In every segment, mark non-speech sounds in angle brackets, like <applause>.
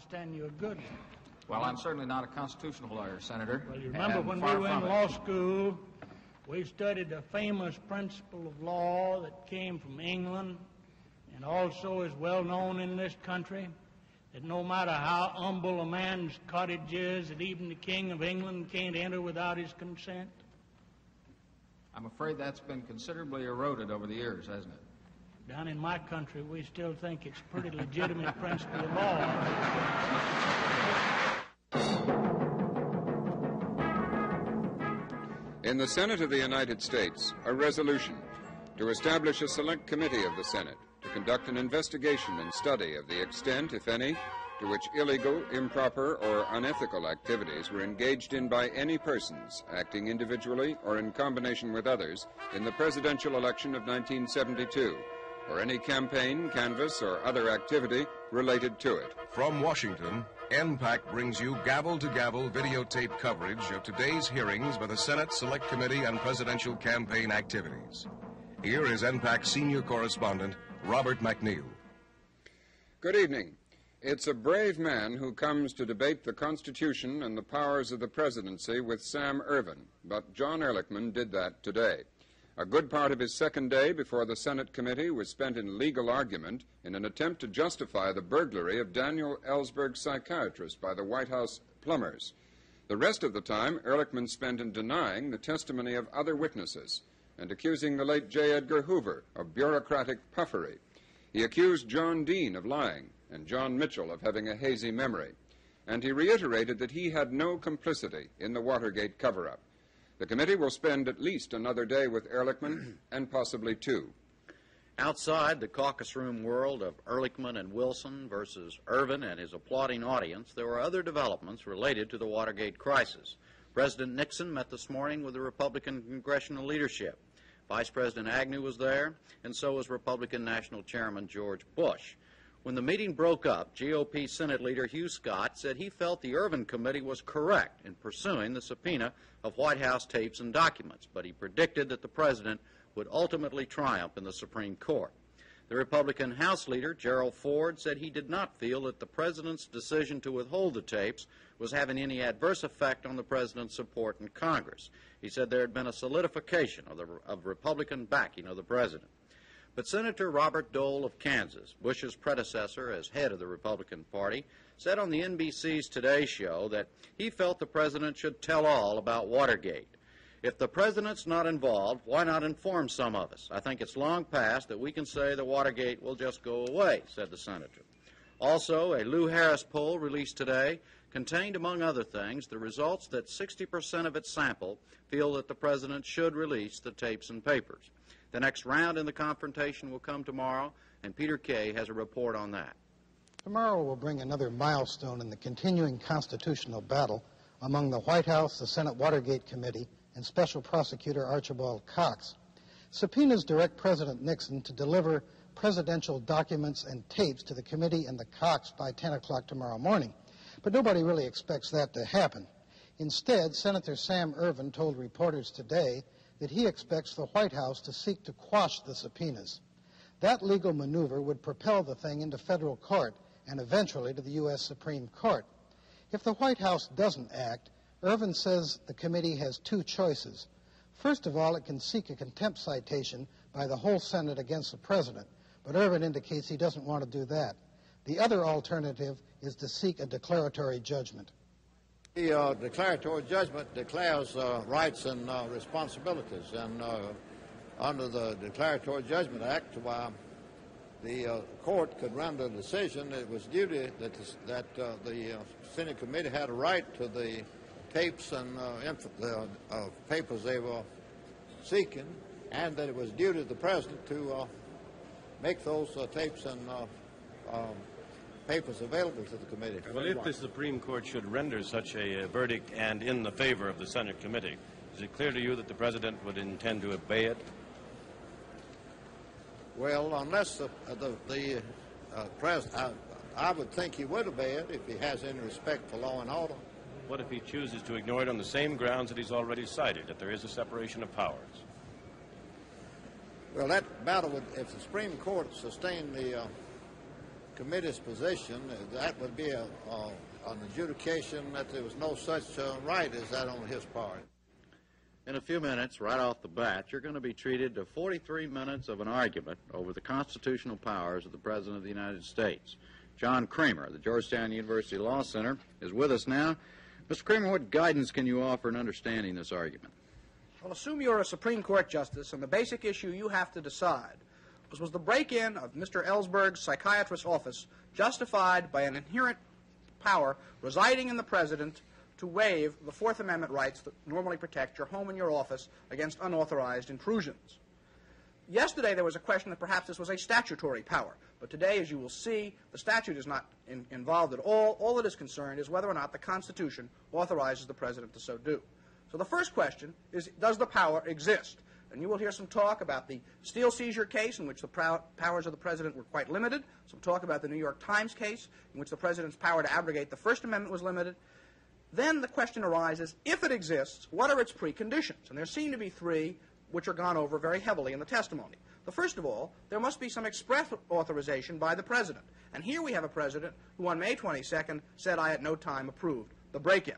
understand you're good. Well, I'm certainly not a constitutional lawyer, Senator. Well, you remember when we were in law school, we studied a famous principle of law that came from England and also is well known in this country that no matter how humble a man's cottage is, that even the King of England can't enter without his consent. I'm afraid that's been considerably eroded over the years, hasn't it? Down in my country, we still think it's a pretty legitimate principle of law. In the Senate of the United States, a resolution to establish a select committee of the Senate to conduct an investigation and study of the extent, if any, to which illegal, improper, or unethical activities were engaged in by any persons acting individually or in combination with others in the presidential election of 1972, or any campaign, canvass, or other activity related to it. From Washington, NPACT brings you gavel to gavel videotape coverage of today's hearings by the Senate Select Committee on Presidential Campaign Activities. Here is NPACT senior correspondent Robert MacNeil. Good evening. It's a brave man who comes to debate the Constitution and the powers of the presidency with Sam Ervin, but John Ehrlichman did that today. A good part of his second day before the Senate committee was spent in legal argument in an attempt to justify the burglary of Daniel Ellsberg, psychiatrist, by the White House plumbers. The rest of the time, Ehrlichman spent in denying the testimony of other witnesses and accusing the late J. Edgar Hoover of bureaucratic puffery. He accused John Dean of lying and John Mitchell of having a hazy memory. And he reiterated that he had no complicity in the Watergate cover up. The committee will spend at least another day with Ehrlichman <clears throat> and possibly two. Outside the caucus room world of Ehrlichman and Wilson versus Ervin and his applauding audience, there were other developments related to the Watergate crisis. President Nixon met this morning with the Republican congressional leadership. Vice President Agnew was there, and so was Republican National Chairman George Bush. When the meeting broke up, GOP Senate Leader Hugh Scott said he felt the Ervin Committee was correct in pursuing the subpoena of White House tapes and documents, but he predicted that the president would ultimately triumph in the Supreme Court. The Republican House leader, Gerald Ford, said he did not feel that the president's decision to withhold the tapes was having any adverse effect on the president's support in Congress. He said there had been a solidification of, the, of Republican backing of the president. But Senator Robert Dole of Kansas, Bush's predecessor as head of the Republican Party, said on the NBC's Today Show that he felt the president should tell all about Watergate. If the president's not involved, why not inform some of us? I think it's long past that we can say the Watergate will just go away, said the senator. Also, a Lou Harris poll released today contained, among other things, the results that 60% of its sample feel that the president should release the tapes and papers. The next round in the confrontation will come tomorrow, and Peter Kaye has a report on that. Tomorrow will bring another milestone in the continuing constitutional battle among the White House, the Senate Watergate Committee, and Special Prosecutor Archibald Cox. Subpoenas direct President Nixon to deliver presidential documents and tapes to the committee and the Cox by 10 o'clock tomorrow morning. But nobody really expects that to happen. Instead, Senator Sam Ervin told reporters today that he expects the White House to seek to quash the subpoenas. That legal maneuver would propel the thing into federal court and eventually to the U.S. Supreme Court. If the White House doesn't act, Ervin says the committee has two choices. First of all, it can seek a contempt citation by the whole Senate against the president, but Ervin indicates he doesn't want to do that. The other alternative is to seek a declaratory judgment. The uh, declaratory judgment declares uh, rights and uh, responsibilities, and uh, under the Declaratory Judgment Act, why the uh, court could render a decision it was duty that the, that uh, the Senate committee had a right to the tapes and inf- the papers they were seeking, and that it was duty of the president to make those tapes and um, papers available to the committee. Well, if the Supreme Court should render such a, uh, verdict and in the favor of the Senate committee, is it clear to you that the President would intend to obey it? Well, unless the, uh, the, the uh, President, I, I would think he would obey it if he has any respect for law and order. What if he chooses to ignore it on the same grounds that he's already cited, that there is a separation of powers? Well, that battle would, if the Supreme Court sustained the uh, committee's position, that would be a, a, an adjudication that there was no such uh, right as that on his part. In a few minutes, right off the bat, you're going to be treated to 43 minutes of an argument over the constitutional powers of the President of the United States. John Kramer the Georgetown University Law Center is with us now. Mr. Kramer, what guidance can you offer in understanding this argument? Well, assume you're a Supreme Court justice, and the basic issue you have to decide was was the break-in of Mr. Ellsberg's psychiatrist's office justified by an inherent power residing in the president to waive the Fourth Amendment rights that normally protect your home and your office against unauthorized intrusions. Yesterday there was a question that perhaps this was a statutory power, but today, as you will see, the statute is not in, involved at all. All that is concerned is whether or not the Constitution authorizes the president to so do. So the first question is, does the power exist? And you will hear some talk about the steel seizure case, in which the powers of the president were quite limited, some talk about the New York Times case, in which the president's power to abrogate the First Amendment was limited. Then the question arises, if it exists, what are its preconditions? And there seem to be three which are gone over very heavily in the testimony. The first of all, there must be some express authorization by the president. And here we have a president who on May 22nd said, I at no time approved the break-in.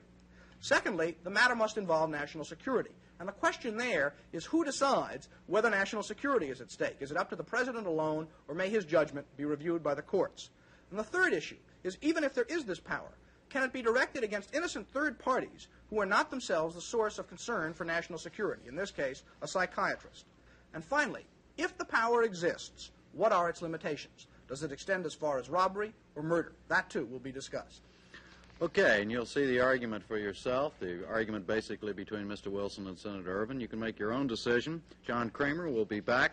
Secondly, the matter must involve national security. And the question there is who decides whether national security is at stake? Is it up to the president alone, or may his judgment be reviewed by the courts? And the third issue is even if there is this power, can it be directed against innocent third parties who are not themselves the source of concern for national security, in this case, a psychiatrist? And finally, if the power exists, what are its limitations? Does it extend as far as robbery or murder? That, too, will be discussed. Okay, and you'll see the argument for yourself, the argument basically between Mr. Wilson and Senator Ervin. You can make your own decision. John Kramer will be back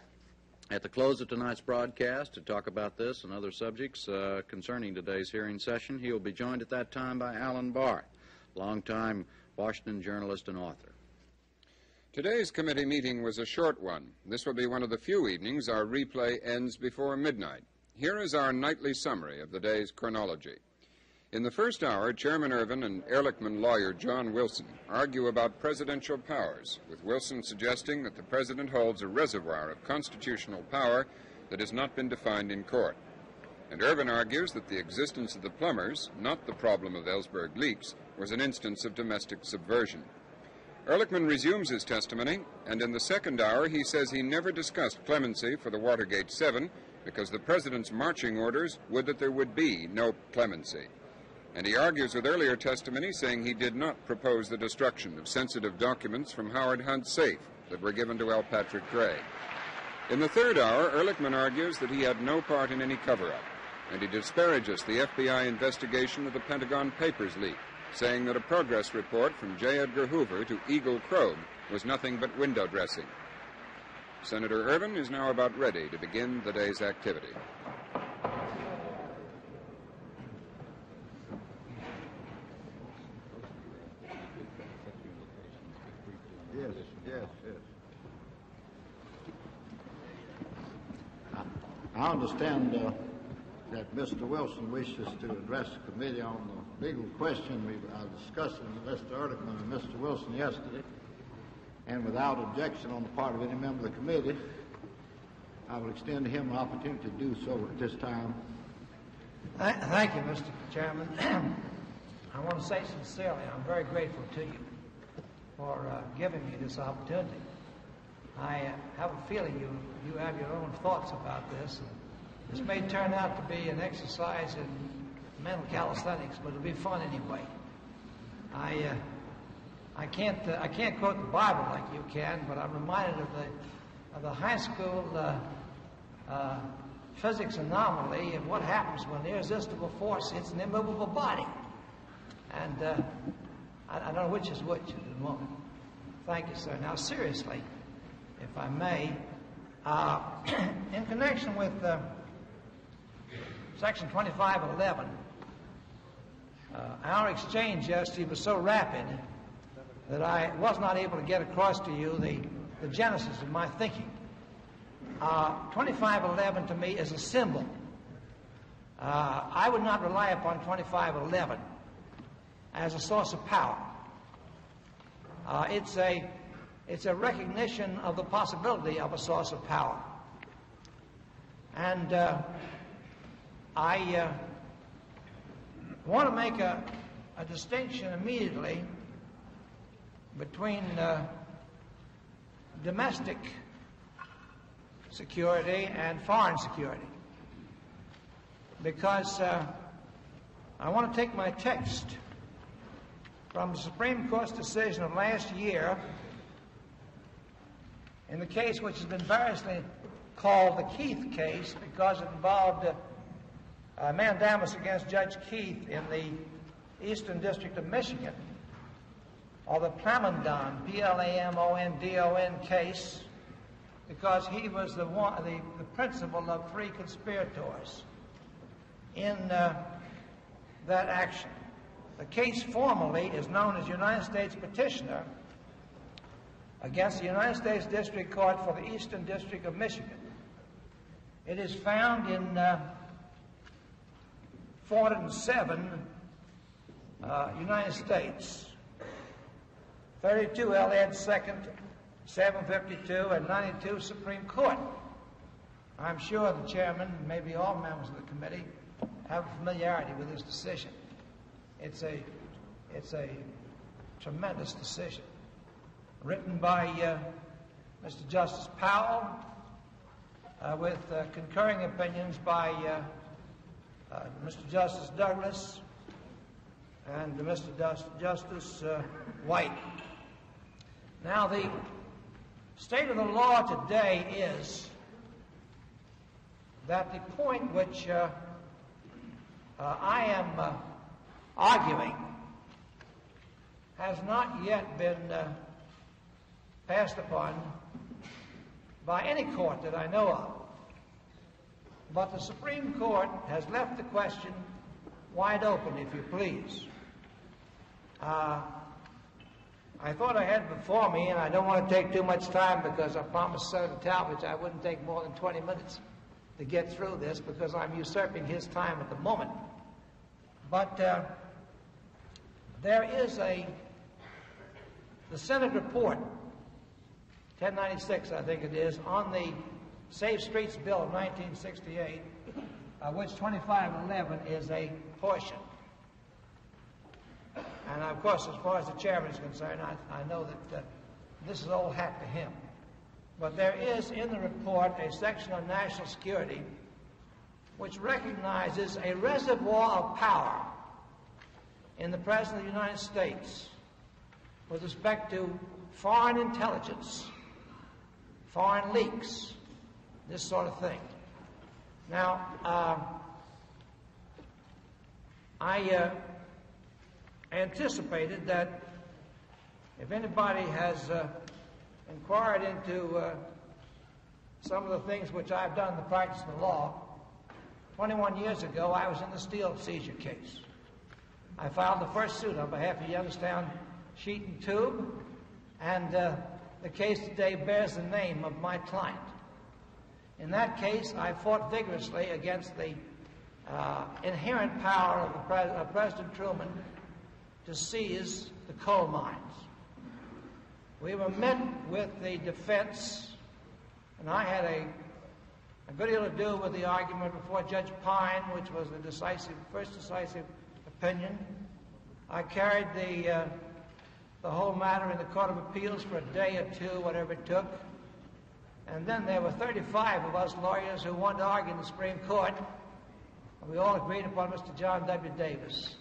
at the close of tonight's broadcast to talk about this and other subjects uh, concerning today's hearing session. He will be joined at that time by Alan Barth, longtime Washington journalist and author. Today's committee meeting was a short one. This will be one of the few evenings our replay ends before midnight. Here is our nightly summary of the day's chronology. In the first hour, Chairman Ervin and Ehrlichman lawyer John Wilson argue about presidential powers, with Wilson suggesting that the president holds a reservoir of constitutional power that has not been defined in court. And Ervin argues that the existence of the plumbers, not the problem of Ellsberg leaks, was an instance of domestic subversion. Ehrlichman resumes his testimony, and in the second hour he says he never discussed clemency for the Watergate Seven because the president's marching orders would that there would be no clemency. And he argues with earlier testimony saying he did not propose the destruction of sensitive documents from Howard Hunt's safe that were given to L. Patrick Gray. In the third hour, Ehrlichman argues that he had no part in any cover up, and he disparages the FBI investigation of the Pentagon Papers leak, saying that a progress report from J. Edgar Hoover to Egil Krogh was nothing but window dressing. Senator Ervin is now about ready to begin the day's activity. Yes, yes, yes. I, understand uh, that Mr. Wilson wishes to address the committee on the legal question we uh, discussed with Mr. Ehrlichman and Mr. Wilson yesterday. And without objection on the part of any member of the committee, I will extend to him an opportunity to do so at this time. Thank you, Mr. Chairman. <clears throat> I want to say sincerely, I'm very grateful to you for uh, giving me this opportunity. I uh, have a feeling you, you have your own thoughts about this. This may turn out to be an exercise in mental calisthenics, but it'll be fun anyway. I, uh, I, can't, uh, I can't quote the Bible like you can, but I'm reminded of the, of the high school uh, physics anomaly of what happens when irresistible force hits an immovable body. And I, I, don't know which is which at the moment. Thank you, sir. Now, seriously, if I may, uh, <clears throat> in connection with uh, Section 2511, uh, our exchange yesterday was so rapid that I was not able to get across to you the, the genesis of my thinking. Uh, 2511 to me is a symbol. Uh, I would not rely upon 2511 as a source of power. Uh, it's, a, it's a recognition of the possibility of a source of power. And uh, I uh, want to make a, a distinction immediately between uh, domestic security and foreign security. Because uh, I want to take my text from the Supreme Court's decision of last year in the case which has been variously called the Keith case because it involved uh, uh, mandamus against Judge Keith in the Eastern District of Michigan, or the Plamondon, P-L-A-M-O-N-D-O-N case, because he was the, one, the, the principal of three conspirators in uh, that action. The case formally is known as United States Petitioner against the United States District Court for the Eastern District of Michigan. It is found in uh, 407 uh, United States, 32 L. Ed. 2nd, 752, and 92 Supreme Court. I'm sure the chairman, maybe all members of the committee, have familiarity with this decision. It's a, it's a tremendous decision, written by uh, Mr. Justice Powell, uh, with uh, concurring opinions by uh, uh, Mr. Justice Douglas and Mr. Justice uh, White. Now, the state of the law today is that the point which I am arguing has not yet been uh, passed upon by any court that I know of. But the Supreme Court has left the question wide open, if you please. Uh, I thought I had before me, and I don't want to take too much time because I promised Senator Talmadge I wouldn't take more than 20 minutes to get through this because I'm usurping his time at the moment. But uh, there is a, the Senate report, 1096, I think it is, on the Safe Streets Bill of 1968, uh, which 2511 is a portion. And of course, as far as the chairman is concerned, I, I know that uh, this is all hat to him. But there is in the report a section on national security which recognizes a reservoir of power in the President of the United States with respect to foreign intelligence, foreign leaks, this sort of thing. Now, uh, I uh, anticipated that if anybody has uh, inquired into uh, some of the things which I've done in the practice of the law, 21 years ago I was in the steel seizure case. I filed the first suit on behalf of Youngstown Sheet and Tube, and uh, the case today bears the name of my client. In that case, I fought vigorously against the uh, inherent power of, Pres of President Truman to seize the coal mines. We were met with the defense, and I had a, a good deal to do with the argument before Judge Pine, which was the decisive, first decisive opinion. I carried the, uh, the whole matter in the Court of Appeals for a day or two, whatever it took. And then there were 35 of us lawyers who wanted to argue in the Supreme Court. And we all agreed upon Mr. John W. Davis,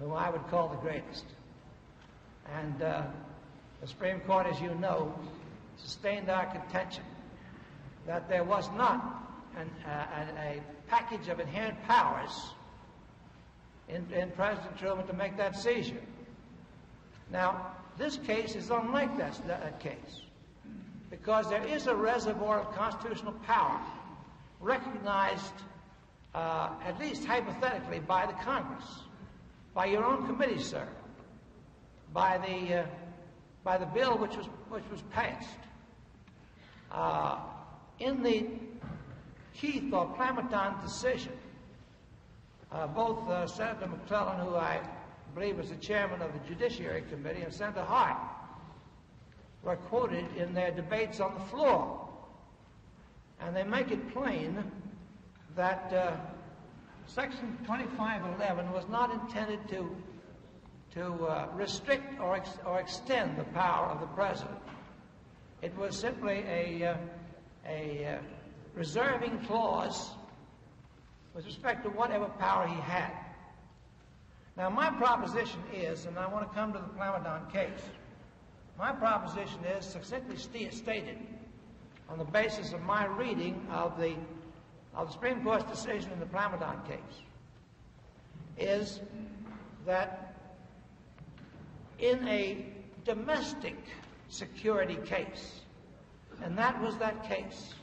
whom I would call the greatest. And uh, the Supreme Court, as you know, sustained our contention that there was not an, uh, a package of inherent powers in, in President Truman to make that seizure. Now, this case is unlike that, that case because there is a reservoir of constitutional power recognized, uh, at least hypothetically, by the Congress, by your own committee, sir, by the, uh, by the bill which was, which was passed. Uh, in the Keith or Plamondon decision, uh, both uh, Senator McClellan, who I believe was the chairman of the Judiciary Committee, and Senator Hart were quoted in their debates on the floor. And they make it plain that uh, Section 2511 was not intended to, to uh, restrict or, ex- or extend the power of the president. It was simply a, uh, a uh, reserving clause with respect to whatever power he had. Now, my proposition is, and I want to come to the Plamondon case, my proposition is succinctly st- stated on the basis of my reading of the, of the Supreme Court's decision in the Plamondon case, is that in a domestic security case, and that was that case,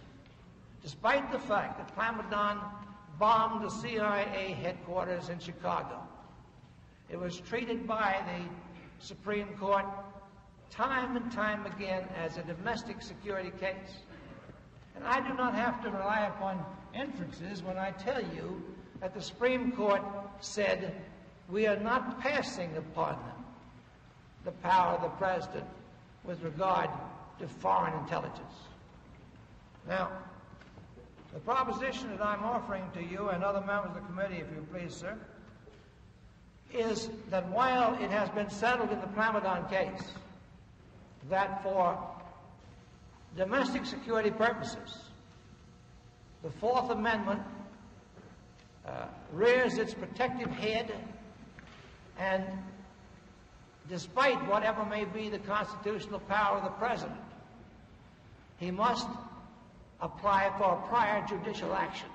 despite the fact that Plamondon bombed the CIA headquarters in Chicago, it was treated by the Supreme Court time and time again as a domestic security case. And I do not have to rely upon inferences when I tell you that the Supreme Court said we are not passing upon them the power of the president with regard to foreign intelligence. Now, the proposition that I'm offering to you and other members of the committee, if you please, sir, is that while it has been settled in the Plamondon case that for domestic security purposes, the Fourth Amendment uh, rears its protective head, and despite whatever may be the constitutional power of the president, he must apply for prior judicial action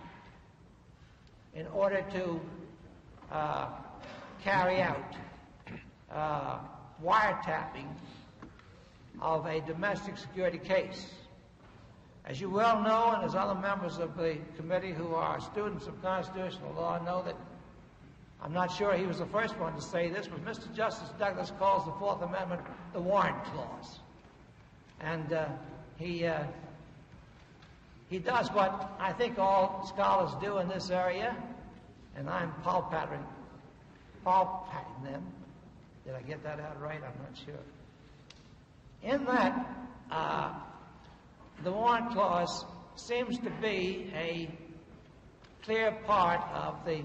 in order to uh, carry out uh, wiretapping of a domestic security case. As you well know, and as other members of the committee who are students of constitutional law know that I'm not sure he was the first one to say this, but Mr. Justice Douglas calls the Fourth Amendment the warrant clause. And uh, he, uh, he does what I think all scholars do in this area, and I'm Paul Pattering, Paul patting them. Did I get that out right? I'm not sure. In that, uh, the warrant clause seems to be a clear part of the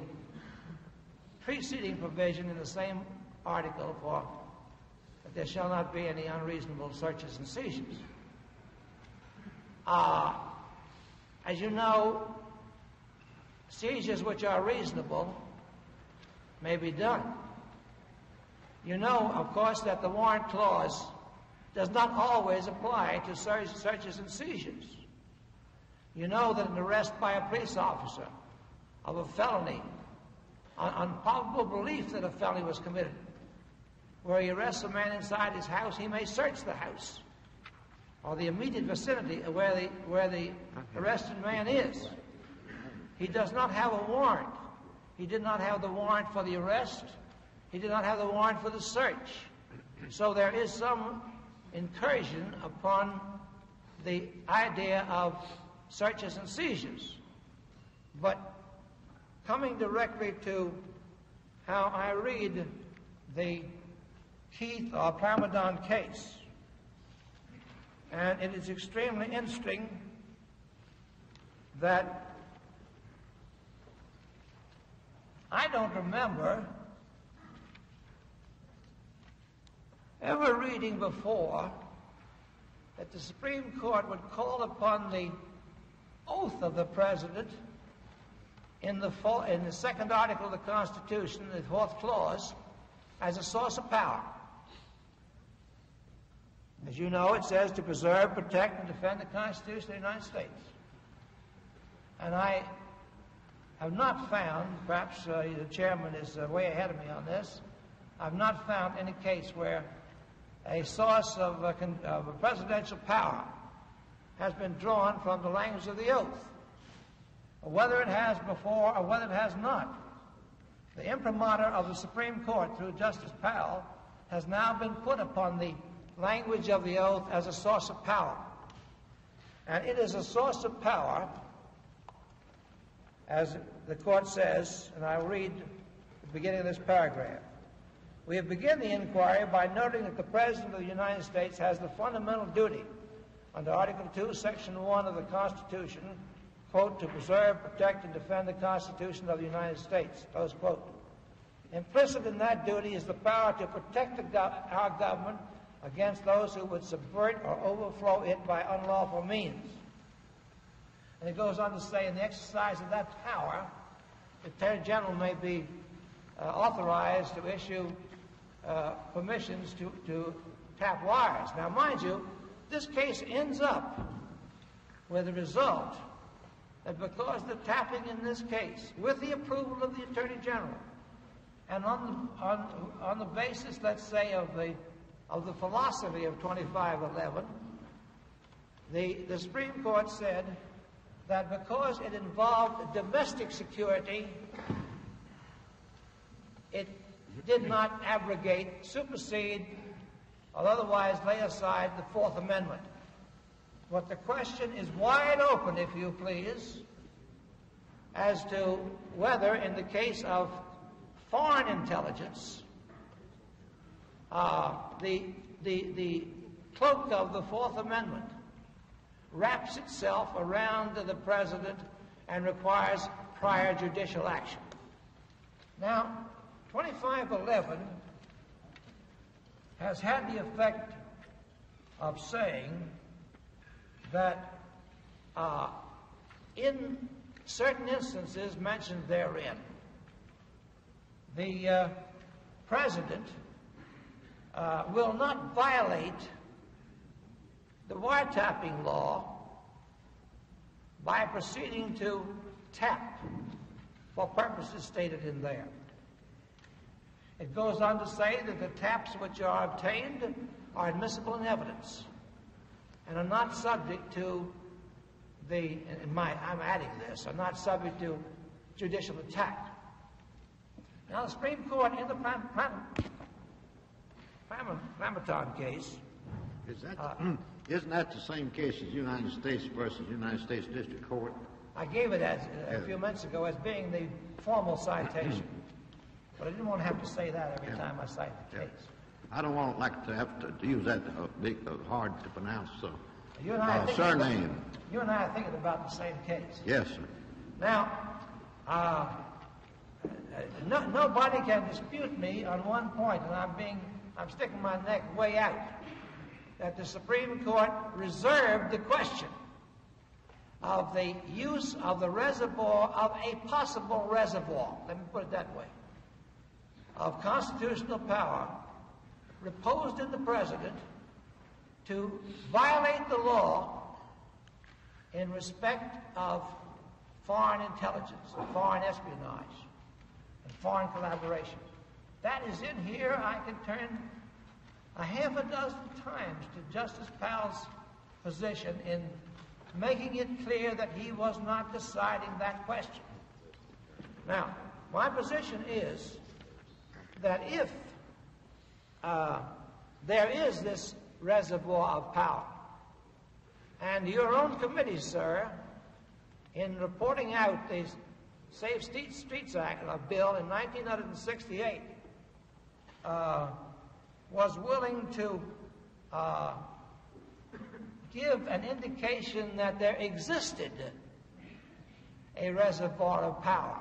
preceding provision in the same article for that there shall not be any unreasonable searches and seizures. Uh, as you know, seizures which are reasonable may be done. You know, of course, that the warrant clause does not always apply to searches and seizures. You know that an arrest by a police officer of a felony on, on probable belief that a felony was committed, where he arrests a man inside his house, he may search the house or the immediate vicinity where the, where the arrested man is. He does not have a warrant. He did not have the warrant for the arrest. He did not have the warrant for the search. So there is some incursion upon the idea of searches and seizures. But coming directly to how I read the Keith or Plamondon case, and it is extremely interesting that I don't remember ever reading before that the Supreme Court would call upon the oath of the President in the, in the second article of the Constitution, the fourth clause, as a source of power. As you know, it says to preserve, protect, and defend the Constitution of the United States. And I have not found, perhaps uh, the chairman is uh, way ahead of me on this, I've not found any case where a source of, uh, of a presidential power has been drawn from the language of the oath. Whether it has before or whether it has not, the imprimatur of the Supreme Court through Justice Powell has now been put upon the language of the oath as a source of power. And it is a source of power, as the court says, and I'll read the beginning of this paragraph. We have begun the inquiry by noting that the President of the United States has the fundamental duty under Article 2, Section 1 of the Constitution, quote, to preserve, protect, and defend the Constitution of the United States, close quote. Implicit in that duty is the power to protect our government against those who would subvert or overflow it by unlawful means. And it goes on to say, in the exercise of that power, the Attorney General may be uh, authorized to issue uh, permissions to, to tap wires. Now, mind you, this case ends up with the result that because the tapping in this case, with the approval of the Attorney General, and on the, on, on the basis, let's say, of the, of the philosophy of 2511, the, the Supreme Court said that because it involved domestic security, it did not abrogate, supersede, or otherwise lay aside the Fourth Amendment. But the question is wide open, if you please, as to whether, in the case of foreign intelligence, the, the, the cloak of the Fourth Amendment wraps itself around the president and requires prior judicial action. Now, 2511 has had the effect of saying that uh, in certain instances mentioned therein, the uh, president uh, will not violate the wiretapping law by proceeding to tap for purposes stated in there. It goes on to say that the taps which are obtained are admissible in evidence and are not subject to the, in my, I'm adding this, are not subject to judicial attack. Now, the Supreme Court in the Pram, case. Is that, uh, isn't that the same case as United States versus United States District Court? I gave it as, uh, a few minutes ago as being the formal citation. <clears throat> but I didn't want to have to say that every yeah. time I cite the case. I don't want like to have to use that uh, big, uh, hard to pronounce so, you and I uh, surname. About, you and I are thinking about the same case. Yes, sir. Now, uh, no, nobody can dispute me on one point, and I'm being, I'm sticking my neck way out, that the Supreme Court reserved the question of the use of the reservoir, of a possible reservoir, let me put it that way, of constitutional power reposed in the president to violate the law in respect of foreign intelligence, foreign espionage, and foreign collaboration. That is in here. I can turn a half a dozen times to Justice Powell's position in making it clear that he was not deciding that question. Now, my position is that if uh, there is this reservoir of power, and your own committee, sir, in reporting out the Safe Streets Act a bill in 1968, uh, was willing to uh, give an indication that there existed a reservoir of power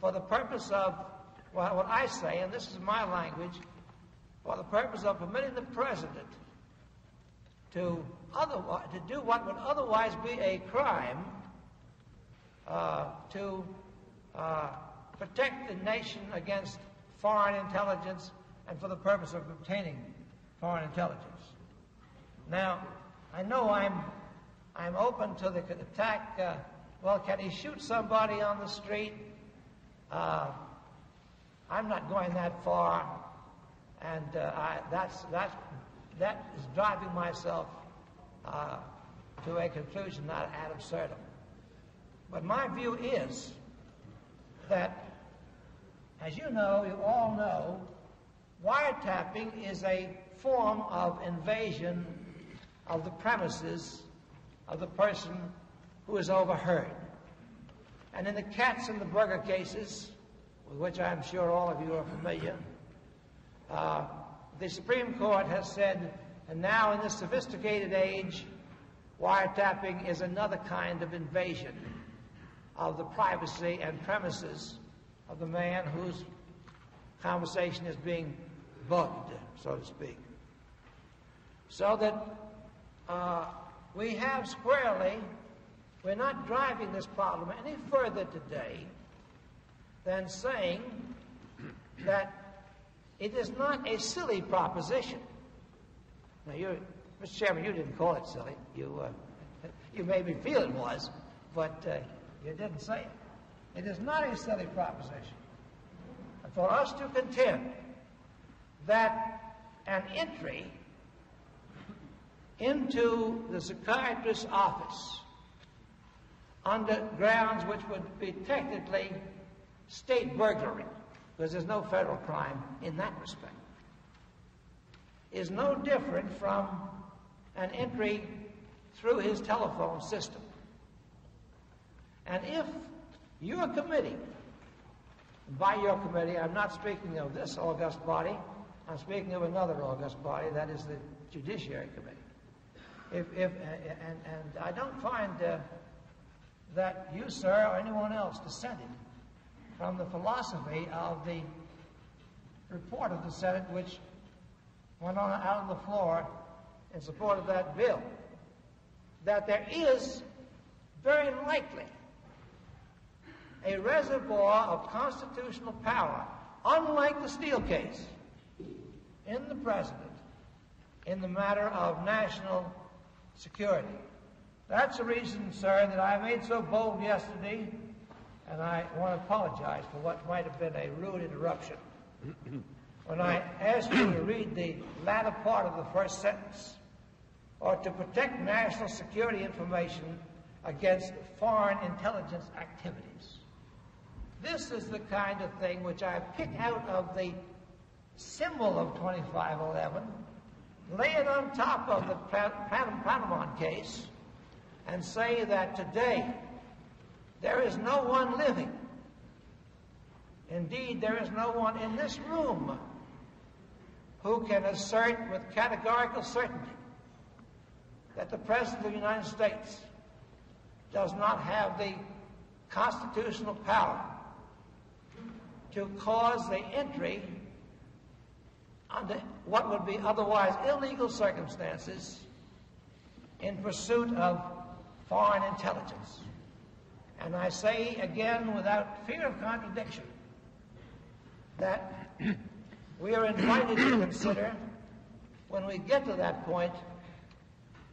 for the purpose of well, what I say, and this is my language, for the purpose of permitting the president to otherwise to do what would otherwise be a crime uh, to uh, protect the nation against foreign intelligence and for the purpose of obtaining foreign intelligence. Now, I know I'm I'm open to the attack. Uh, well, can he shoot somebody on the street? Uh, I'm not going that far, and uh, I, that's, that's, that is driving myself uh, to a conclusion not ad absurdum. But my view is that, as you know, you all know, wiretapping is a form of invasion of the premises of the person who is overheard. And in the Katz and the Berger cases, with which I'm sure all of you are familiar, uh, the Supreme Court has said, and now in this sophisticated age, wiretapping is another kind of invasion of the privacy and premises of the man whose conversation is being bugged, so to speak. So that uh, we have squarely, we're not driving this problem any further today than saying that it is not a silly proposition. Now, you, Mr. Chairman, you didn't call it silly. You, uh, <laughs> you made me feel it was, but uh, you didn't say it. It is not a silly proposition. For us to contend that an entry into the psychiatrist's office under grounds which would be technically state burglary, because there's no federal crime in that respect, is no different from an entry through his telephone system. And if your committee, by your committee, I'm not speaking of this august body, I'm speaking of another august body, that is the Judiciary Committee. If, if, and, and I don't find uh, that you, sir, or anyone else dissented from the philosophy of the report of the Senate, which went on out on the floor in support of that bill, that there is very likely a reservoir of constitutional power, unlike the steel case, in the president in the matter of national security. That's the reason, sir, that I made so bold yesterday, and I want to apologize for what might have been a rude interruption. <clears throat> when I asked you to read the latter part of the first sentence, or to protect national security information against foreign intelligence activities. This is the kind of thing which I pick out of the symbol of 2511 lay it on top of the Panama case and say that today there is no one living. Indeed, there is no one in this room who can assert with categorical certainty that the President of the United States does not have the constitutional power to cause the entry under what would be otherwise illegal circumstances in pursuit of foreign intelligence. And I say again, without fear of contradiction, that we are invited to consider, when we get to that point,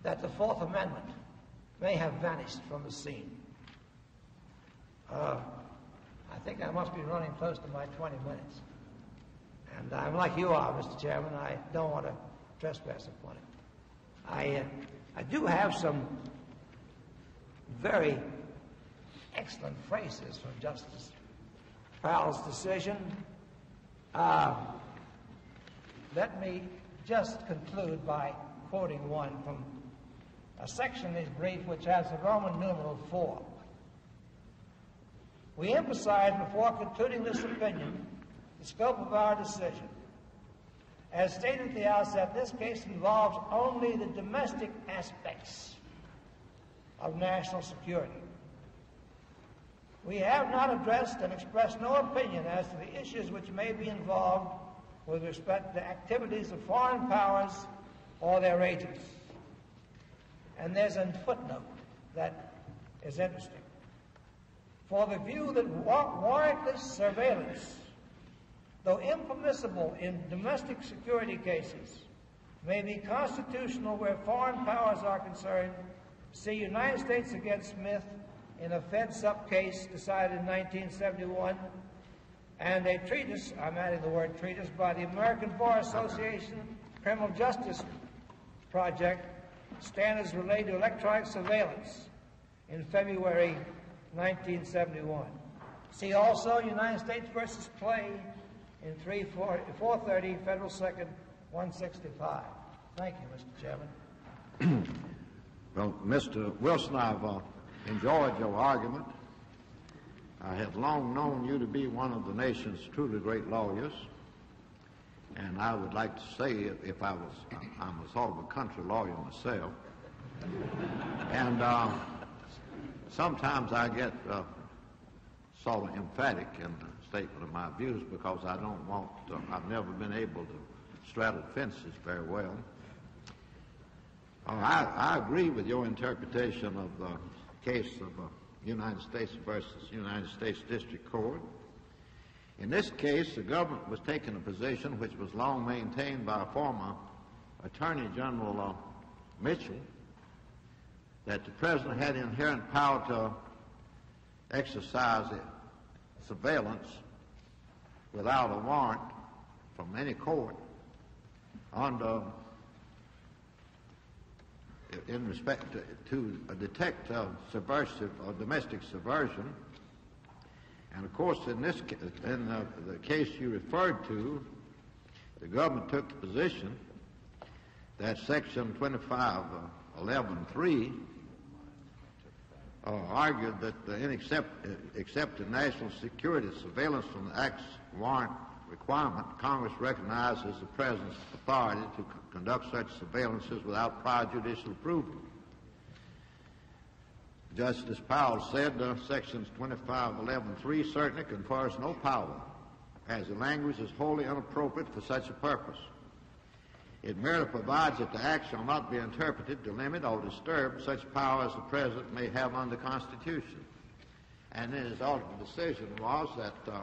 that the Fourth Amendment may have vanished from the scene. Uh, I think I must be running close to my 20 minutes. And I'm like you are, Mr. Chairman. I don't want to trespass upon it. I, uh, I do have some very excellent phrases from Justice Powell's decision. Uh, let me just conclude by quoting one from a section in his brief which has the Roman numeral 4. We emphasize before concluding this opinion the scope of our decision. As stated at the outset, this case involves only the domestic aspects of national security. We have not addressed and expressed no opinion as to the issues which may be involved with respect to the activities of foreign powers or their agents. And there's a footnote that is interesting. For the view that warrantless surveillance though impermissible in domestic security cases, may be constitutional where foreign powers are concerned. See United States against Smith in a FedSup case decided in 1971, and a treatise, I'm adding the word treatise, by the American Bar Association Criminal Justice Project, standards related to electronic surveillance in February 1971. See also United States versus Clay in 430 Federal Second 165. Thank you, Mr. Chairman. <clears throat> well, Mr. Wilson, I've uh, enjoyed your argument. I have long known you to be one of the nation's truly great lawyers. And I would like to say, if I was, I'm a sort of a country lawyer myself, And uh, sometimes I get uh, sort of emphatic in the statement of my views because I don't want, to, I've never been able to straddle fences very well. Uh, I, I agree with your interpretation of the case of uh, United States versus United States District Court. In this case, the government was taking a position which was long maintained by former Attorney General uh, Mitchell that the president had inherent power to exercise surveillance without a warrant from any court under in respect to, to detect uh, subversive or domestic subversion. And of course, in this in the, the case you referred to, the government took the position that Section 2511.3 uh, argued that in except, except in national security surveillance from the Act's warrant requirement, Congress recognizes the President's authority to c- conduct such surveillances without prior judicial approval. Justice Powell said uh, Sections 2511.3 certainly confers no power, as the language is wholly inappropriate for such a purpose. It merely provides that the act shall not be interpreted to limit or disturb such power as the President may have under the Constitution. And then his ultimate decision was that uh,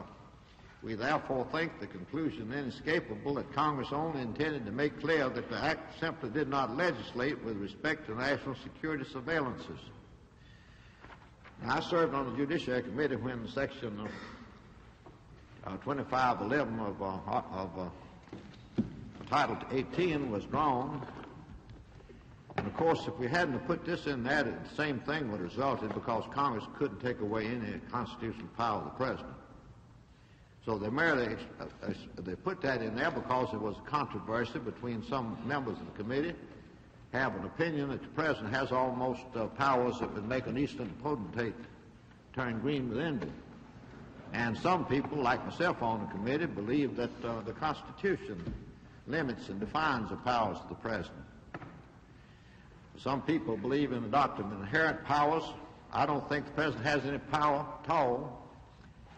we therefore think the conclusion inescapable that Congress only intended to make clear that the act simply did not legislate with respect to national security surveillances. Now, I served on the Judiciary Committee when Section uh, 2511 of, uh, of uh, Title 18 was drawn. And of course, if we hadn't put this in there, the same thing would have resulted because Congress couldn't take away any constitutional power of the President. So they merely uh, uh, they put that in there because there was a controversy between some members of the committee have an opinion that the president has almost uh, powers that would make an eastern potentate turn green with envy. And some people, like myself on the committee, believe that uh, the Constitution limits and defines the powers of the president. Some people believe in the doctrine of inherent powers. I don't think the president has any power at all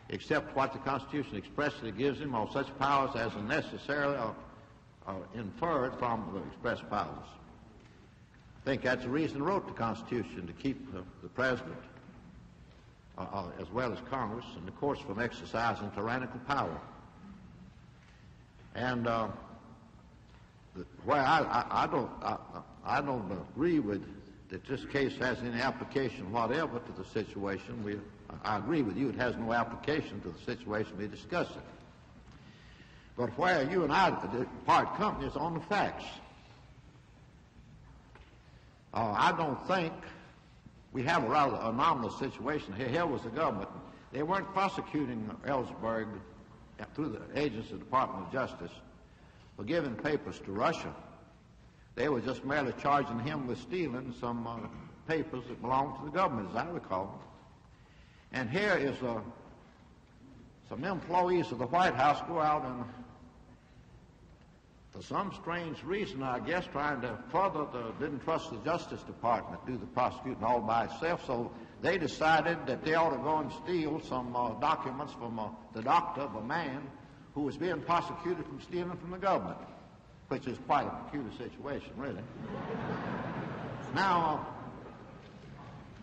except what the Constitution expressly gives him, or such powers as are necessarily are, are inferred from the express powers. I think that's the reason he wrote the Constitution, to keep the, the President, uh, uh, as well as Congress, and the courts from exercising tyrannical power. And uh, where I, I, I don't, I, I don't agree with that this case has any application whatever to the situation we I agree with you, it has no application to the situation we're discussing. But where you and I part company is on the facts. Uh, I don't think we have a rather anomalous situation here. Here was the government. They weren't prosecuting Ellsberg through the agents of the Department of Justice for giving papers to Russia. They were just merely charging him with stealing some uh, papers that belonged to the government, as I recall. And here is uh, some employees of the White House go out and, for some strange reason, I guess, trying to further the, didn't trust the Justice Department to do the prosecuting all by itself, so they decided that they ought to go and steal some uh, documents from uh, the doctor of a man who was being prosecuted from stealing from the government, which is quite a peculiar situation, really. now,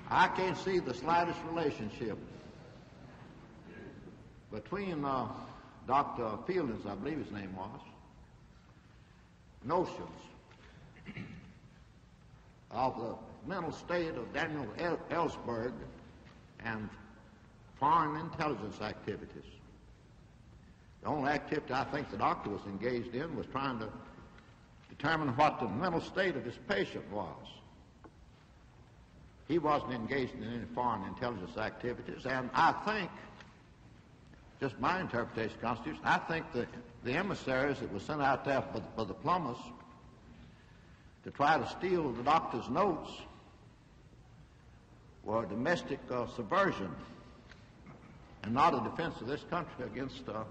I can't see the slightest relationship between uh, Dr. Fielding's, I believe his name was, notions of the mental state of Daniel Ellsberg and foreign intelligence activities. The only activity I think the doctor was engaged in was trying to determine what the mental state of his patient was. He wasn't engaged in any foreign intelligence activities, and I think, just my interpretation the Constitution, I think that the emissaries that were sent out there for the, for the plumbers to try to steal the doctor's notes were domestic uh, subversion and not a defense of this country against uh,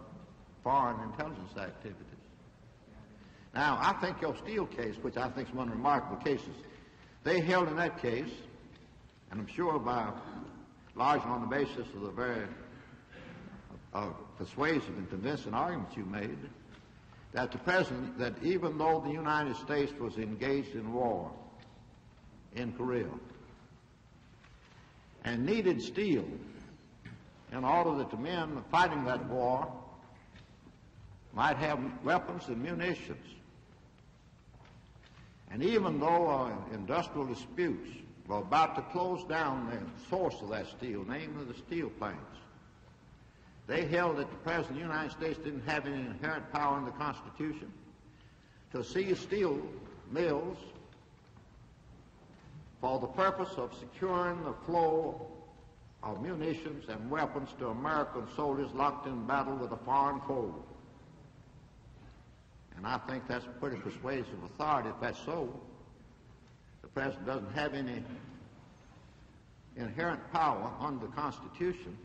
foreign intelligence activities. Now, I think your steel case, which I think is one of the remarkable cases, They held in that case, and I'm sure by largely on the basis of the very uh, persuasive and convincing arguments you made, that the president, that even though the United States was engaged in war in Korea and needed steel in order that the men fighting that war might have weapons and munitions, and even though uh, industrial disputes were about to close down the source of that steel, namely the steel plants, they held that the President of the United States didn't have any inherent power in the Constitution to seize steel mills for the purpose of securing the flow of munitions and weapons to American soldiers locked in battle with a foreign foe. And I think that's pretty persuasive authority if that's so. The President doesn't have any inherent power under the Constitution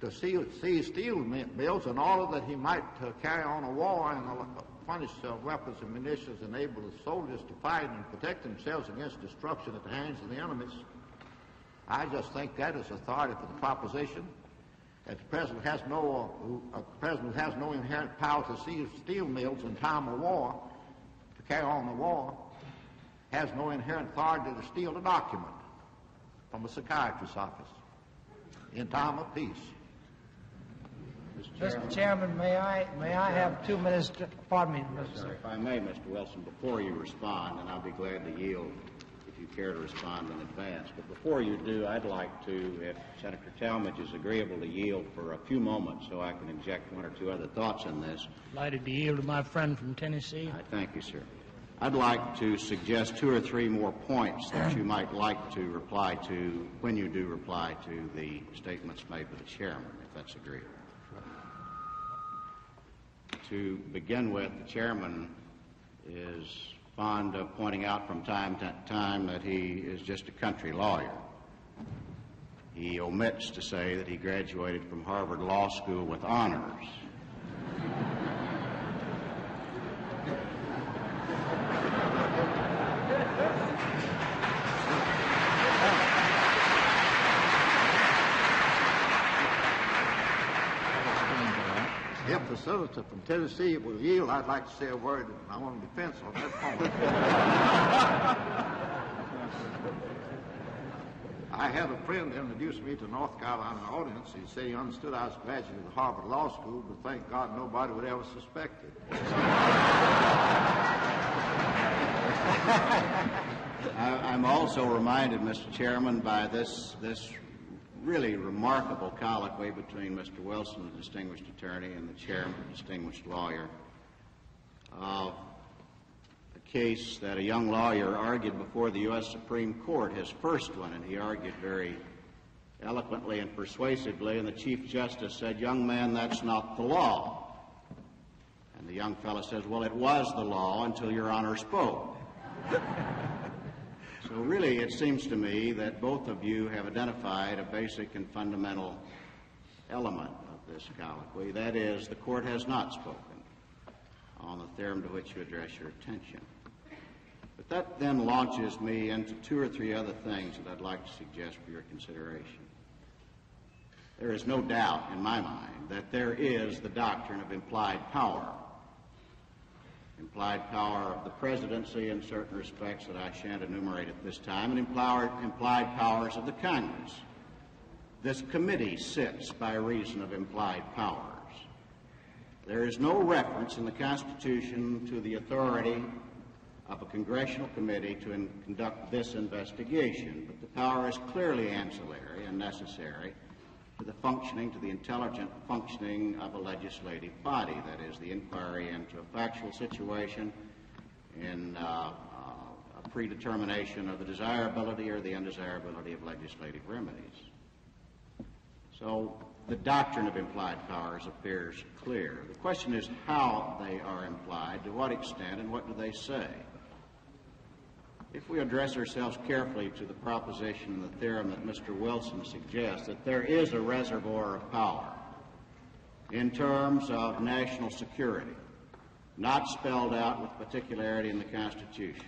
to seize steel mills in order that he might uh, carry on a war and furnish uh, weapons and munitions, enable the soldiers to fight and protect themselves against destruction at the hands of the enemies. I just think that is authority for the proposition that the president has no uh, uh, president has no inherent power to seize steel mills in time of war to carry on the war has no inherent authority to steal a document from a psychiatrist's office in time of peace. Mr. Chairman, may I, may I have two minutes, to- pardon me, Sir, Mr. If I may, Mr. Wilson, before you respond, and I'll be glad to yield you care to respond in advance, but before you do, I'd like to, if Senator Talmadge is agreeable to yield for a few moments so I can inject one or two other thoughts in this. Delighted to yield to my friend from Tennessee. I thank you, sir. I'd like to suggest two or three more points that you might like to reply to when you do reply to the statements made by the chairman, if that's agreeable. To begin with, the chairman is fond of pointing out from time to time that he is just a country lawyer. He omits to say that he graduated from Harvard Law School with honors. If senator from Tennessee will yield, I'd like to say a word in my own defense on that point. I had a friend introduce me to North Carolina audience. He said he understood I was a graduate of the Harvard Law School, but thank God nobody would ever suspect it. <laughs> I- I'm also reminded, Mr. Chairman, by this, this really remarkable colloquy between Mr. Wilson, the distinguished attorney, and the chairman, the distinguished lawyer, of a case that a young lawyer argued before the U.S. Supreme Court, his first one, and he argued very eloquently and persuasively, and the Chief Justice said, Young man, that's not the law. And the young fellow says, Well, it was the law until Your Honor spoke. <laughs> So really, it seems to me that both of you have identified a basic and fundamental element of this colloquy. That is, the court has not spoken on the theorem to which you address your attention. But that then launches me into two or three other things that I'd like to suggest for your consideration. There is no doubt in my mind that there is the doctrine of implied power implied power of the presidency in certain respects that I shan't enumerate at this time, and implied, implied powers of the Congress. This committee sits by reason of implied powers. There is no reference in the Constitution to the authority of a congressional committee to in- conduct this investigation, but the power is clearly ancillary and necessary to the functioning, to the intelligent functioning of a legislative body, that is, the inquiry into a factual situation in uh, uh, a predetermination of the desirability or the undesirability of legislative remedies. So the doctrine of implied powers appears clear. The question is how they are implied, to what extent, and what do they say? If we address ourselves carefully to the proposition and the theorem that Mr. Wilson suggests, that there is a reservoir of power in terms of national security, not spelled out with particularity in the Constitution,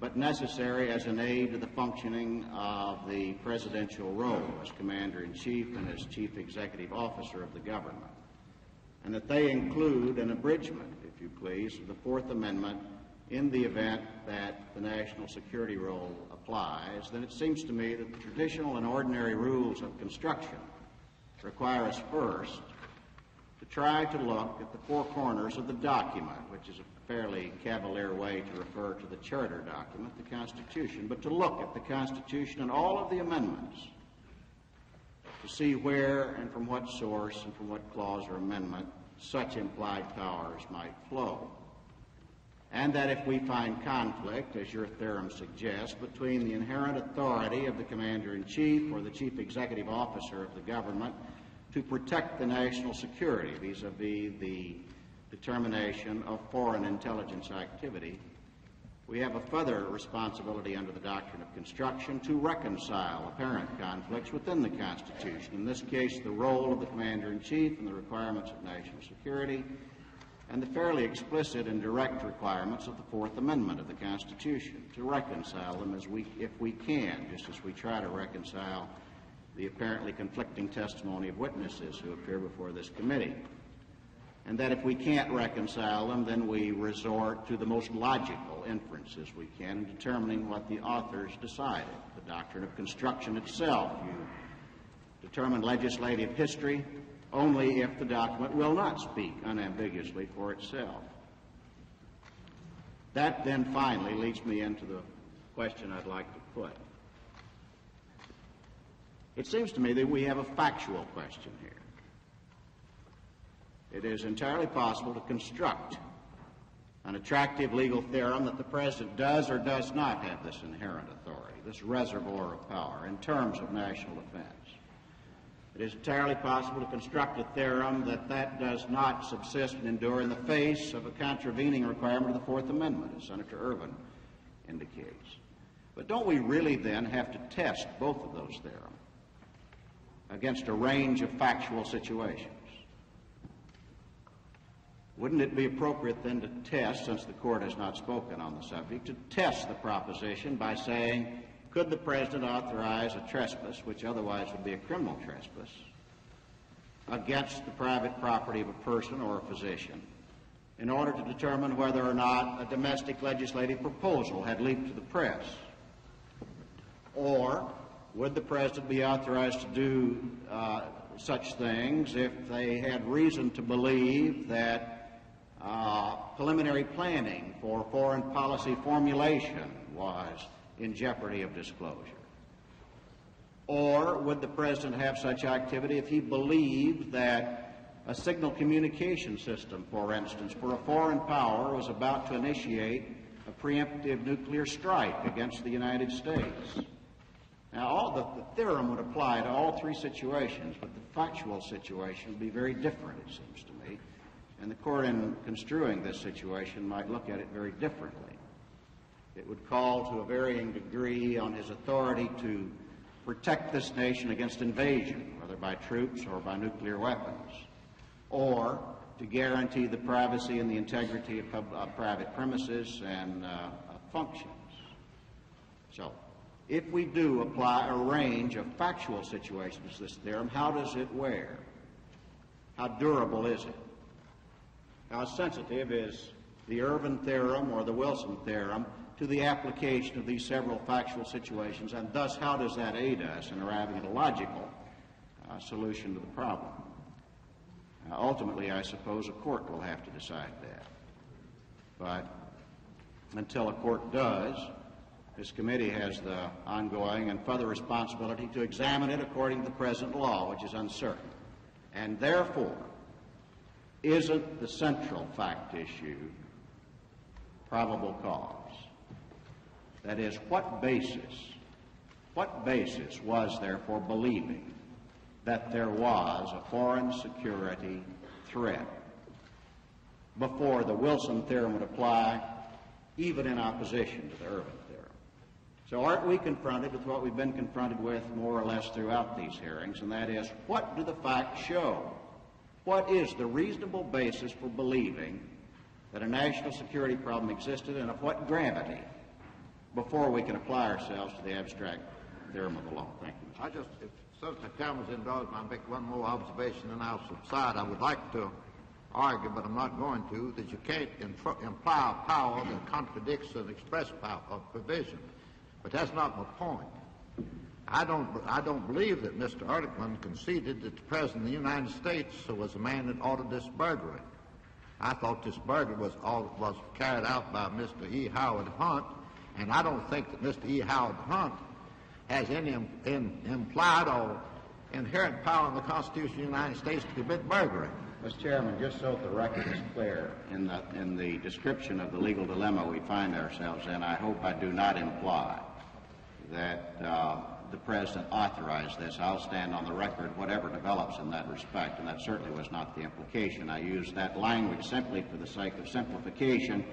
but necessary as an aid to the functioning of the presidential role as Commander in Chief and as Chief Executive Officer of the government. And that they include an abridgment, if you please, of the Fourth Amendment in the event that the national security role applies, then it seems to me that the traditional and ordinary rules of construction require us first to try to look at the four corners of the document, which is a fairly cavalier way to refer to the charter document, the Constitution, but to look at the Constitution and all of the amendments to see where and from what source and from what clause or amendment such implied powers might flow. And that if we find conflict, as your theorem suggests, between the inherent authority of the Commander in Chief or the Chief Executive Officer of the government to protect the national security vis a vis the determination of foreign intelligence activity, we have a further responsibility under the doctrine of construction to reconcile apparent conflicts within the Constitution. In this case, the role of the Commander in Chief and the requirements of national security, and the fairly explicit and direct requirements of the Fourth Amendment of the Constitution, to reconcile them as we, if we can, just as we try to reconcile the apparently conflicting testimony of witnesses who appear before this committee and that if we can't reconcile them, then we resort to the most logical inferences we can in determining what the authors decided. The doctrine of construction itself, you determine legislative history only if the document will not speak unambiguously for itself. That then finally leads me into the question I'd like to put. It seems to me that we have a factual question here it is entirely possible to construct an attractive legal theorem that the President does or does not have this inherent authority, this reservoir of power, in terms of national defense. It is entirely possible to construct a theorem that that does not subsist and endure in the face of a contravening requirement of the Fourth Amendment, as Senator Ervin indicates. But don't we really then have to test both of those theorems against a range of factual situations? Wouldn't it be appropriate then to test, since the court has not spoken on the subject, to test the proposition by saying, could the president authorize a trespass, which otherwise would be a criminal trespass, against the private property of a person or a physician, in order to determine whether or not a domestic legislative proposal had leaked to the press? Or would the president be authorized to do uh, such things if they had reason to believe that uh, preliminary planning for foreign policy formulation was in jeopardy of disclosure? Or would the President have such activity if he believed that a signal communication system, for instance, for a foreign power was about to initiate a preemptive nuclear strike against the United States? Now, all the, the theorem would apply to all three situations, but the factual situation would be very different, it seems to me. And the court, in construing this situation, might look at it very differently. It would call to a varying degree on his authority to protect this nation against invasion, whether by troops or by nuclear weapons, or to guarantee the privacy and the integrity of, pub- of private premises and uh, functions. So, if we do apply a range of factual situations to this theorem, how does it wear? How durable is it? How sensitive is the Ervin theorem or the Wilson theorem to the application of these several factual situations, and thus how does that aid us in arriving at a logical uh, solution to the problem? Uh, ultimately, I suppose a court will have to decide that. But until a court does, this committee has the ongoing and further responsibility to examine it according to the present law, which is uncertain. And therefore, isn't the central fact issue probable cause? That is, what basis, what basis was there for believing that there was a foreign security threat before the Wilson theorem would apply, even in opposition to the Ervin theorem? So aren't we confronted with what we've been confronted with more or less throughout these hearings, and that is, what do the facts show? What is the reasonable basis for believing that a national security problem existed and of what gravity before we can apply ourselves to the abstract theorem of the law. Thank you. I just, if Senator Cameron's indulged, I'll make one more observation and I'll subside. I would like to argue, but I'm not going to, that you can't imply a power that contradicts an express power of provision. But that's not my point. I don't, I don't believe that Mr. Ehrlichman conceded that the President of the United States was the man that ordered this burglary. I thought this burglary was, all, was carried out by Mr. E. Howard Hunt, and I don't think that Mr. E. Howard Hunt has any implied or inherent power in the Constitution of the United States to commit burglary. Mr. Chairman, just so the record is clear, in the, in the description of the legal dilemma we find ourselves in, I hope I do not imply that uh, the President authorized this. I'll stand on the record whatever develops in that respect, and that certainly was not the implication. I use that language simply for the sake of simplification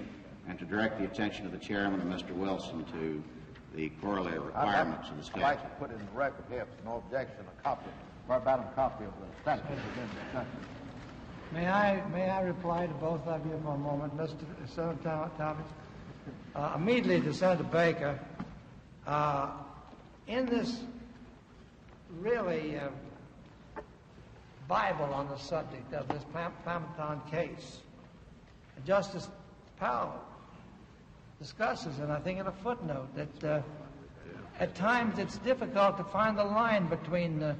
and to direct the attention of the Chairman and Mr. Wilson to the corollary requirements of the statute. I'd like to put in the record here, if there's no objection, a copy, verbatim copy of the statute. May I, may I reply to both of you for a moment, Mr. Senator Thom- Thomas? Uh, immediately to Senator Baker, uh, in this really uh, Bible on the subject of this Pam- Plamondon case, Justice Powell discusses, and I think in a footnote, that uh, at times it's difficult to find the line between uh,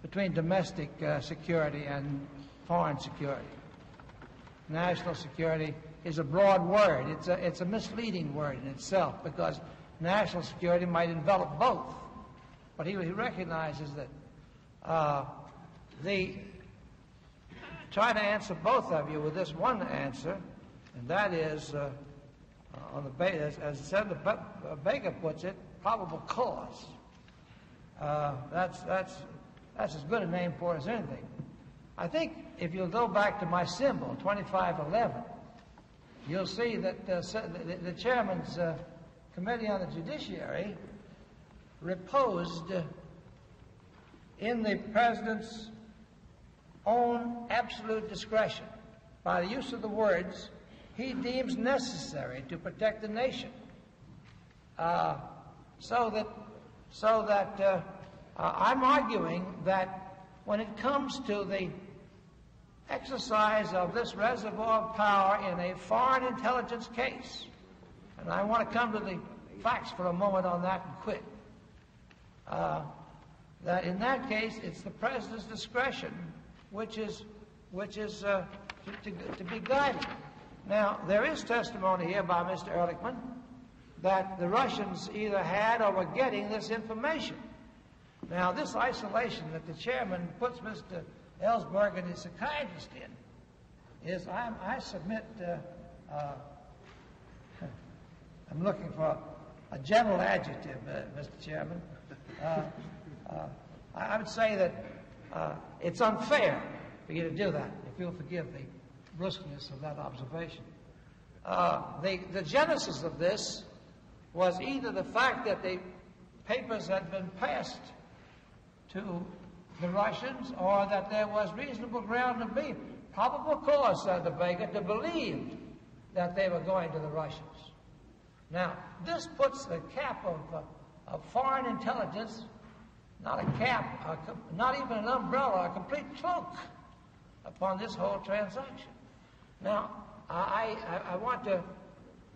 between domestic uh, security and foreign security. National security is a broad word. It's a, it's a misleading word in itself because national security might envelop both. But he, he recognizes that uh, the try to answer both of you with this one answer, and that is uh, on the ba- as, Senator Ba- Baker puts it, probable cause. Uh, that's that's that's as good a name for it as anything. I think if you'll go back to my symbol, 2511, you'll see that uh, the, chairman's uh, committee on the judiciary reposed uh, in the president's own absolute discretion by the use of the words he deems necessary to protect the nation. Uh, so that, so that uh, uh, I'm arguing that when it comes to the exercise of this reservoir of power in a foreign intelligence case, and I want to come to the facts for a moment on that and quit. Uh, that in that case, it's the president's discretion which is, which is uh, to, to, to be guided. Now, there is testimony here by Mr. Ehrlichman that the Russians either had or were getting this information. Now, this isolation that the chairman puts Mr. Ellsberg and his psychiatrist in is, I'm, I submit, uh, uh, <laughs> I'm looking for a general adjective, uh, Mr. Chairman. Uh, uh, I I would say that uh, it's unfair for you to do that, if you'll forgive the brusqueness of that observation. Uh, the, the genesis of this was either the fact that the papers had been passed to the Russians or that there was reasonable ground to be, probable cause, said the Baker, to believe that they were going to the Russians. Now, this puts the cap of, uh, of foreign intelligence, not a cap, a not even an umbrella, a complete cloak upon this whole transaction. Now, I, I, I want to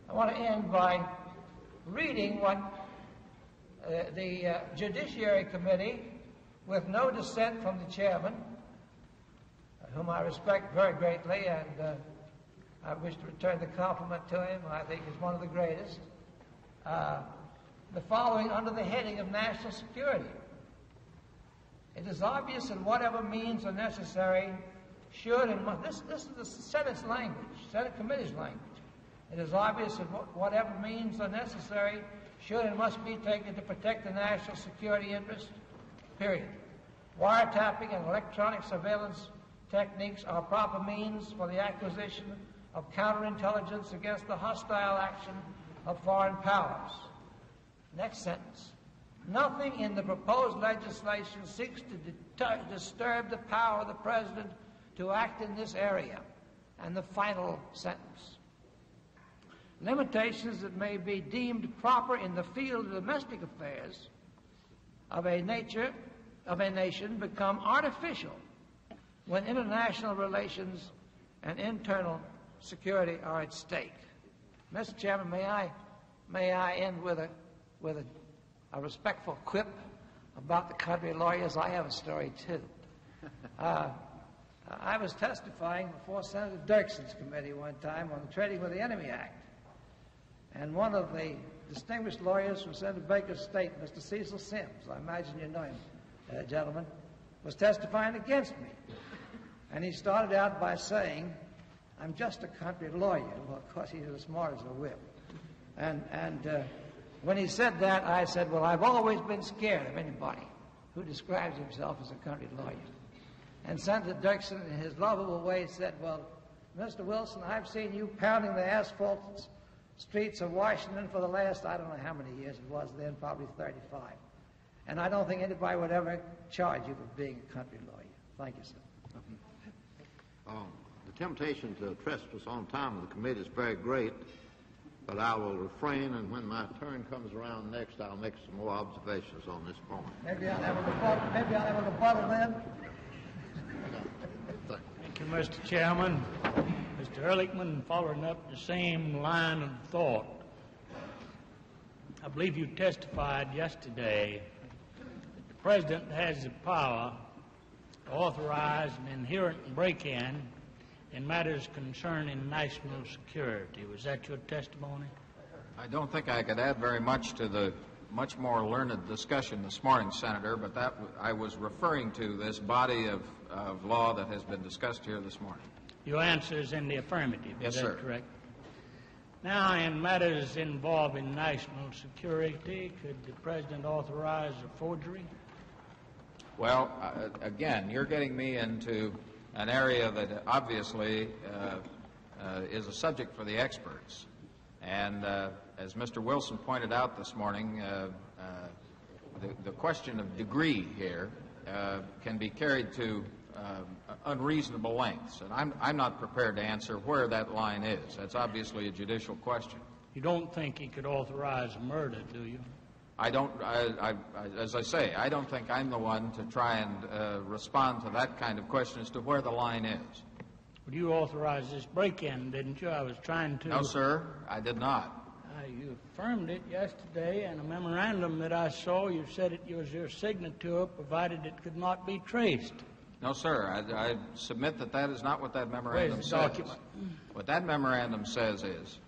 I want to end by reading what uh, the uh, Judiciary Committee, with no dissent from the chairman, whom I respect very greatly, and uh, I wish to return the compliment to him. I think he's one of the greatest. Uh, the following under the heading of national security. It is obvious that whatever means are necessary should and must. This, this is the Senate's language, Senate committee's language. It is obvious that whatever means are necessary should and must be taken to protect the national security interest, period. Wiretapping and electronic surveillance techniques are proper means for the acquisition of counterintelligence against the hostile action of foreign powers. Next sentence. Nothing in the proposed legislation seeks to deter, disturb the power of the President to act in this area. And the final sentence. limitations that may be deemed proper in the field of domestic affairs of a nature of a nation become artificial when international relations and internal security are at stake. Mr. Chairman, may I, may I end with a, with a, a respectful quip about the country lawyers? I have a story too. Uh, I was testifying before Senator Dirksen's committee one time on the Trading with the Enemy Act. And one of the distinguished lawyers from Senator Baker's state, Mr. Cecil Sims, I imagine you know him, uh, gentlemen, was testifying against me. And he started out by saying, I'm just a country lawyer. Well, of course, he's as smart as a whip. And, and uh, when he said that, I said, Well, I've always been scared of anybody who describes himself as a country lawyer. And Senator Dirksen, in his lovable way, said, Well, Mr. Wilson, I've seen you pounding the asphalt streets of Washington for the last, I don't know how many years it was then, probably 35. And I don't think anybody would ever charge you with being a country lawyer. Thank you, sir. Um, the temptation to trespass on time of the committee is very great, but I will refrain, and when my turn comes around next, I'll make some more observations on this point. Maybe I'll have a rebuttal, maybe I'll have a rebuttal then. Thank you, Mr. Chairman. Mr. Ehrlichman, following up the same line of thought, I believe you testified yesterday that the President has the power to authorize an inherent break-in in matters concerning national security. Was that your testimony? I don't think I could add very much to the much more learned discussion this morning, Senator, but that I was referring to this body of, of law that has been discussed here this morning. Your answer is in the affirmative. Yes, is that sir. correct? Now, in matters involving national security, could the President authorize a forgery? Well, uh, again, you're getting me into an area that obviously uh, uh, is a subject for the experts. And uh, as Mr. Wilson pointed out this morning, uh, uh, the, the question of degree here uh, can be carried to uh, unreasonable lengths. And I'm, I'm not prepared to answer where that line is. That's obviously a judicial question. You don't think he could authorize murder, do you? I don't, I, I, as I say, I don't think I'm the one to try and uh, respond to that kind of question as to where the line is. Well, you authorized this break-in, didn't you? I was trying to. No, sir, I did not. You affirmed it yesterday in a memorandum that I saw. You said it was your signature, provided it could not be traced. No, sir, I, I submit that that is not what that memorandum says. document? What that memorandum says is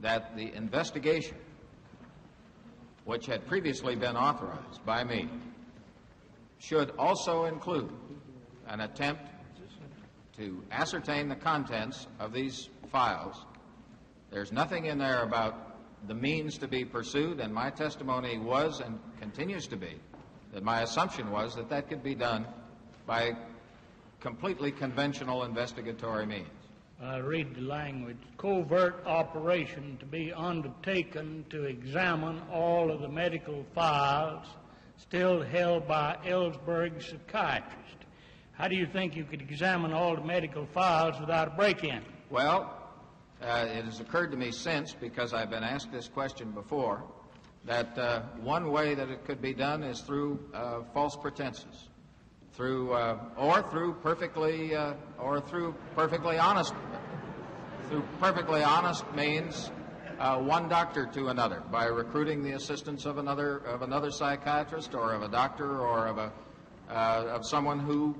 that the investigation, which had previously been authorized by me, should also include an attempt to ascertain the contents of these files. There's nothing in there about the means to be pursued, and my testimony was and continues to be that my assumption was that that could be done by completely conventional investigatory means. I read the language. Covert operation to be undertaken to examine all of the medical files still held by Ellsberg psychiatrist. How do you think you could examine all the medical files without a break-in? Well, uh, it has occurred to me since, because I've been asked this question before, that uh, one way that it could be done is through uh, false pretenses, through uh, or through perfectly uh, or through perfectly honest, through perfectly honest means, uh, one doctor to another by recruiting the assistance of another of another psychiatrist or of a doctor or of a of someone who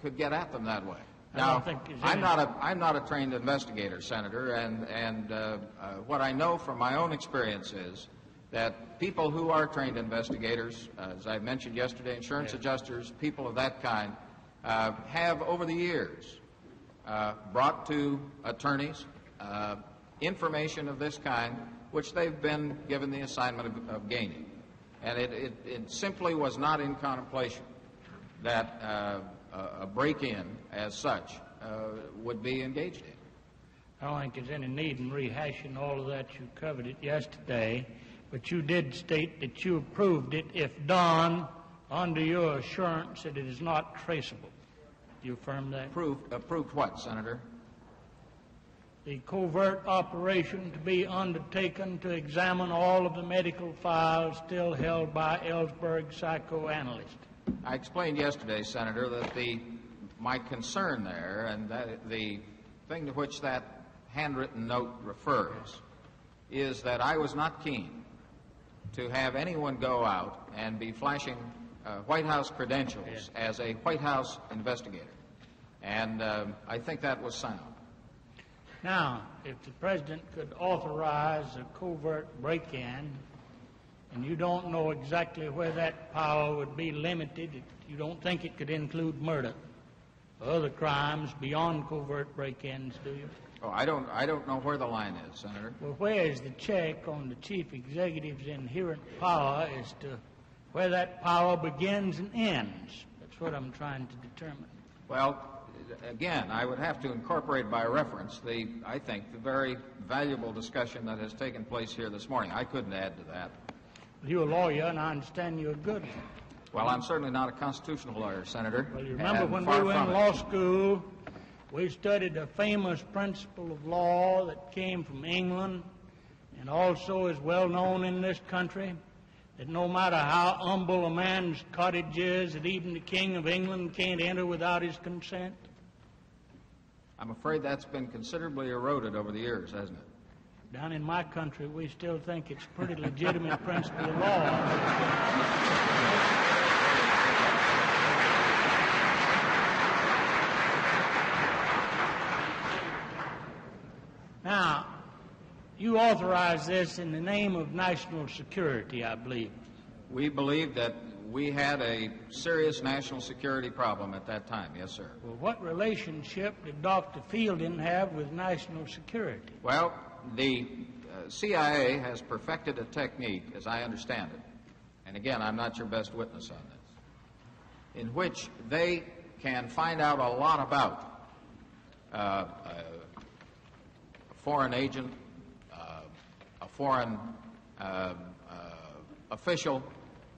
could get at them that way. Now, don't think there's I'm not a I'm not a trained investigator, Senator, and and uh, uh, what I know from my own experience is that people who are trained investigators, uh, as I mentioned yesterday, insurance adjusters, people of that kind, uh, have over the years uh, brought to attorneys uh, information of this kind, which they've been given the assignment of, of gaining. And it, it, it simply was not in contemplation that uh, a a break-in as such uh, would be engaged in. I don't think there's any need in rehashing all of that. You covered it yesterday, but you did state that you approved it if done under your assurance that it is not traceable. Do you affirm that? Approved, approved what, Senator? the covert operation to be undertaken to examine all of the medical files still held by Ellsberg psychoanalyst. I explained yesterday, Senator, that the my concern there and that the thing to which that handwritten note refers is that I was not keen to have anyone go out and be flashing uh, White House credentials as a White House investigator. And um, I think that was sound. Now, if the president could authorize a covert break in, and you don't know exactly where that power would be limited, you don't think it could include murder or other crimes beyond covert break ins, do you? Oh, I don't, I don't know where the line is, Senator. Well, where is the check on the chief executive's inherent power as to where that power begins and ends? That's what I'm trying to determine. Well, again, I would have to incorporate by reference the, I think, the very valuable discussion that has taken place here this morning. I couldn't add to that. You're a lawyer, and I understand you're a good one. Well, I'm certainly not a constitutional lawyer, Senator. Well, you remember when we were in it. law school, we studied a famous principle of law that came from England and also is well known in this country that no matter how humble a man's cottage is, that even the King of England can't enter without his consent. I'm afraid that's been considerably eroded over the years, hasn't it? Down in my country, we still think it's pretty legitimate <laughs> principle of law. Now, you authorized this in the name of national security, I believe. We believe that we had a serious national security problem at that time, yes, sir. Well, what relationship did Dr. Fielding have with national security? Well, the uh, CIA has perfected a technique, as I understand it, and again, I'm not your best witness on this, in which they can find out a lot about uh, a foreign agent, uh, a foreign uh, uh, official,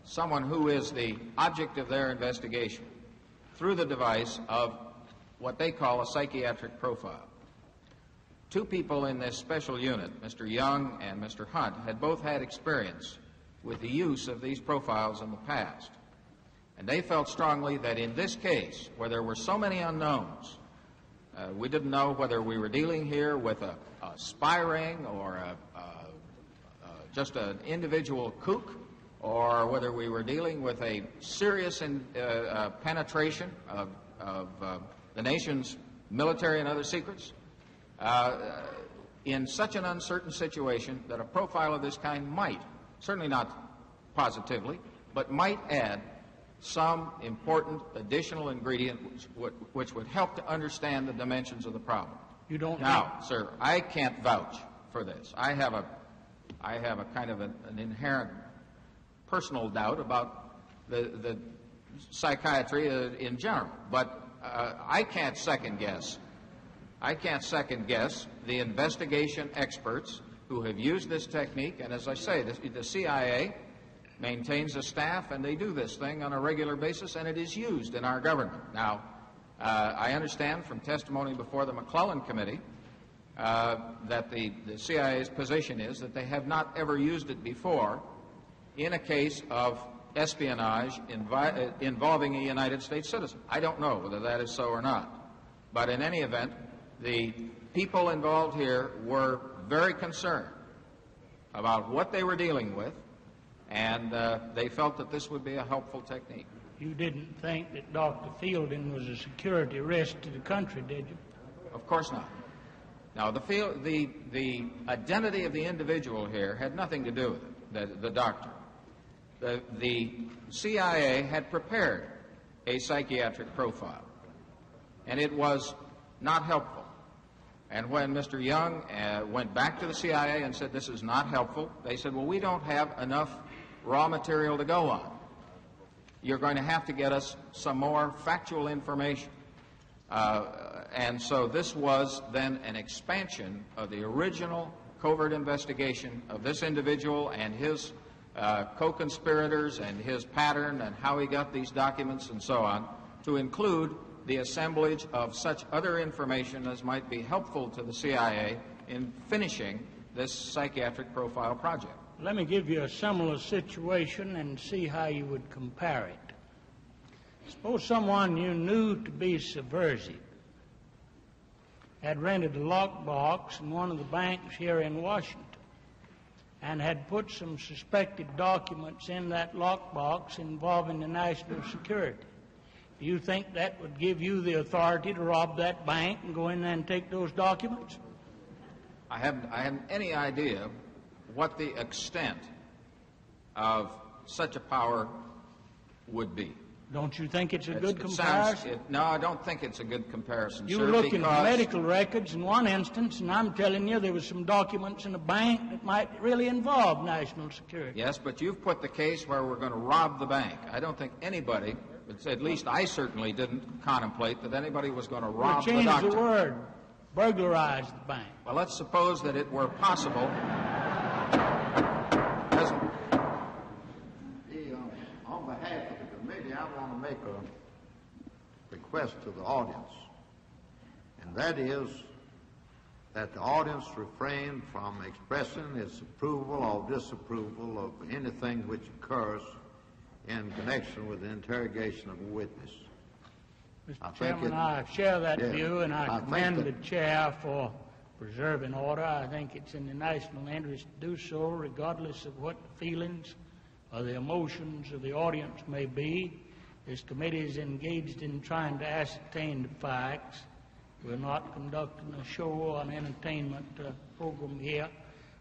someone who is the object of their investigation, through the device of what they call a psychiatric profile. Two people in this special unit, Mr. Young and Mr. Hunt, had both had experience with the use of these profiles in the past. And they felt strongly that in this case, where there were so many unknowns, uh, we didn't know whether we were dealing here with a, a spy ring or a, a, just an individual kook, or whether we were dealing with a serious in, uh, uh, penetration of, of uh, the nation's military and other secrets. Uh, in such an uncertain situation that a profile of this kind might, certainly not positively, but might add some important additional ingredient which would, which would help to understand the dimensions of the problem. You don't Now, sir, I can't vouch for this. I have a, I have a kind of an, an inherent personal doubt about the, the psychiatry uh, in general, but uh, I can't second guess I can't second guess the investigation experts who have used this technique. And as I say, the, the, CIA maintains a staff and they do this thing on a regular basis and it is used in our government. Now, uh, I understand from testimony before the McClellan Committee uh, that the, the CIA's position is that they have not ever used it before in a case of espionage invi- uh, involving a United States citizen. I don't know whether that is so or not. But in any event, the people involved here were very concerned about what they were dealing with, and uh, they felt that this would be a helpful technique. You didn't think that Dr. Fielding was a security risk to the country, did you? Of course not. Now, the, the, the identity of the individual here had nothing to do with it, the, the doctor. The, the CIA had prepared a psychiatric profile, and it was not helpful. And when Mr. Young uh, went back to the CIA and said this is not helpful, they said, well, we don't have enough raw material to go on. You're going to have to get us some more factual information. Uh, and so this was then an expansion of the original covert investigation of this individual and his uh, co-conspirators and his pattern and how he got these documents and so on to include the assemblage of such other information as might be helpful to the CIA in finishing this psychiatric profile project. Let me give you a similar situation and see how you would compare it. Suppose someone you knew to be subversive had rented a lockbox in one of the banks here in Washington and had put some suspected documents in that lockbox involving the national security. You think that would give you the authority to rob that bank and go in there and take those documents? I haven't, I haven't any idea what the extent of such a power would be. Don't you think it's a It's- good it sounds- comparison? it- no, I don't think it's a good comparison, You sir, look because medical records in one instance, and I'm telling you there was some documents in a bank that might really involve national security. Yes, but you've put the case where we're going to rob the bank. I don't think anybody, at least I certainly didn't contemplate that anybody was going to Well, rob the change doctor. the word, burglarize the bank. Well, let's suppose that it were possible. Present- The, uh, on behalf of the committee, I want to make a request to the audience, and that is that the audience refrain from expressing its approval or disapproval of anything which occurs in connection with the interrogation of a witness. I Mr. think Chairman, it- I share that Yeah, view, and I I commend the chair for preserving order. I think it's in the national interest to do so, regardless of what the feelings or the emotions of the audience may be. This committee is engaged in trying to ascertain the facts. We're not conducting a show or an entertainment uh, program here.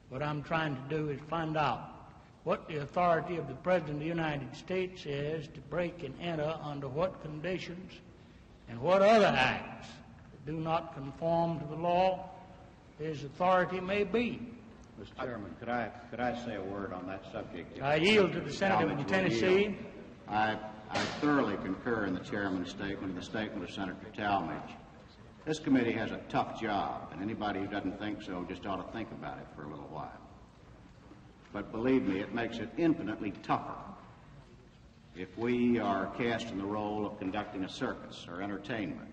What I'm trying to do is find out what the authority of the President of the United States is to break and enter under what conditions and what other acts that do not conform to the law his authority may be. Mr. Chairman, could I, could I say a word on that subject? I yield to the senator from Tennessee. I, I thoroughly concur in the chairman's statement and the statement of Senator Talmadge. This committee has a tough job, and anybody who doesn't think so just ought to think about it for a little while. But believe me, it makes it infinitely tougher if we are cast in the role of conducting a circus or entertainment.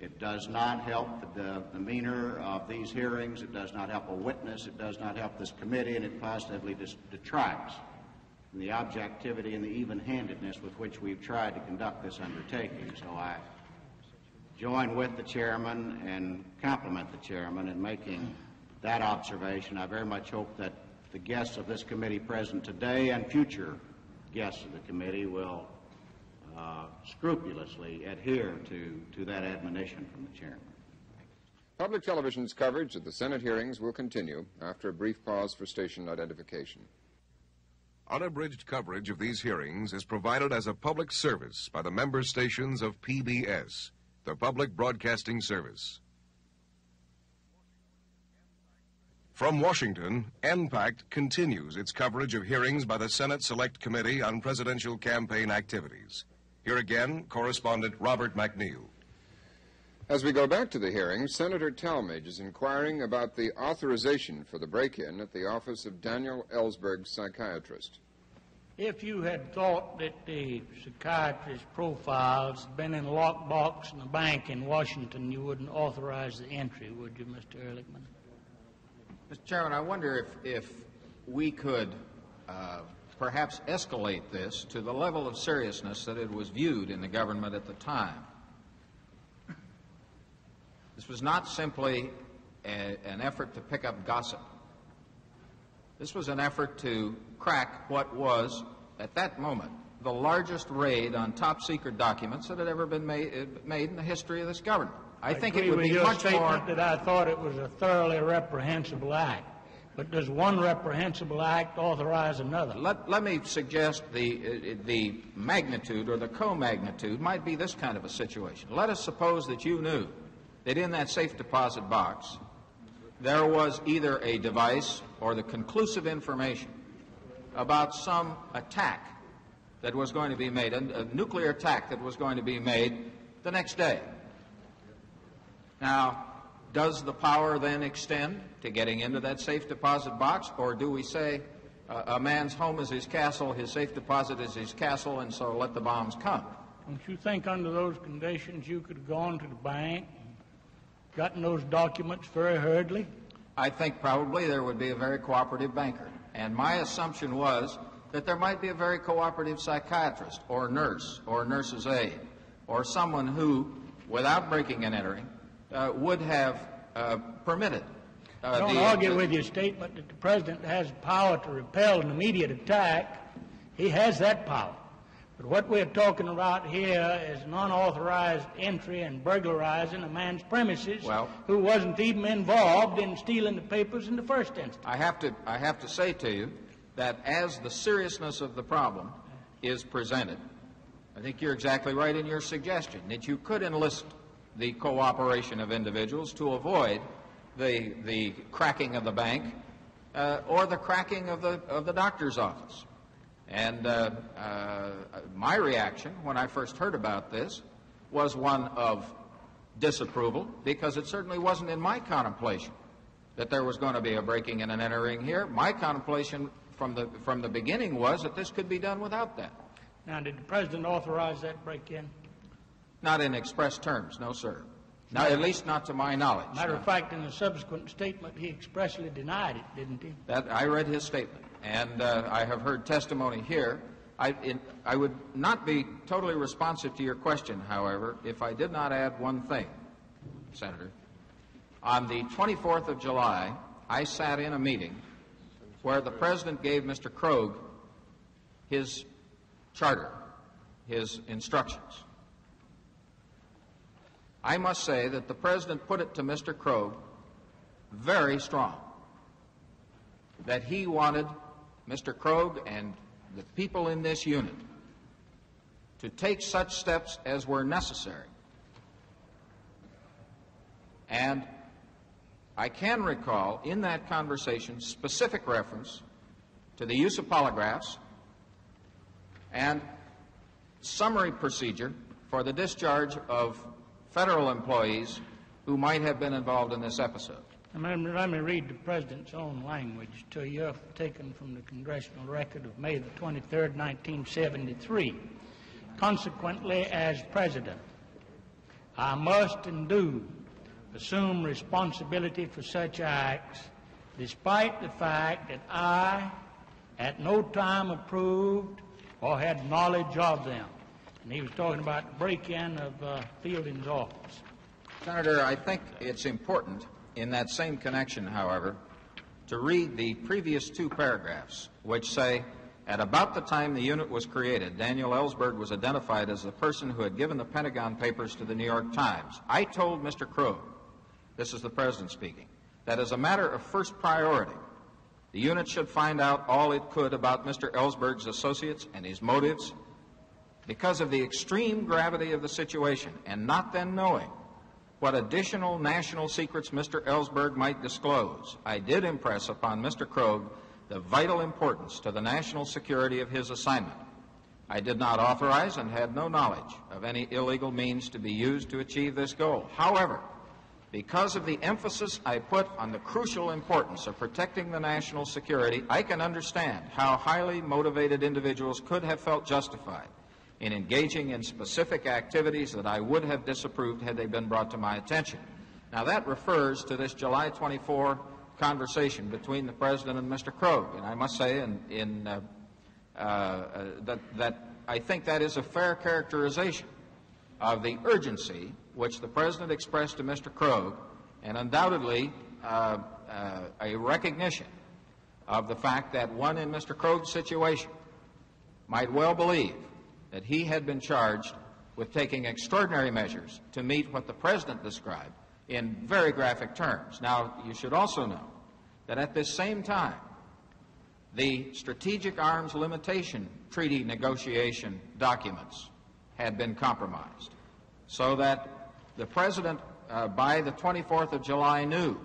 It does not help the demeanor of these hearings. It does not help a witness. It does not help this committee, and it positively detracts from the objectivity and the even-handedness with which we've tried to conduct this undertaking. So I join with the chairman and compliment the chairman in making that observation. I very much hope that the guests of this committee present today and future guests of the committee will uh, scrupulously adhere to, to that admonition from the chairman. Public television's coverage of the Senate hearings will continue after a brief pause for station identification. Unabridged coverage of these hearings is provided as a public service by the member stations of PBS, the Public Broadcasting Service. From Washington, NPACT continues its coverage of hearings by the Senate Select Committee on Presidential Campaign Activities. Here again, correspondent Robert MacNeil. As we go back to the hearing, Senator Talmadge is inquiring about the authorization for the break-in at the office of Daniel Ellsberg's psychiatrist. If you had thought that the psychiatrist's profiles had been in a lockbox in a bank in Washington, you wouldn't authorize the entry, would you, Mr. Ehrlichman? Mr. Chairman, I wonder if, if we could uh, perhaps escalate this to the level of seriousness that it was viewed in the government at the time. This was not simply a, an effort to pick up gossip. This was an effort to crack what was, at that moment, the largest raid on top secret documents that had ever been made, made in the history of this government. I, think it would be much more. that I thought it was a thoroughly reprehensible act. But does one reprehensible act authorize another? Let, let me suggest the, uh, the magnitude or the co-magnitude might be this kind of a situation. Let us suppose that you knew that in that safe deposit box there was either a device or the conclusive information about some attack that was going to be made, a, a nuclear attack that was going to be made the next day. Now, does the power then extend to getting into that safe deposit box, or do we say uh, a man's home is his castle, his safe deposit is his castle, and so let the bombs come? Don't you think under those conditions you could have gone to the bank, and gotten those documents very hurriedly? I think probably there would be a very cooperative banker. And my assumption was that there might be a very cooperative psychiatrist or nurse or nurse's aide or someone who, without breaking and entering, would have uh, permitted. Uh, I don't argue with your statement that the president has power to repel an immediate attack. He has that power. But what we're talking about here is an unauthorized entry and burglarizing a man's premises Well- who wasn't even involved in stealing the papers in the first instance. I have to I have to say to you that as the seriousness of the problem is presented, I think you're exactly right in your suggestion that you could enlist the cooperation of individuals to avoid the the cracking of the bank uh, or the cracking of the of the doctor's office. And uh, uh, my reaction when I first heard about this was one of disapproval because it certainly wasn't in my contemplation that there was going to be a breaking and an entering here. My contemplation from the from the beginning was that this could be done without that. Now, did the president authorize that break-in? Not in express terms, no, sir. Not, at least not to my knowledge. Matter no. of fact, in the subsequent statement, he expressly denied it, didn't he? That I read his statement, and uh, I have heard testimony here. I, in, I would not be totally responsive to your question, however, if I did not add one thing, Senator. On the 24th of July, I sat in a meeting where the president gave Mr. Krogh his charter, his instructions. I must say that the president put it to Mr. Krogh very strong that he wanted Mr. Krogh and the people in this unit to take such steps as were necessary. And I can recall in that conversation specific reference to the use of polygraphs and summary procedure for the discharge of federal employees who might have been involved in this episode. Let me, read the president's own language to you, taken from the congressional record of May the 23rd, 1973. Consequently, as president, I must and do assume responsibility for such acts, despite the fact that I at no time approved or had knowledge of them. And he was talking about the break-in of uh, Fielding's office. Senator, I think it's important in that same connection, however, to read the previous two paragraphs, which say, at about the time the unit was created, Daniel Ellsberg was identified as the person who had given the Pentagon Papers to the New York Times. I told Mr. Krogh, this is the President speaking, that as a matter of first priority, the unit should find out all it could about Mr. Ellsberg's associates and his motives because of the extreme gravity of the situation and not then knowing what additional national secrets Mr. Ellsberg might disclose, I did impress upon Mr. Krogh the vital importance to the national security of his assignment. I did not authorize and had no knowledge of any illegal means to be used to achieve this goal. However, because of the emphasis I put on the crucial importance of protecting the national security, I can understand how highly motivated individuals could have felt justified in engaging in specific activities that I would have disapproved had they been brought to my attention. Now, that refers to this July 24 conversation between the President and Mr. Krogh. And I must say in, in, uh, uh, that, that I think that is a fair characterization of the urgency which the President expressed to Mr. Krogh, and undoubtedly uh, uh, a recognition of the fact that one in Mr. Krogh's situation might well believe that he had been charged with taking extraordinary measures to meet what the President described in very graphic terms. Now, you should also know that at this same time, the Strategic Arms Limitation Treaty negotiation documents had been compromised, so that the President, uh, by the 24th of July, knew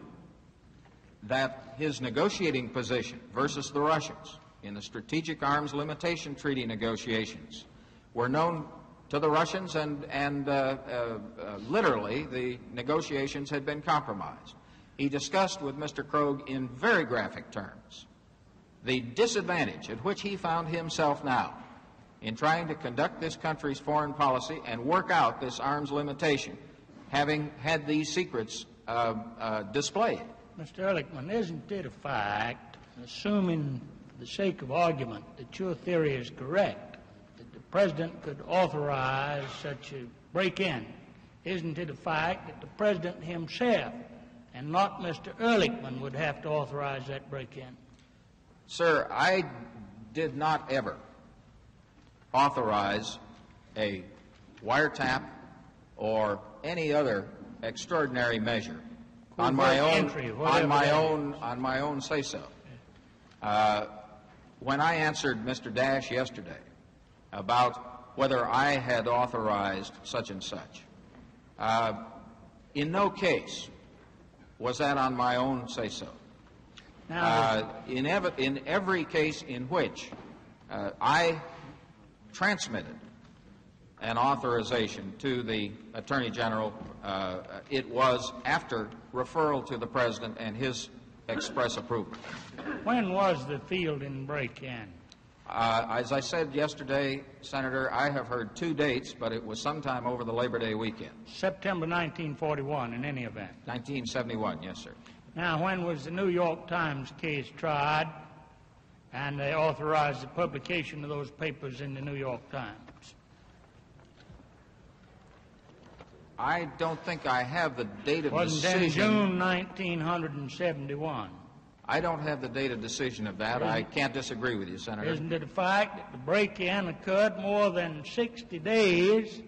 that his negotiating position versus the Russians in the Strategic Arms Limitation Treaty negotiations were known to the Russians, and, and uh, uh, uh, literally the negotiations had been compromised. He discussed with Mr. Krogh in very graphic terms the disadvantage at which he found himself now in trying to conduct this country's foreign policy and work out this arms limitation, having had these secrets uh, uh, displayed. Mr. Ehrlichman, isn't it a fact, assuming for the sake of argument that your theory is correct, President could authorize such a break-in? Isn't it a fact that the President himself and not Mr. Ehrlichman would have to authorize that break-in? Sir, I did not ever authorize a wiretap or any other extraordinary measure on my own entry, on my own on my own say so. Uh, when I answered Mr. Dash yesterday about whether I had authorized such and such, uh, in no case was that on my own say so. Now, Uh, in, ev- in every case in which uh, I transmitted an authorization to the Attorney General, uh, it was after referral to the President and his express approval. when was the Fielding break-in? Uh, as I said yesterday, Senator, I have heard two dates, but it was sometime over the Labor Day weekend. September 1941, in any event. 1971, yes, sir. Now, when was the New York Times case tried and they authorized the publication of those papers in the New York Times? I don't think I have the date of Wasn't in decision. June 1971. I don't have the date of decision of that. I can't disagree with you, Senator. Isn't it a fact that the break-in occurred more than 60 days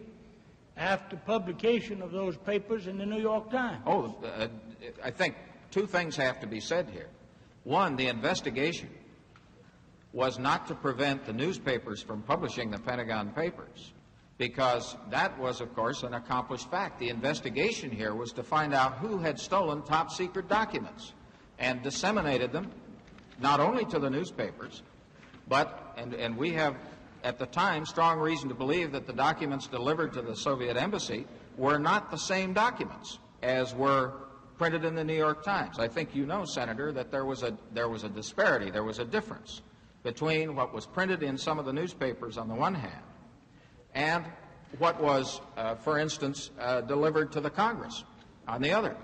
after publication of those papers in the New York Times? Oh, uh, I think two things have to be said here. One, the investigation was not to prevent the newspapers from publishing the Pentagon Papers, because that was, of course, an accomplished fact. The investigation here was to find out who had stolen top secret documents and disseminated them not only to the newspapers, but, and, and we have at the time strong reason to believe that the documents delivered to the Soviet embassy were not the same documents as were printed in the New York Times. I think you know, Senator, that there was a, there was a disparity, there was a difference between what was printed in some of the newspapers on the one hand and what was, uh, for instance, uh, delivered to the Congress on the other.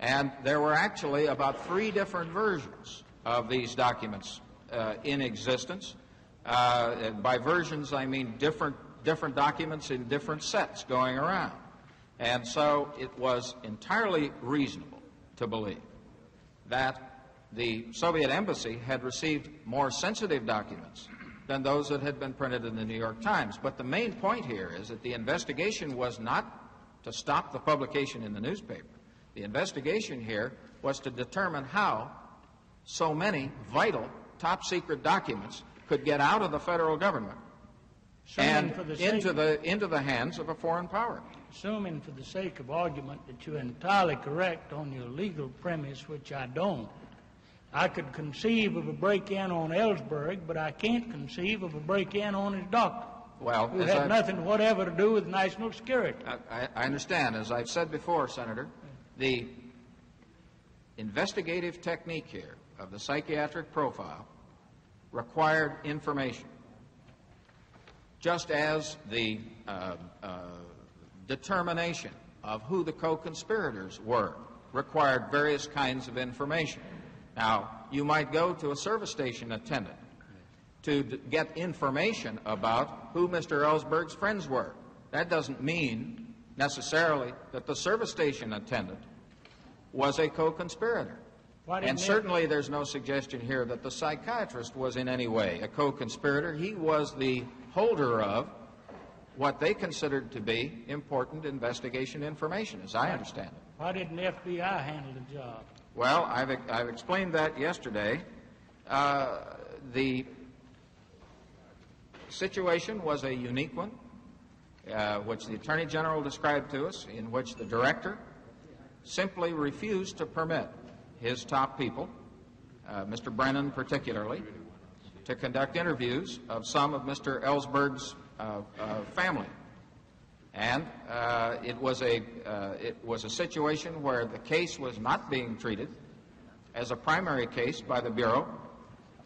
And there were actually about three different versions of these documents uh, in existence. Uh, by versions, I mean different, different documents in different sets going around. And so it was entirely reasonable to believe that the Soviet embassy had received more sensitive documents than those that had been printed in the New York Times. But the main point here is that the investigation was not to stop the publication in the newspaper. The investigation here was to determine how so many vital top secret documents could get out of the federal government Assuming and the into the, into the hands of a foreign power. Assuming for the sake of argument that you're entirely correct on your legal premise, which I don't, I could conceive of a break-in on Ellsberg, but I can't conceive of a break-in on his doctor, Well, who had I've- nothing whatever to do with national security. I, I understand. As I've said before, Senator, the investigative technique here of the psychiatric profile required information, just as the uh, uh, determination of who the co-conspirators were required various kinds of information. Now, you might go to a service station attendant to get information about who Mr. Ellsberg's friends were. That doesn't mean necessarily that the service station attendant was a co-conspirator. And certainly there's no suggestion here that the psychiatrist was in any way a co-conspirator. He was the holder of what they considered to be important investigation information, as I understand it. Why didn't the FBI handle the job? Well, I've, I've explained that yesterday. Uh, the situation was a unique one, uh, which the Attorney General described to us, in which the Director simply refused to permit his top people, uh, Mr. Brennan particularly, to conduct interviews of some of Mr. Ellsberg's uh, uh, family. And uh, it, was a, uh, it was a situation where the case was not being treated as a primary case by the Bureau,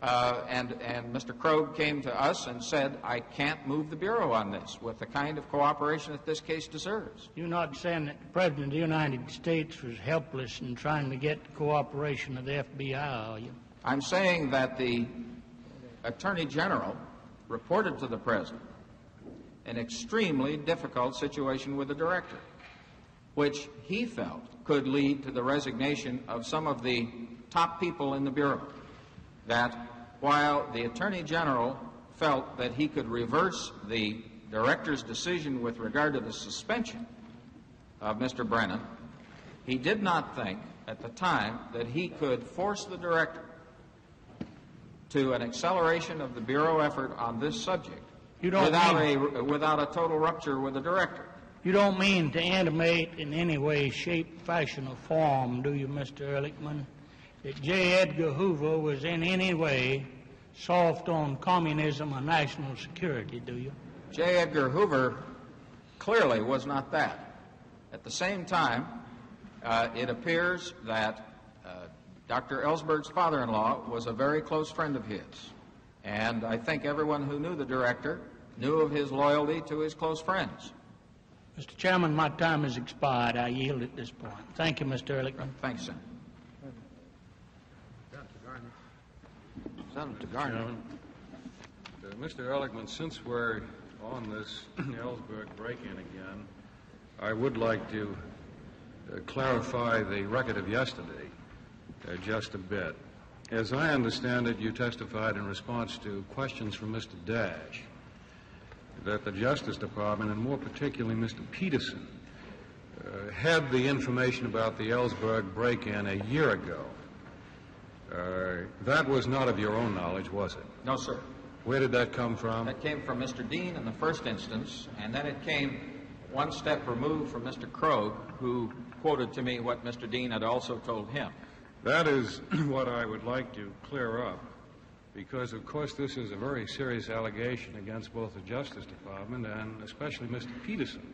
Uh, and, and Mr. Krogh came to us and said, I can't move the Bureau on this with the kind of cooperation that this case deserves. You're not saying that the President of the United States was helpless in trying to get cooperation of the FBI, are you? I'm saying that the Attorney General reported to the President an extremely difficult situation with the Director, which he felt could lead to the resignation of some of the top people in the Bureau. That while the Attorney General felt that he could reverse the Director's decision with regard to the suspension of Mr. Brennan, he did not think at the time that he could force the Director to an acceleration of the Bureau effort on this subject without, mean- a, without a total rupture with the Director. You don't mean to animate in any way, shape, fashion, or form, do you, Mr. Ehrlichman, that J. Edgar Hoover was in any way soft on communism or national security, do you? J. Edgar Hoover clearly was not that. At the same time, uh, it appears that uh, Dr. Ellsberg's father in law was a very close friend of his. And I think everyone who knew the director knew of his loyalty to his close friends. Mr. Chairman, my time has expired. I yield at this point. Thank you, Mr. Ehrlichman. Thanks, Senator Gurney. Chairman. Mr. Ehrlichman, since we're on this <clears throat> Ellsberg break-in again, I would like to uh, clarify the record of yesterday uh, just a bit. As I understand it, you testified in response to questions from Mr. Dash that the Justice Department, and more particularly Mr. Petersen, uh, had the information about the Ellsberg break-in a year ago. Uh, that was not of your own knowledge, was it? No, sir. Where did that come from? That came from Mr. Dean in the first instance, and then it came one step removed from Mr. Krogh, who quoted to me what Mr. Dean had also told him. That is <clears throat> what I would like to clear up, because of course this is a very serious allegation against both the Justice Department and especially Mr. Petersen,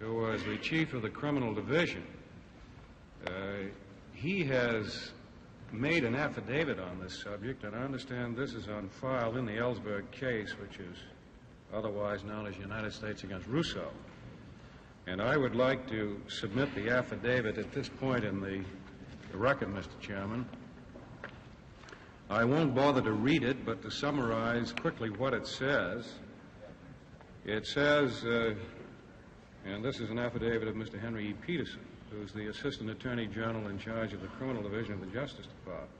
who was the chief of the criminal division. Uh, he has made an affidavit on this subject, and I understand this is on file in the Ellsberg case, which is otherwise known as United States against Russo. And I would like to submit the affidavit at this point in the, the record, Mr. Chairman. I won't bother to read it, but to summarize quickly what it says. It says, uh, and this is an affidavit of Mr. Henry E. Petersen, who's the Assistant Attorney General in charge of the Criminal Division of the Justice Department.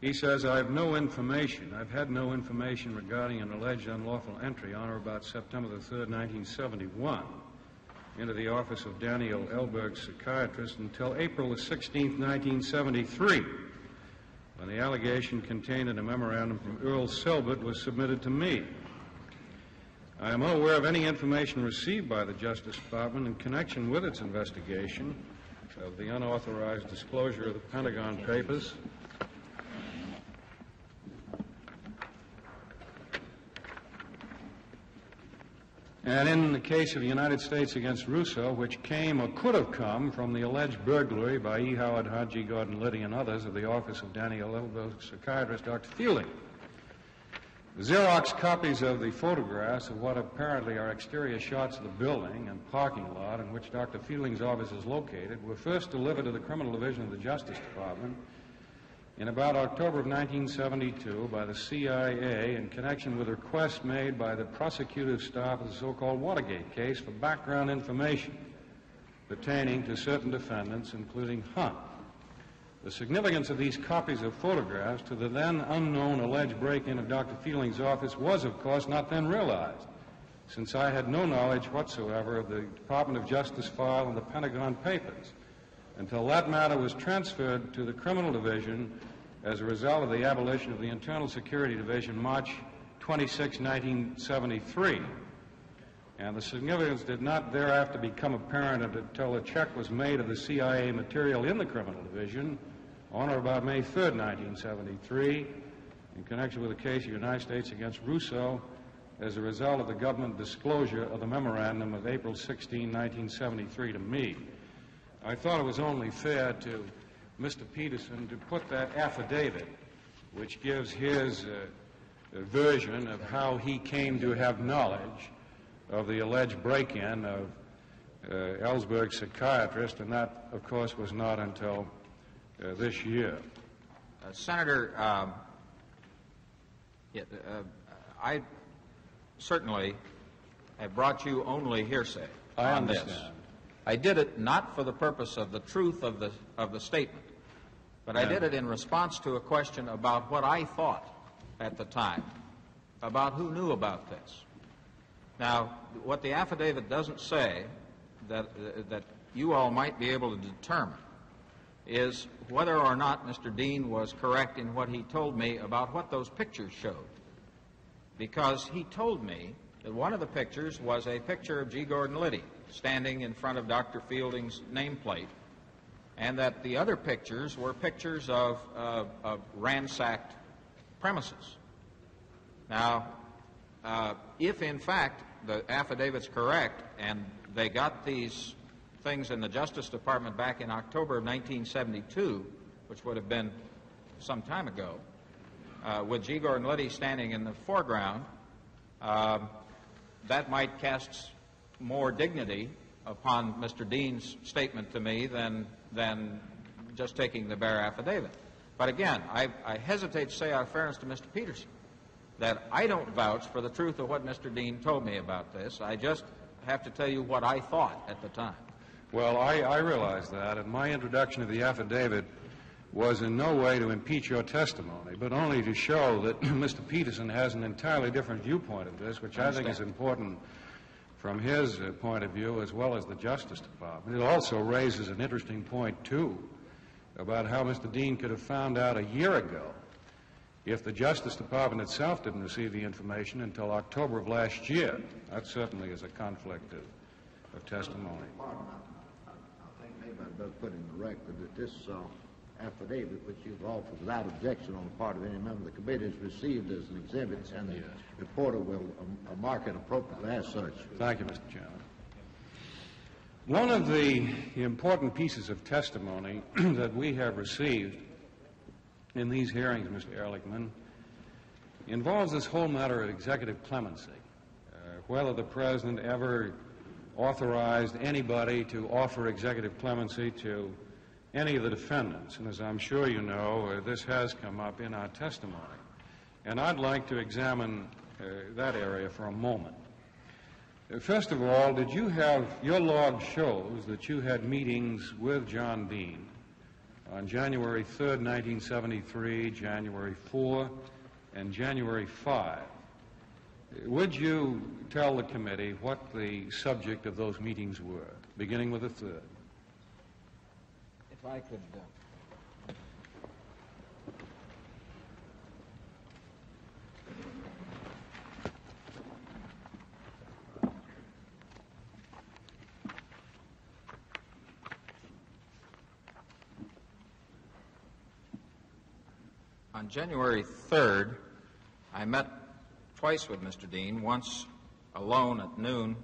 He says, I have no information, I've had no information regarding an alleged unlawful entry on or about September the 3rd, 1971, into the office of Daniel Ellsberg, psychiatrist, until April the 16th, 1973, when the allegation contained in a memorandum from Earl Silbert was submitted to me. I am unaware of any information received by the Justice Department in connection with its investigation of the unauthorized disclosure of the Pentagon Papers. And in the case of the United States against Russo, which came or could have come from the alleged burglary by E. Howard Haji, Gordon Liddy, and others of the office of Daniel Ellsberg, psychiatrist Dr. Fielding. Xerox copies of the photographs of what apparently are exterior shots of the building and parking lot in which Dr. Fielding's office is located were first delivered to the Criminal Division of the Justice Department in about October of 1972 by the CIA in connection with requests made by the prosecutive staff of the so-called Watergate case for background information pertaining to certain defendants, including Hunt. The significance of these copies of photographs to the then unknown alleged break-in of Dr. Fielding's office was, of course, not then realized, since I had no knowledge whatsoever of the Department of Justice file and the Pentagon Papers until that matter was transferred to the Criminal Division as a result of the abolition of the Internal Security Division March 26, 1973. And the significance did not thereafter become apparent until a check was made of the CIA material in the Criminal Division on or about May 3, 1973, in connection with the case of the United States against Russo as a result of the government disclosure of the memorandum of April 16, 1973 to me. I thought it was only fair to Mr. Petersen to put that affidavit which gives his uh, version of how he came to have knowledge of the alleged break-in of uh, Ellsberg's psychiatrist, and that, of course, was not until uh, this year. Uh, Senator, um, yeah, uh, I certainly have brought you only hearsay I on this. understand. I did it not for the purpose of the truth of the, of the statement, but I did it in response to a question about what I thought at the time about who knew about this. Now, what the affidavit doesn't say that, uh, that you all might be able to determine is whether or not Mr. Dean was correct in what he told me about what those pictures showed. Because he told me that one of the pictures was a picture of G. Gordon Liddy standing in front of Dr. Fielding's nameplate, and that the other pictures were pictures of, uh, of ransacked premises. Now, uh, if in fact the affidavit's correct and they got these things in the Justice Department back in October of 1972, which would have been some time ago, uh, with G. Gordon Liddy standing in the foreground, um, that might cast more dignity upon Mr. Dean's statement to me than, than just taking the bare affidavit. But again, I, I hesitate to say of fairness to Mr. Petersen that I don't vouch for the truth of what Mr. Dean told me about this. I just have to tell you what I thought at the time. Well, I, I realize that, and my introduction of the affidavit was in no way to impeach your testimony, but only to show that <clears throat> Mr. Petersen has an entirely different viewpoint of this, which I, think is important from his uh, point of view as well as the Justice Department. It also raises an interesting point, too, about how Mr. Dean could have found out a year ago if the Justice Department itself didn't receive the information until October of last year. That certainly is a conflict of, of testimony. I think maybe I'd better put in the record that this uh, affidavit, which you've offered without objection on the part of any member of the committee, is received as an exhibit, and the reporter will um, uh, mark it appropriately as such. Thank you, Mr. Chairman. One of the important pieces of testimony <clears throat> that we have received in these hearings, Mr. Ehrlichman, involves this whole matter of executive clemency. Uh, whether the President ever authorized anybody to offer executive clemency to any of the defendants. And as I'm sure you know, uh, this has come up in our testimony. And I'd like to examine uh, that area for a moment. Uh, First of all, did you have, your log shows that you had meetings with John Dean on January 3rd, 1973, January 4, and January 5. Would you tell the committee what the subject of those meetings were, beginning with the 3rd? If I could. Uh, On January 3rd, I met twice with Mr. Dean, once alone at noon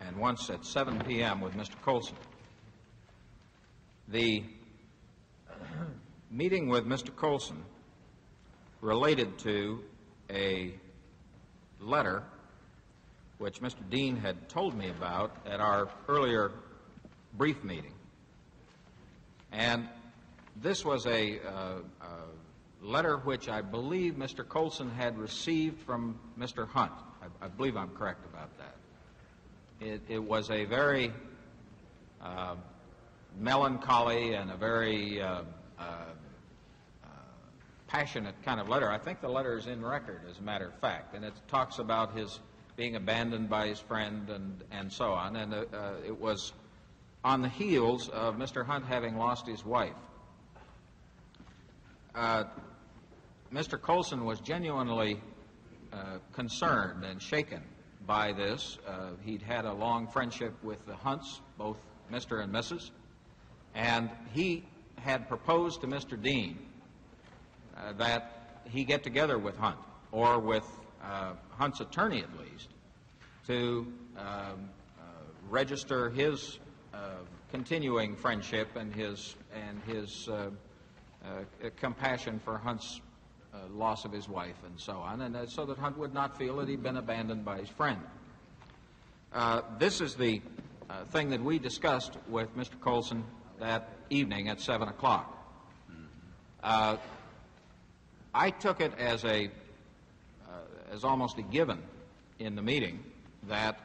and once at 7 p.m. with Mr. Colson. The <clears throat> meeting with Mr. Colson related to a letter which Mr. Dean had told me about at our earlier brief meeting. And this was a, uh, a letter which I believe Mr. Colson had received from Mr. Hunt. I, I believe I'm correct about that. It, it was a very uh, melancholy and a very uh, uh, uh, passionate kind of letter. I think the letter is in record, as a matter of fact, and it talks about his being abandoned by his friend and, and so on. And uh, uh, it was on the heels of Mr. Hunt having lost his wife. Uh, Mr. Colson was genuinely uh, concerned and shaken by this. Uh, he'd had a long friendship with the Hunts, both Mr. and Mrs., and he had proposed to Mr. Dean uh, that he get together with Hunt, or with uh, Hunt's attorney at least, to um, uh, register his uh, continuing friendship and his and his compassion for Hunt's uh, loss of his wife and so on, and uh, so that Hunt would not feel that he'd been abandoned by his friend. Uh, this is the uh, thing that we discussed with Mr. Colson that evening at 7 o'clock. I took it as a as almost a given in the meeting that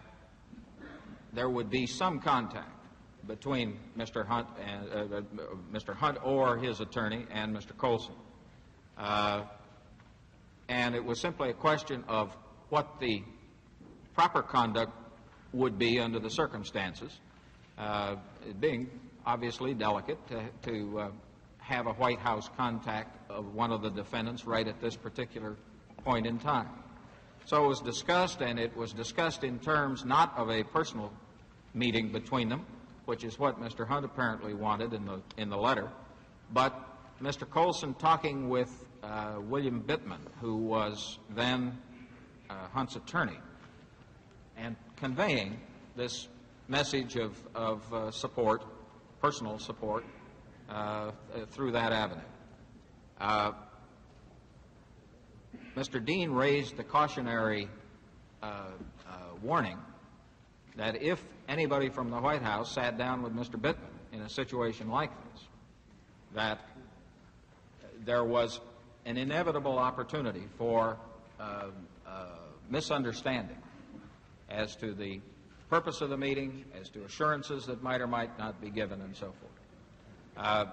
there would be some contact between Mr. Hunt and uh, Mr. Hunt or his attorney and Mr. Colson. Uh, and it was simply a question of what the proper conduct would be under the circumstances, uh, being obviously delicate to, to uh, have a White House contact of one of the defendants right at this particular point in time. So it was discussed, and it was discussed in terms not of a personal meeting between them, which is what Mr. Hunt apparently wanted in the, in the letter, but Mr. Colson talking with uh, William Bittman, who was then uh, Hunt's attorney, and conveying this message of, of uh, support, personal support, uh, through that avenue. Uh, Mr. Dean raised the cautionary warning that if anybody from the White House sat down with Mr. Bittman in a situation like this, that there was an inevitable opportunity for uh, uh, misunderstanding as to the purpose of the meeting, as to assurances that might or might not be given, and so forth. Uh,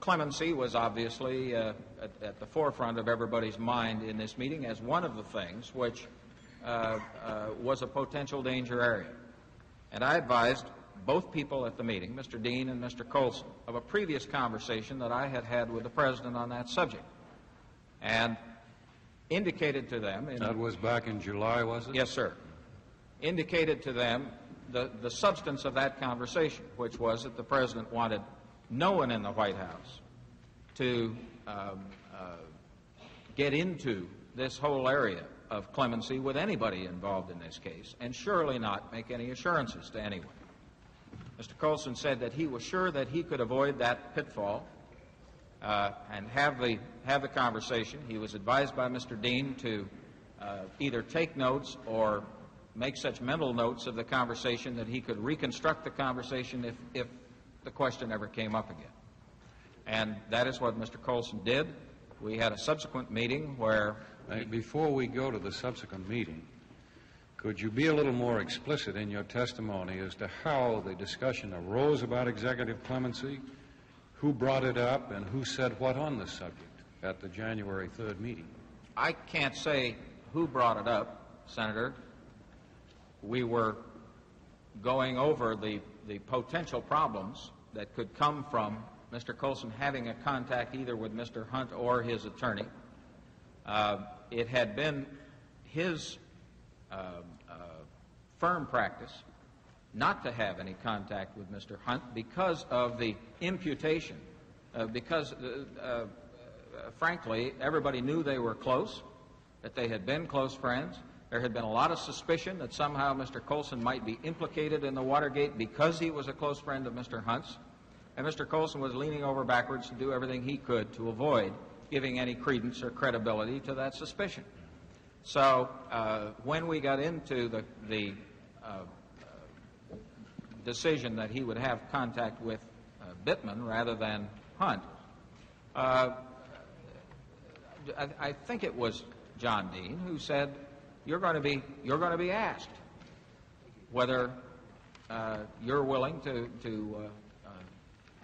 clemency was obviously uh, at, at, the forefront of everybody's mind in this meeting as one of the things which uh, was a potential danger area. And I advised both people at the meeting, Mr. Dean and Mr. Colson, of a previous conversation that I had had with the President on that subject. And indicated to them. that was back in July, was it? Yes, sir. Indicated to them the, the substance of that conversation, which was that the President wanted no one in the White House to um, uh, get into this whole area of clemency with anybody involved in this case, and surely not make any assurances to anyone. Mr. Colson said that he was sure that he could avoid that pitfall and have the, have the conversation. He was advised by Mr. Dean to uh, either take notes or make such mental notes of the conversation that he could reconstruct the conversation if, if the question ever came up again. And that is what Mr. Colson did. We had a subsequent meeting where. Before we go to the subsequent meeting, could you be a little more explicit in your testimony as to how the discussion arose about executive clemency, who brought it up, and who said what on the subject at the January 3rd meeting? I can't say who brought it up, Senator. We were going over the, the potential problems that could come from Mr. Colson having a contact either with Mr. Hunt or his attorney. Uh, it had been his uh, uh, firm practice not to have any contact with Mr. Hunt because of the imputation, uh, because, uh, uh, frankly, everybody knew they were close, that they had been close friends. There had been a lot of suspicion that somehow Mr. Colson might be implicated in the Watergate because he was a close friend of Mr. Hunt's. And Mr. Colson was leaning over backwards to do everything he could to avoid giving any credence or credibility to that suspicion. So uh, when we got into the, the uh, decision that he would have contact with uh, Bittman rather than Hunt, uh, I, I think it was John Dean who said, "You're going to be you're going to be asked whether uh, you're willing to to uh,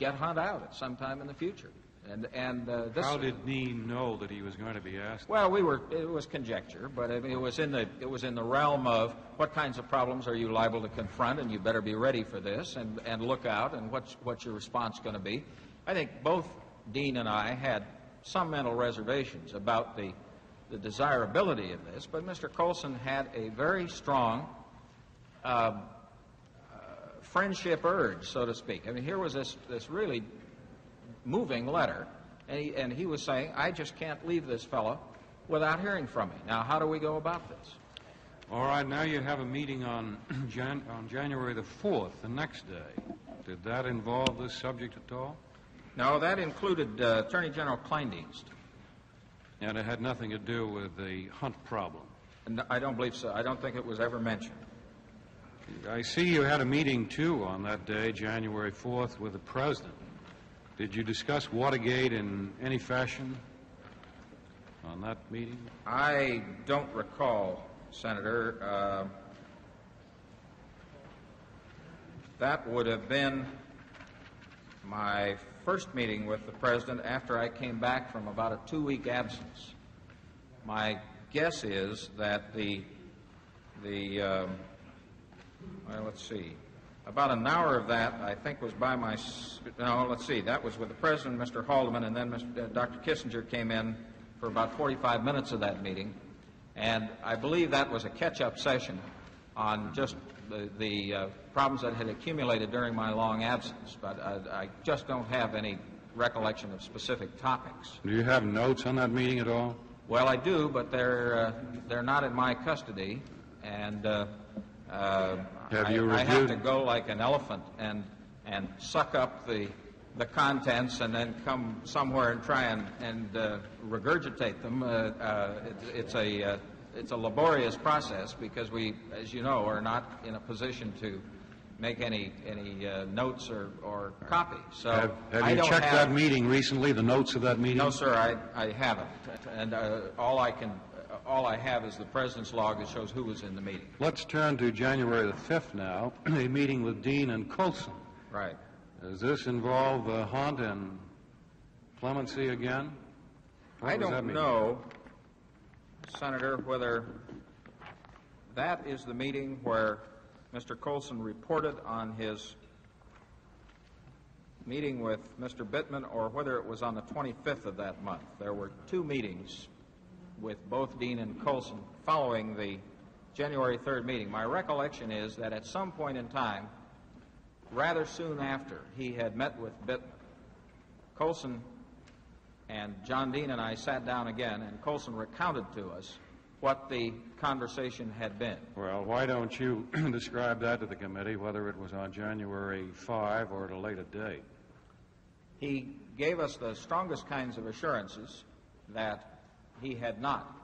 get Hunt out at some time in the future. And, and uh, this, How did Dean know that he was going to be asked? Well, we were. It was conjecture, but it, it was in the it was in the realm of what kinds of problems are you liable to confront, and you better be ready for this, and, and look out, and what's what's your response going to be? I think both Dean and I had some mental reservations about the the desirability of this, but Mr. Colson had a very strong uh, friendship urge, so to speak. I mean, here was this, this really moving letter, and he, and he was saying, I just can't leave this fellow without hearing from me. Now, how do we go about this? All right, now you have a meeting on, <clears throat> Jan- on January the 4th, the next day. Did that involve this subject at all? No, that included uh, Attorney General Kleindienst. And it had nothing to do with the Hunt problem. No, I don't believe so. I don't think it was ever mentioned. I see you had a meeting, too, on that day, January 4th, with the President. Did you discuss Watergate in any fashion on that meeting? I don't recall, Senator. Uh, that would have been my first meeting with the President after I came back from about a two week absence. My guess is that the, the um, well, let's see, about an hour of that, I think, was by my, no, let's see, that was with the President, Mr. Haldeman, and then Mr., uh, Dr. Kissinger came in for about 45 minutes of that meeting. And I believe that was a catch up session on just the, the uh, problems that had accumulated during my long absence, but I, I just don't have any recollection of specific topics. Do you have notes on that meeting at all? Well, I do, but they're uh, they're not in my custody, and uh, Have I, you I have to go like an elephant and and suck up the the contents and then come somewhere and try and and uh, regurgitate them. Uh, uh, it's, it's a uh, it's a laborious process because we, as you know, are not in a position to make any any uh, notes or, or copy. So Have, have you don't checked have, that meeting recently, the notes of that meeting? no, sir, I, I haven't. And uh, all I can, all I have is the president's log that shows who was in the meeting. Let's turn to January the 5th now, <clears throat> a meeting with Dean and Colson. Right. Does this involve uh, Hunt and clemency again? What I don't know, Senator, whether that is the meeting where Mr. Colson reported on his meeting with Mr. Bittman or whether it was on the 25th of that month. There were two meetings with both Dean and Colson following the January 3rd meeting. My recollection is that at some point in time, rather soon after he had met with Bittman, Colson and John Dean and I sat down again, and Colson recounted to us what the conversation had been. Well, why don't you <clears throat> describe that to the committee, whether it was on January 5 or at a later date? He gave us the strongest kinds of assurances that he had not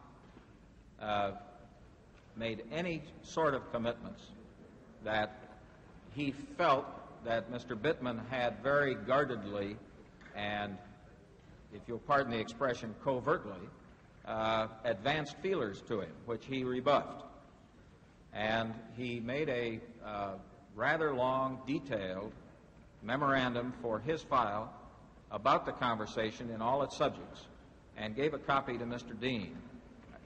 uh, made any sort of commitments, that he felt that Mr. Bittman had very guardedly and, if you'll pardon the expression, covertly uh, advanced feelers to him, which he rebuffed. And he made a uh, rather long, detailed memorandum for his file about the conversation in all its subjects and gave a copy to Mr. Dean,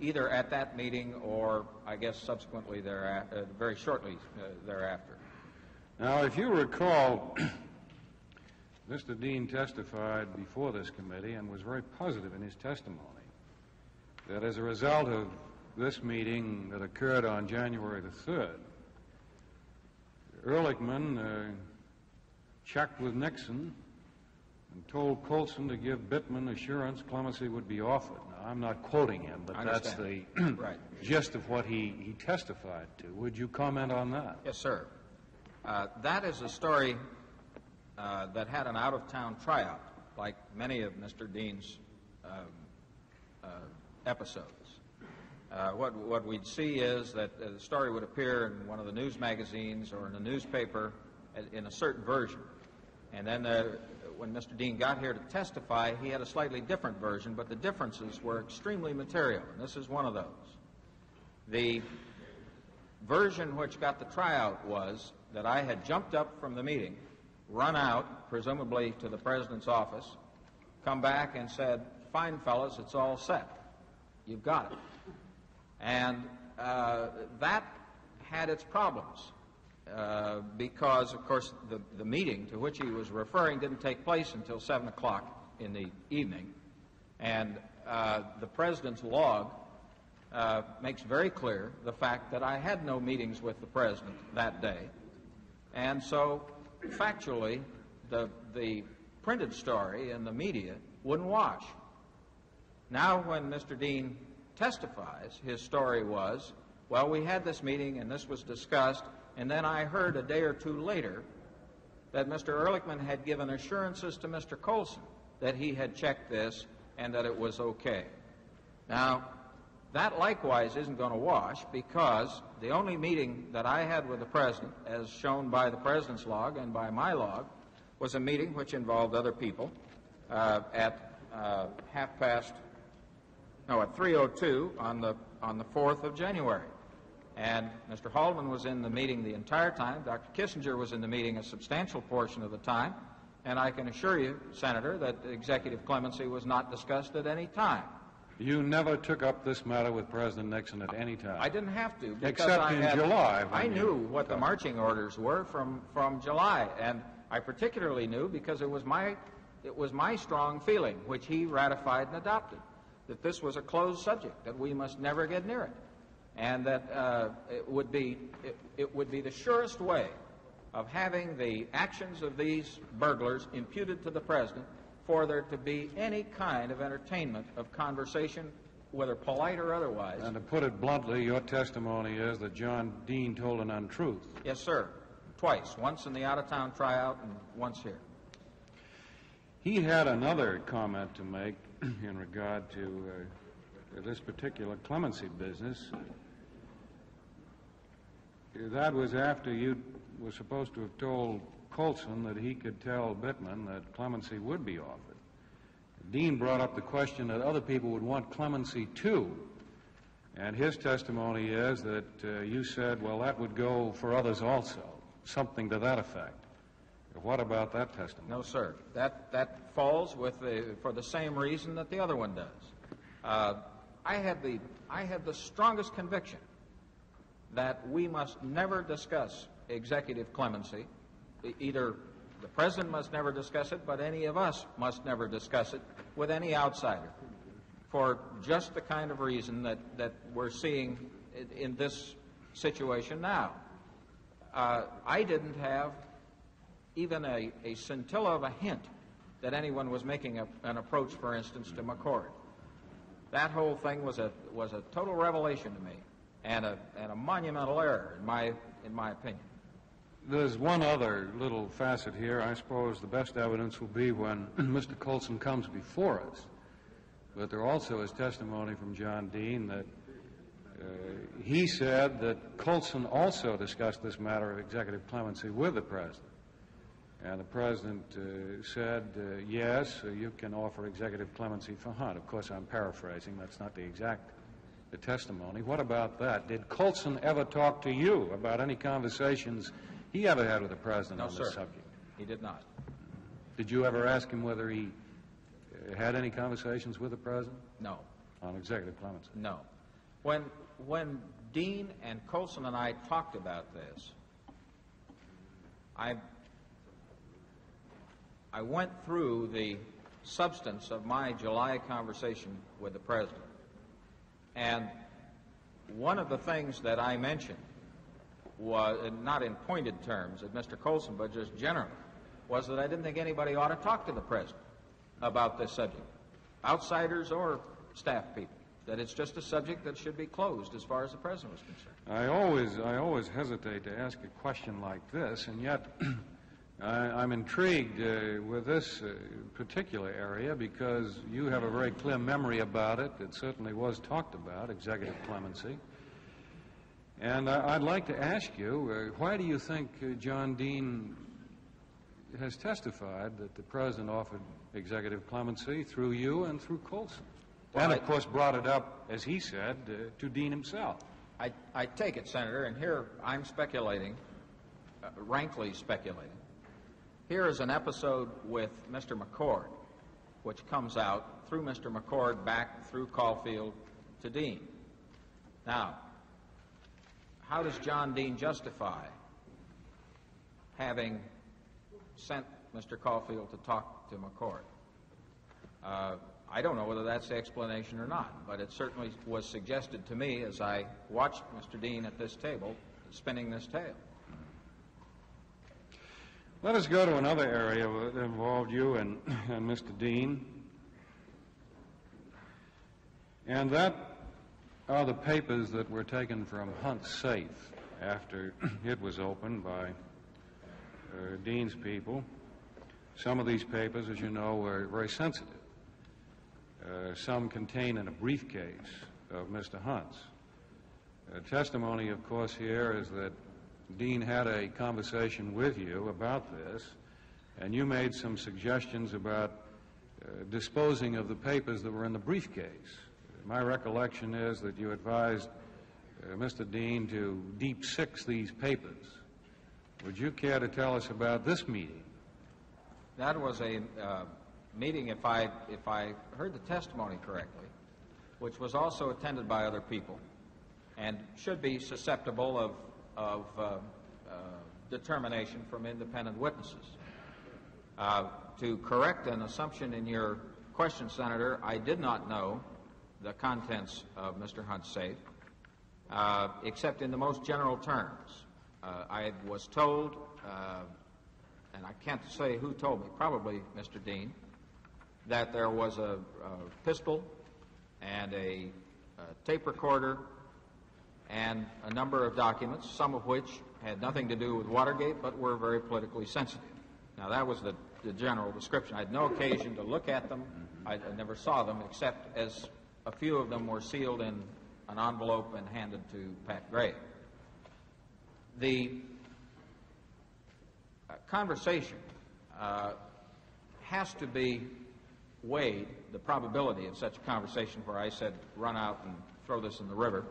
either at that meeting or, I guess, subsequently thereafter, uh, very shortly uh, thereafter. Now, if you recall, <clears throat> Mr. Dean testified before this committee and was very positive in his testimony that as a result of this meeting that occurred on January the 3rd, Ehrlichman uh, checked with Nixon and told Colson to give Bittman assurance clemency would be offered. Now, I'm not quoting him, but I that's the. <clears throat> <clears throat> Right. gist of what he, he testified to. Would you comment on that? Yes, sir. Uh, that is a story uh, that had an out of town tryout, like many of Mr. Dean's um, uh, episodes. Uh, what, what we'd see is that uh, the story would appear in one of the news magazines or in a newspaper at- in a certain version. And then uh, when Mr. Dean got here to testify, he had a slightly different version, but the differences were extremely material, and this is one of those. The version which got the tryout was that I had jumped up from the meeting, run out, presumably to the president's office, come back and said, Fine, fellas, it's all set. You've got it. And uh, that had its problems uh, because, of course, the, the meeting to which he was referring didn't take place until 7 o'clock in the evening. And uh, the president's log uh, makes very clear the fact that I had no meetings with the president that day. And so, factually, the, the printed story in the media wouldn't wash. Now, when Mr. Dean testifies, his story was, well, we had this meeting and this was discussed, and then I heard a day or two later that Mr. Ehrlichman had given assurances to Mr. Colson that he had checked this and that it was okay. Now, that likewise isn't going to wash because the only meeting that I had with the President, as shown by the President's log and by my log, was a meeting which involved other people uh, at uh, half past, no, at 3.02 on the, on the 4th of January. And Mr. Haldeman was in the meeting the entire time. Dr. Kissinger was in the meeting a substantial portion of the time. And I can assure you, Senator, that executive clemency was not discussed at any time. You never took up this matter with President Nixon at any time. I didn't have to. Because Except I in had- July, I knew what the marching orders were from, from July, and I particularly knew because it was my it was my strong feeling, which he ratified and adopted, that this was a closed subject, that we must never get near it, and that uh, it would be it, it would be the surest way of having the actions of these burglars imputed to the president for there to be any kind of entertainment of conversation, whether polite or otherwise. And to put it bluntly, your testimony is that John Dean told an untruth. Yes, sir. Twice. Once in the out-of-town tryout and once here. He had another comment to make <clears throat> in regard to uh, this particular clemency business. That was after you were supposed to have told Colson that he could tell Bittman that clemency would be offered. Dean brought up the question that other people would want clemency too. And his testimony is that uh, you said, well, that would go for others also, something to that effect. What about that testimony? No, sir. That, that falls with the, for the same reason that the other one does. Uh, I, had the, I had the strongest conviction that we must never discuss executive clemency. Either the president must never discuss it, but any of us must never discuss it with any outsider for just the kind of reason that, that we're seeing in, in this situation now. Uh, I didn't have even a, a scintilla of a hint that anyone was making a, an approach, for instance, to McCord. That whole thing was a, was a total revelation to me and a, and a monumental error, in my, in my opinion. There's one other little facet here. I suppose the best evidence will be when <clears throat> Mr. Colson comes before us. But there also is testimony from John Dean that uh, he said that Colson also discussed this matter of executive clemency with the president. And the president uh, said, uh, yes, uh, you can offer executive clemency for Hunt. Of course, I'm paraphrasing. That's not the exact the testimony. What about that? Did Colson ever talk to you about any conversations he ever had with the president No, on sir. this subject? He did not. Did you ever ask him whether he uh, had any conversations with the president No. on executive clemency? No. When, when Dean and Colson and I talked about this, I, I went through the substance of my July conversation with the president. And one of the things that I mentioned was, not in pointed terms at Mr. Colson, but just generally, was that I didn't think anybody ought to talk to the president about this subject, outsiders or staff people. That it's just a subject that should be closed as far as the president was concerned. I always, I always hesitate to ask a question like this, and yet <clears throat> I, I'm intrigued uh, with this uh, particular area because you have a very clear memory about it. It certainly was talked about, executive clemency. And I, I'd like to ask you, uh, why do you think uh, John Dean has testified that the president offered executive clemency through you and through Colson? Well, and, I- of course, brought it up, as he said, uh, to Dean himself. I, I take it, Senator, and here I'm speculating, uh, rankly speculating. Here is an episode with Mr. McCord, which comes out through Mr. McCord back through Caulfield to Dean. Now, how does John Dean justify having sent Mr. Caulfield to talk to McCord? Uh, I don't know whether that's the explanation or not, but it certainly was suggested to me as I watched Mr. Dean at this table spinning this tale. Let us go to another area that involved you and, <clears throat> and Mr. Dean. And that are the papers that were taken from Hunt's safe after <clears throat> it was opened by uh, Dean's people. Some of these papers, as you know, were very sensitive. uh, some contained in a briefcase of Mr. Hunt's. Uh, testimony, of course, here is that Dean had a conversation with you about this, and you made some suggestions about uh, disposing of the papers that were in the briefcase. My recollection is that you advised uh, Mr. Dean to deep six these papers. Would you care to tell us about this meeting? That was a uh, meeting, if I, if I heard the testimony correctly, which was also attended by other people and should be susceptible of, of uh, uh, determination from independent witnesses. Uh, to correct an assumption in your question, Senator, I did not know the contents of Mr. Hunt's safe, uh, except in the most general terms. Uh, I was told, uh, and I can't say who told me, probably Mr. Dean, that there was a, a pistol and a, a tape recorder and a number of documents, some of which had nothing to do with Watergate but were very politically sensitive. Now, that was the, the general description. I had no occasion to look at them. I, I never saw them except as a few of them were sealed in an envelope and handed to Pat Gray. The uh, conversation uh, has to be weighed, the probability of such a conversation where I said, run out and throw this in the river,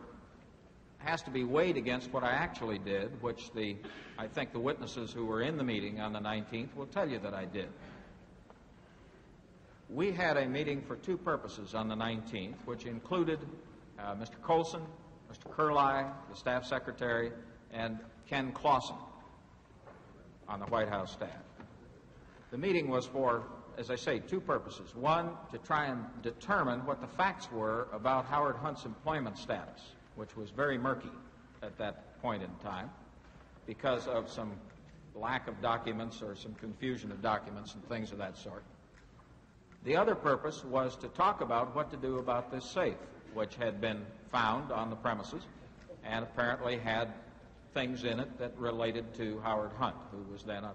has to be weighed against what I actually did, which the, I think the witnesses who were in the meeting on the 19th will tell you that I did. We had a meeting for two purposes on the 19th, which included uh, Mr. Colson, Mr. Kehrli, the staff secretary, and Ken Clawson on the White House staff. The meeting was for, as I say, two purposes. One, to try and determine what the facts were about Howard Hunt's employment status, which was very murky at that point in time because of some lack of documents or some confusion of documents and things of that sort. The other purpose was to talk about what to do about this safe, which had been found on the premises and apparently had things in it that related to Howard Hunt, who was then, a,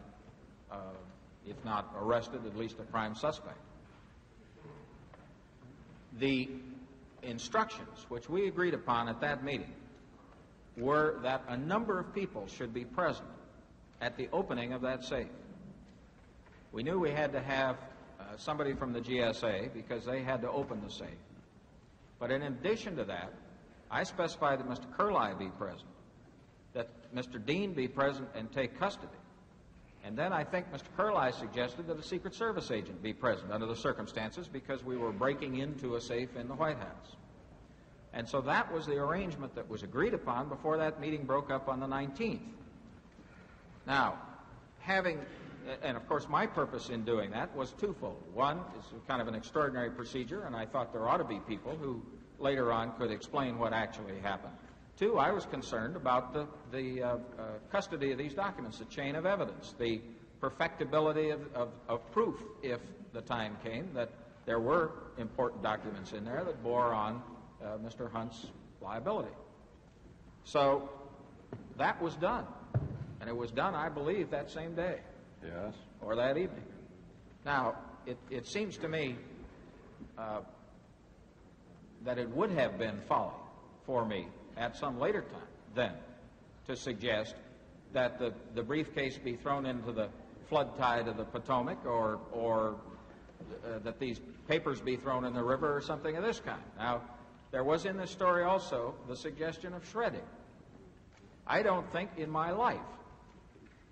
uh, if not arrested, at least a prime suspect. The instructions which we agreed upon at that meeting were that a number of people should be present at the opening of that safe. We knew we had to have uh, somebody from the GSA because they had to open the safe. But in addition to that, I specified that Mr. Kehrli be present, that Mr. Dean be present and take custody. And then I think Mr. Kehrli suggested that a Secret Service agent be present under the circumstances because we were breaking into a safe in the White House. And so that was the arrangement that was agreed upon before that meeting broke up on the 19th. Now, having, and of course my purpose in doing that was twofold. One is kind of an extraordinary procedure, and I thought there ought to be people who later on could explain what actually happened. Two, I was concerned about the, the uh, uh, custody of these documents, the chain of evidence, the perfectibility of, of, of proof if the time came that there were important documents in there that bore on uh, Mr. Hunt's liability. So that was done. And it was done, I believe, that same day. Yes. Or that evening. Now, it, it seems to me uh, that it would have been folly for me at some later time then to suggest that the, the briefcase be thrown into the flood tide of the Potomac or, or uh, that these papers be thrown in the river or something of this kind. Now, there was in this story also the suggestion of shredding. I don't think in my life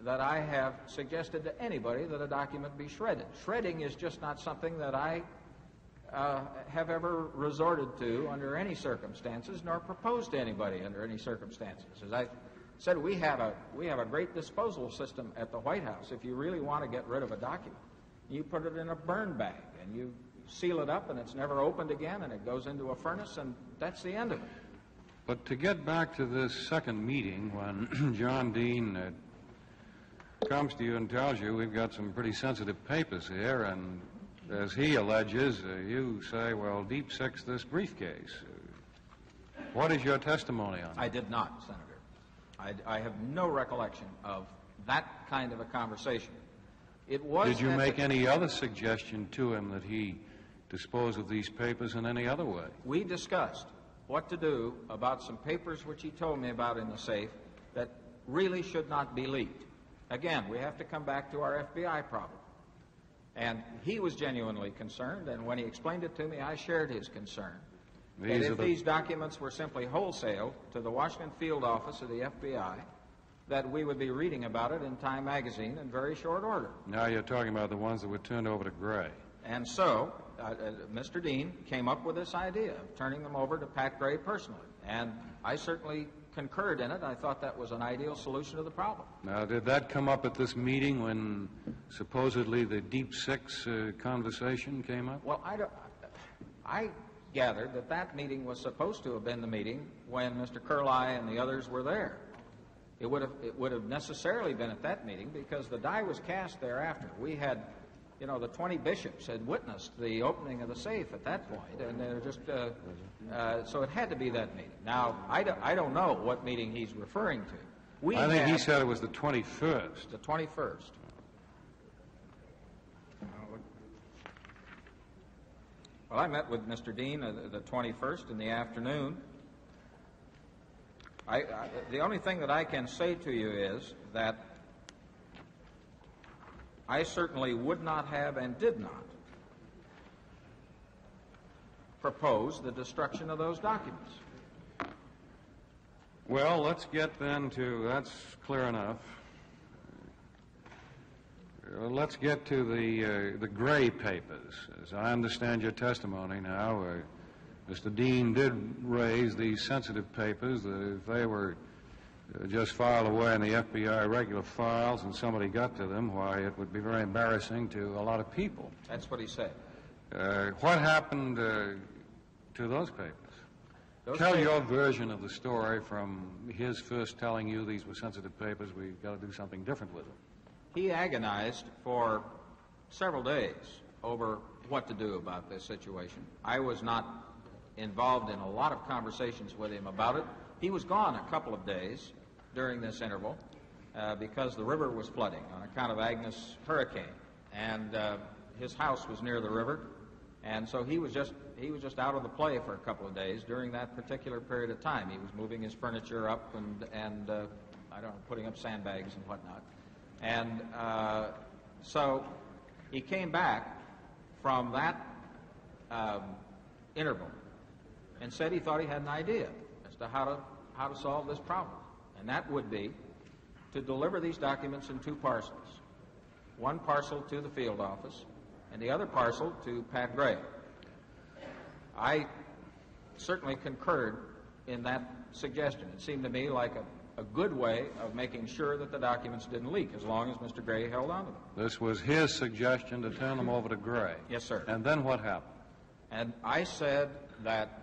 that I have suggested to anybody that a document be shredded. Shredding is just not something that I uh, have ever resorted to under any circumstances, nor proposed to anybody under any circumstances. As I said, we have a we have a great disposal system at the White House. If you really want to get rid of a document, you put it in a burn bag and you seal it up, and it's never opened again, and it goes into a furnace, and that's the end of it. But to get back to this second meeting, when <clears throat> John Dean uh, comes to you and tells you we've got some pretty sensitive papers here, and as he alleges, uh, you say, well, deep six this briefcase. What is your testimony on that? I did not, Senator. I, I have no recollection of that kind of a conversation. It was. Did you make the- any other suggestion to him that he dispose of these papers in any other way. We discussed what to do about some papers which he told me about in the safe that really should not be leaked. Again, we have to come back to our FBI problem. And he was genuinely concerned, and when he explained it to me, I shared his concern. These and are if the- these documents were simply wholesaled to the Washington field office of the FBI, that we would be reading about it in Time magazine in very short order. Now you're talking about the ones that were turned over to Gray. And so, uh, uh, Mr. Dean came up with this idea of turning them over to Pat Gray personally. And I certainly concurred in it. I thought that was an ideal solution to the problem. Now, did that come up at this meeting when supposedly the Deep Six uh, conversation came up? Well, I, don't, I gathered that that meeting was supposed to have been the meeting when Mr. Kehrli and the others were there. It would have, it would have necessarily been at that meeting because the die was cast thereafter. We had, you know, the 20 bishops had witnessed the opening of the safe at that point, and they're just, uh, uh, so it had to be that meeting. Now, I don't, I don't know what meeting he's referring to. We I think he said it was the 21st. the 21st. Well, I met with Mr. Dean uh, the 21st in the afternoon. I, I, the only thing that I can say to you is that I certainly would not have and did not propose the destruction of those documents. Well, let's get then to, that's clear enough. Uh, Let's get to the, uh, the Gray papers. As I understand your testimony now, uh, Mr. Dean did raise these sensitive papers that if they were uh, just filed away in the FBI regular files and somebody got to them, why, it would be very embarrassing to a lot of people. That's what he said. Uh, what happened uh, to those papers? Those Tell papers- your version of the story from his first telling you these were sensitive papers. We've got to do something different with them. He agonized for several days over what to do about this situation. I was not involved in a lot of conversations with him about it. He was gone a couple of days during this interval uh, because the river was flooding on account of Agnes hurricane, and uh, his house was near the river, and so he was just he was just out of the play for a couple of days during that particular period of time. He was moving his furniture up and and uh, I don't know, putting up sandbags and whatnot. And uh, so he came back from that um, interval and said he thought he had an idea as to how to, how to solve this problem. And that would be to deliver these documents in two parcels. One parcel to the field office and the other parcel to Pat Gray. I certainly concurred in that suggestion. It seemed to me like a, a good way of making sure that the documents didn't leak as long as Mr. Gray held on to them. This was his suggestion to turn them over to Gray. Yes, sir. And then what happened? And I said that that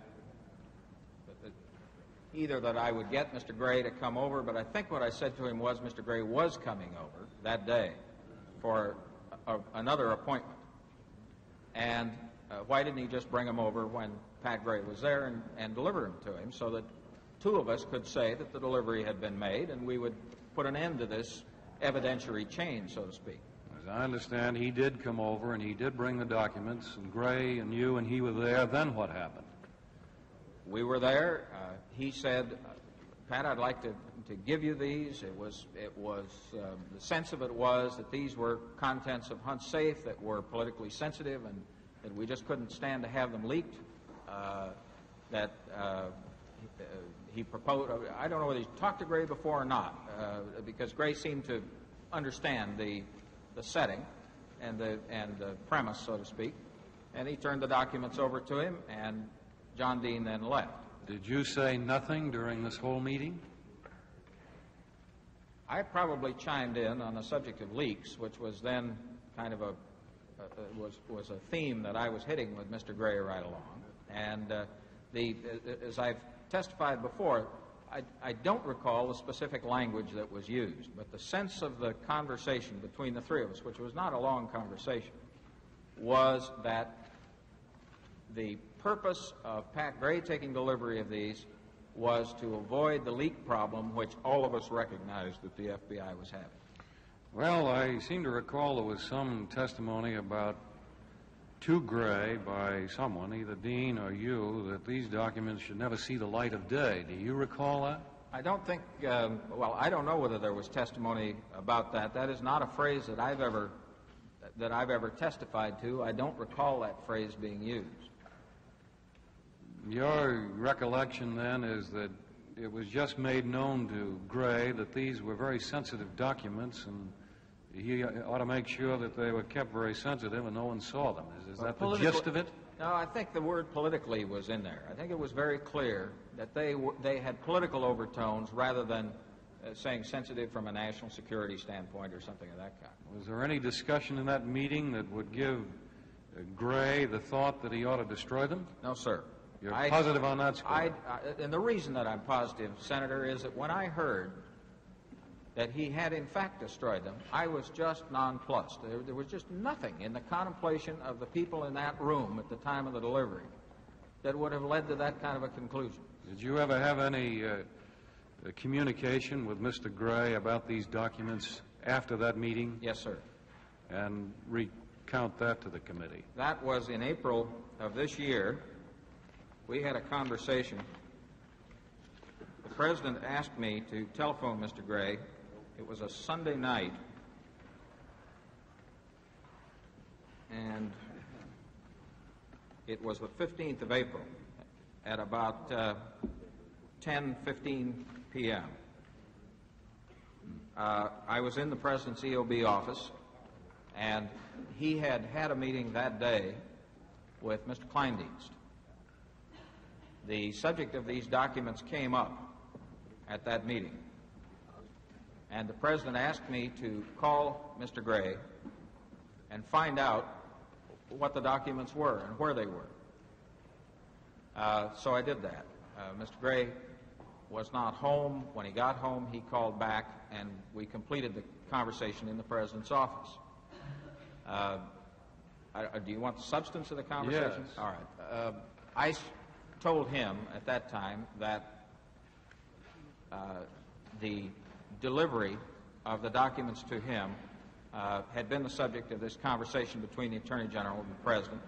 either that I would get Mr. Gray to come over, but I think what I said to him was Mr. Gray was coming over that day for a, another appointment. And uh, why didn't he just bring him over when Pat Gray was there and, and deliver him to him so that two of us could say that the delivery had been made and we would put an end to this evidentiary chain, so to speak. As I understand, he did come over and he did bring the documents, and Gray and you and he were there. Then what happened? We were there. Uh, he said, "Pat, I'd like to, to give you these." It was it was um, the sense of it was that these were contents of Hunt's safe that were politically sensitive, and that we just couldn't stand to have them leaked. Uh, that uh, he- uh, proposed. I don't know whether he talked to Gray before or not, uh, because Gray seemed to understand the the setting and the and the premise, so to speak. And he turned the documents over to him, and John Dean then left. Did you say nothing during this whole meeting? I probably chimed in on the subject of leaks, which was then kind of a, uh, uh, was, was a theme that I was hitting with Mr. Gray right along. And uh, the, uh, as I've testified before, I, I don't recall the specific language that was used, but the sense of the conversation between the three of us, which was not a long conversation, was that the purpose of Pat Gray taking delivery of these was to avoid the leak problem, which all of us recognized that the FBI was having. Well, I seem to recall there was some testimony about to Gray by someone, either Dean or you, that these documents should never see the light of day. Do you recall that? I don't think, um, well, I don't know whether there was testimony about that. That is not a phrase that I've ever, that I've ever testified to. I don't recall that phrase being used. Your recollection then is that it was just made known to Gray that these were very sensitive documents and he ought to make sure that they were kept very sensitive and no one saw them. Is, is that the gist of it? No, I think the word politically was in there. I think it was very clear that they, were, they had political overtones rather than uh, saying sensitive from a national security standpoint or something of that kind. Was there any discussion in that meeting that would give uh, Gray the thought that he ought to destroy them? No, sir. You're I- positive on that score? I, I, and the reason that I'm positive, Senator, is that when I heard that he had in fact destroyed them, I was just nonplussed. There, there was just nothing in the contemplation of the people in that room at the time of the delivery that would have led to that kind of a conclusion. Did you ever have any uh, uh, communication with Mr. Gray about these documents after that meeting? Yes, sir. And recount that to the committee. That was in April of this year. We had a conversation. The president asked me to telephone Mr. Gray. It was a Sunday night. And it was the 15th of April at about uh, 10, 15 p.m. Uh, I was in the president's EOB office, and he had had a meeting that day with Mr. Kleindienst. The subject of these documents came up at that meeting, and the president asked me to call Mr. Gray and find out what the documents were and where they were. Uh, so I did that. Uh, Mr. Gray was not home. When he got home, he called back, and we completed the conversation in the president's office. Uh, I, I- do you want the substance of the conversation? Yes. All right. Uh, I told him at that time that uh, the delivery of the documents to him uh, had been the subject of this conversation between the Attorney General and the President,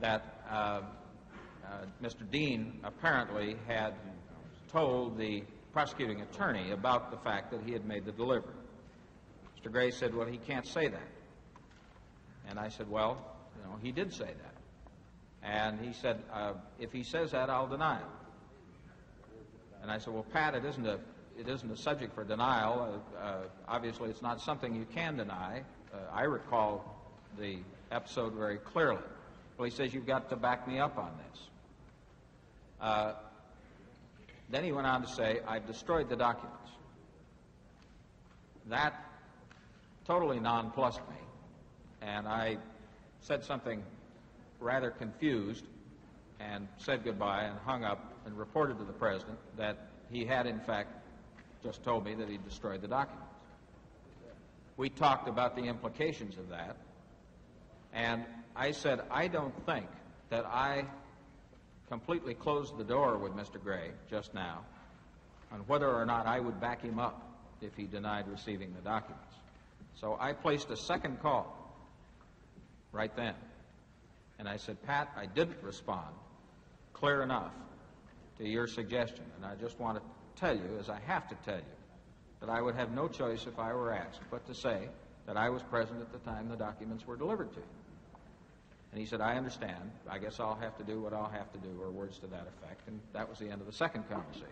that uh, uh, Mr. Dean apparently had told the prosecuting attorney about the fact that he had made the delivery. Mr. Gray said, well, he can't say that. And I said, well, you know, he did say that. And he said, uh, if he says that, I'll deny it. And I said, well, Pat, it isn't a, it isn't a subject for denial. Uh, uh, obviously, it's not something you can deny. Uh, I recall the episode very clearly. Well, he says, you've got to back me up on this. Uh, then he went on to say, I've destroyed the documents. That totally nonplussed me, and I said something rather confused and said goodbye and hung up and reported to the president that he had, in fact, just told me that he destroyed the documents. We talked about the implications of that, and I said, I don't think that I completely closed the door with Mr. Gray just now on whether or not I would back him up if he denied receiving the documents. So I placed a second call right then. And I said, Pat, I didn't respond clear enough to your suggestion. And I just want to tell you, as I have to tell you, that I would have no choice if I were asked but to say that I was present at the time the documents were delivered to you. And he said, I understand. I guess I'll have to do what I'll have to do, or words to that effect. And that was the end of the second conversation.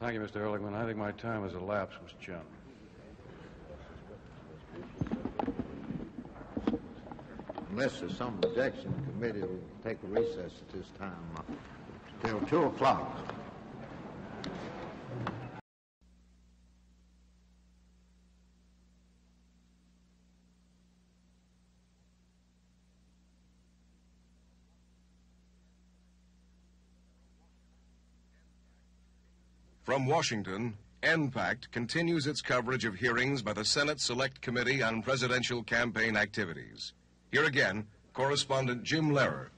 Thank you, Mr. Ehrlichman. I think my time has elapsed, Mr. Chairman. Unless there's some objection, the committee will take a recess at this time uh, till 2 o'clock. From Washington, NPACT continues its coverage of hearings by the Senate Select Committee on Presidential Campaign Activities. Here again, correspondent Jim Lehrer.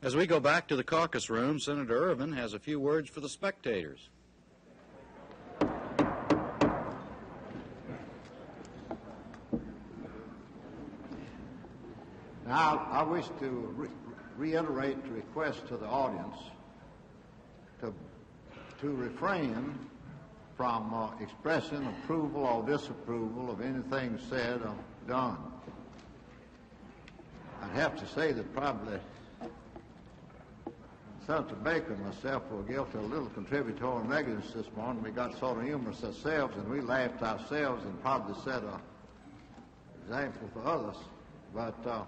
As we go back to the caucus room, Senator Ervin has a few words for the spectators. Now, I wish to re- reiterate the request to the audience to, to refrain from uh, expressing approval or disapproval of anything said or done. I'd have to say that probably Senator Baker and myself were guilty of a little contributory negligence this morning. We got sort of humorous ourselves and we laughed ourselves and probably set an example for others. But uh,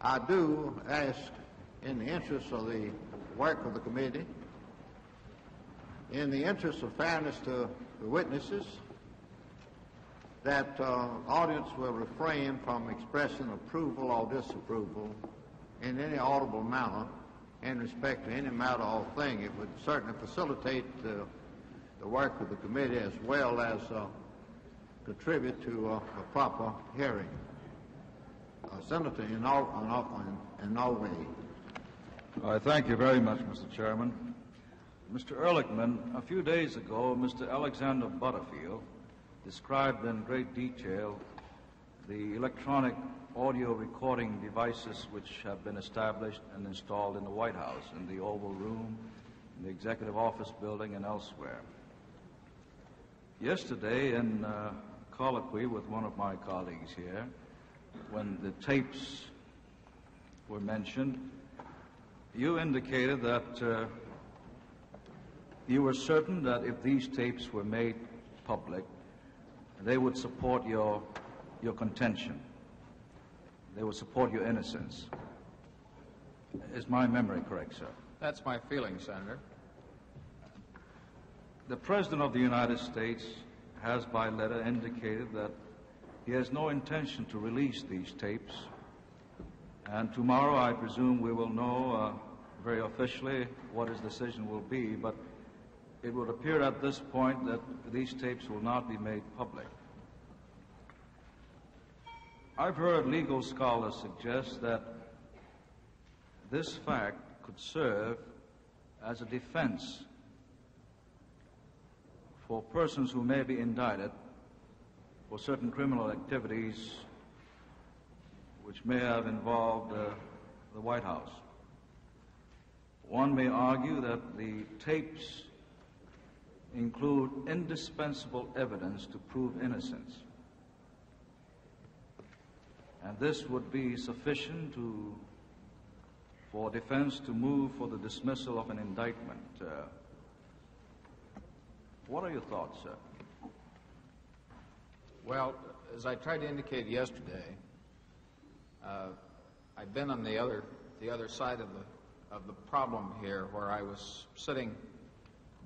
I do ask, in the interest of the work of the committee, in the interest of fairness to the witnesses, that uh, audience will refrain from expressing approval or disapproval in any audible manner in respect to any matter or thing. It would certainly facilitate uh, the work of the committee as well as uh, contribute to uh, a proper hearing. Uh, Senator, in all, in, all, in, in all way. I thank you very much, Mr. Chairman. Mr. Ehrlichman, a few days ago, Mr. Alexander Butterfield described in great detail the electronic audio recording devices which have been established and installed in the White House, in the Oval Room, in the Executive Office Building, and elsewhere. Yesterday, in uh, colloquy with one of my colleagues here, when the tapes were mentioned, you indicated that uh, you were certain that if these tapes were made public, they would support your, your contention. They would support your innocence. Is my memory correct, sir? That's my feeling, Senator. The President of the United States has by letter indicated that he has no intention to release these tapes. And tomorrow, I presume, we will know uh, very officially what his decision will be. But it would appear at this point that these tapes will not be made public. I've heard legal scholars suggest that this fact could serve as a defense for persons who may be indicted for certain criminal activities which may have involved uh, the White House. One may argue that the tapes include indispensable evidence to prove innocence. And this would be sufficient to, for defense to move for the dismissal of an indictment. Uh, what are your thoughts, sir? Well, as I tried to indicate yesterday, uh, I've been on the other the other side of the of the problem here, where I was sitting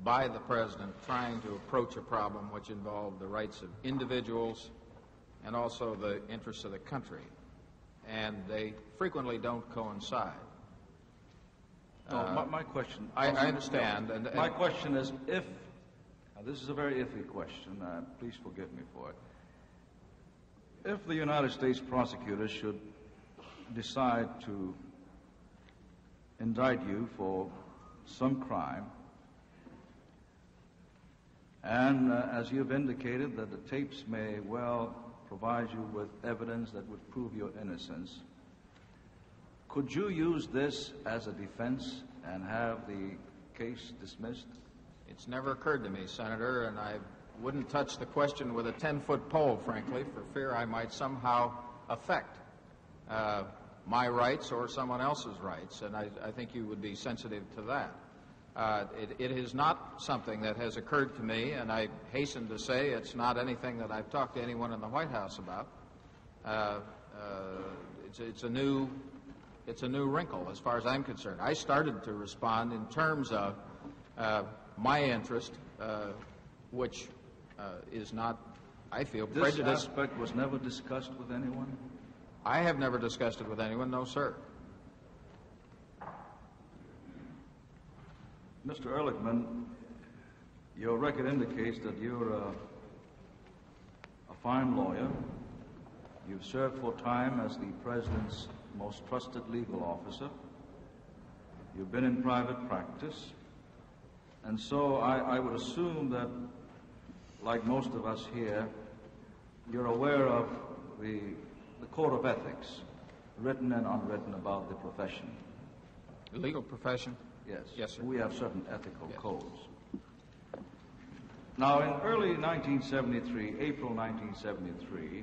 by the president trying to approach a problem which involved the rights of individuals and also the interests of the country. And they frequently don't coincide. No, uh, my, my, question. I, I understand. And, and, my question is if, now this is a very iffy question, uh, please forgive me for it. If the United States prosecutors should decide to indict you for some crime, and uh, as you've indicated, that the tapes may well provide you with evidence that would prove your innocence, could you use this as a defense and have the case dismissed? It's never occurred to me, Senator, and I wouldn't touch the question with a 10 foot pole, frankly, for fear I might somehow affect uh, my rights or someone else's rights, and I, I think you would be sensitive to that. Uh, it, it is not something that has occurred to me, and I hasten to say it's not anything that I've talked to anyone in the White House about. Uh, uh, it's, it's, a new, it's a new wrinkle as far as I'm concerned. I started to respond in terms of uh, my interest, uh, which uh, is not, I feel, this prejudiced. This aspect was never discussed with anyone. I have never discussed it with anyone. No, sir. Mr. Ehrlichman, your record indicates that you're a, a fine lawyer. You've served for time as the President's most trusted legal officer. You've been in private practice. And so I, I, would assume that, like most of us here, you're aware of the, the Code of Ethics written and unwritten about the profession. Legal profession? Yes. Yes, sir. We have certain ethical codes. Now, in early 1973, April 1973,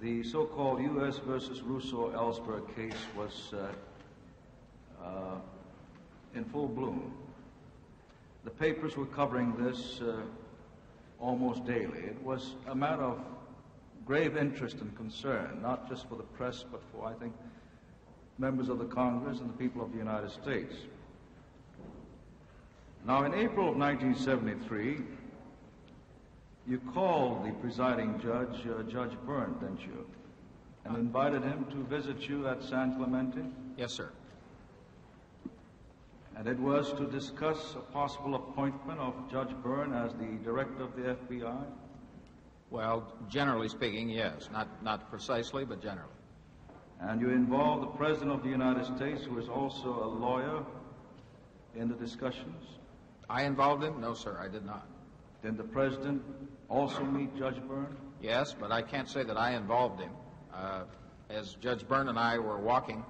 the so-called U.S. versus Russo-Ellsberg case was uh, uh, in full bloom. The papers were covering this uh, almost daily. It was a matter of grave interest and concern, not just for the press, but for, I think, members of the Congress and the people of the United States. Now, in April of 1973, you called the presiding judge, uh, Judge Byrne, didn't you? And invited him to visit you at San Clemente? Yes, sir. And it was to discuss a possible appointment of Judge Byrne as the director of the FBI? Well, generally speaking, yes. Not, not precisely, but generally. And you involved the President of the United States, who is also a lawyer, in the discussions? I involved him? No, sir, I did not. Did the President also meet Judge Byrne? Yes, but I can't say that I involved him. Uh, as Judge Byrne and I were walking,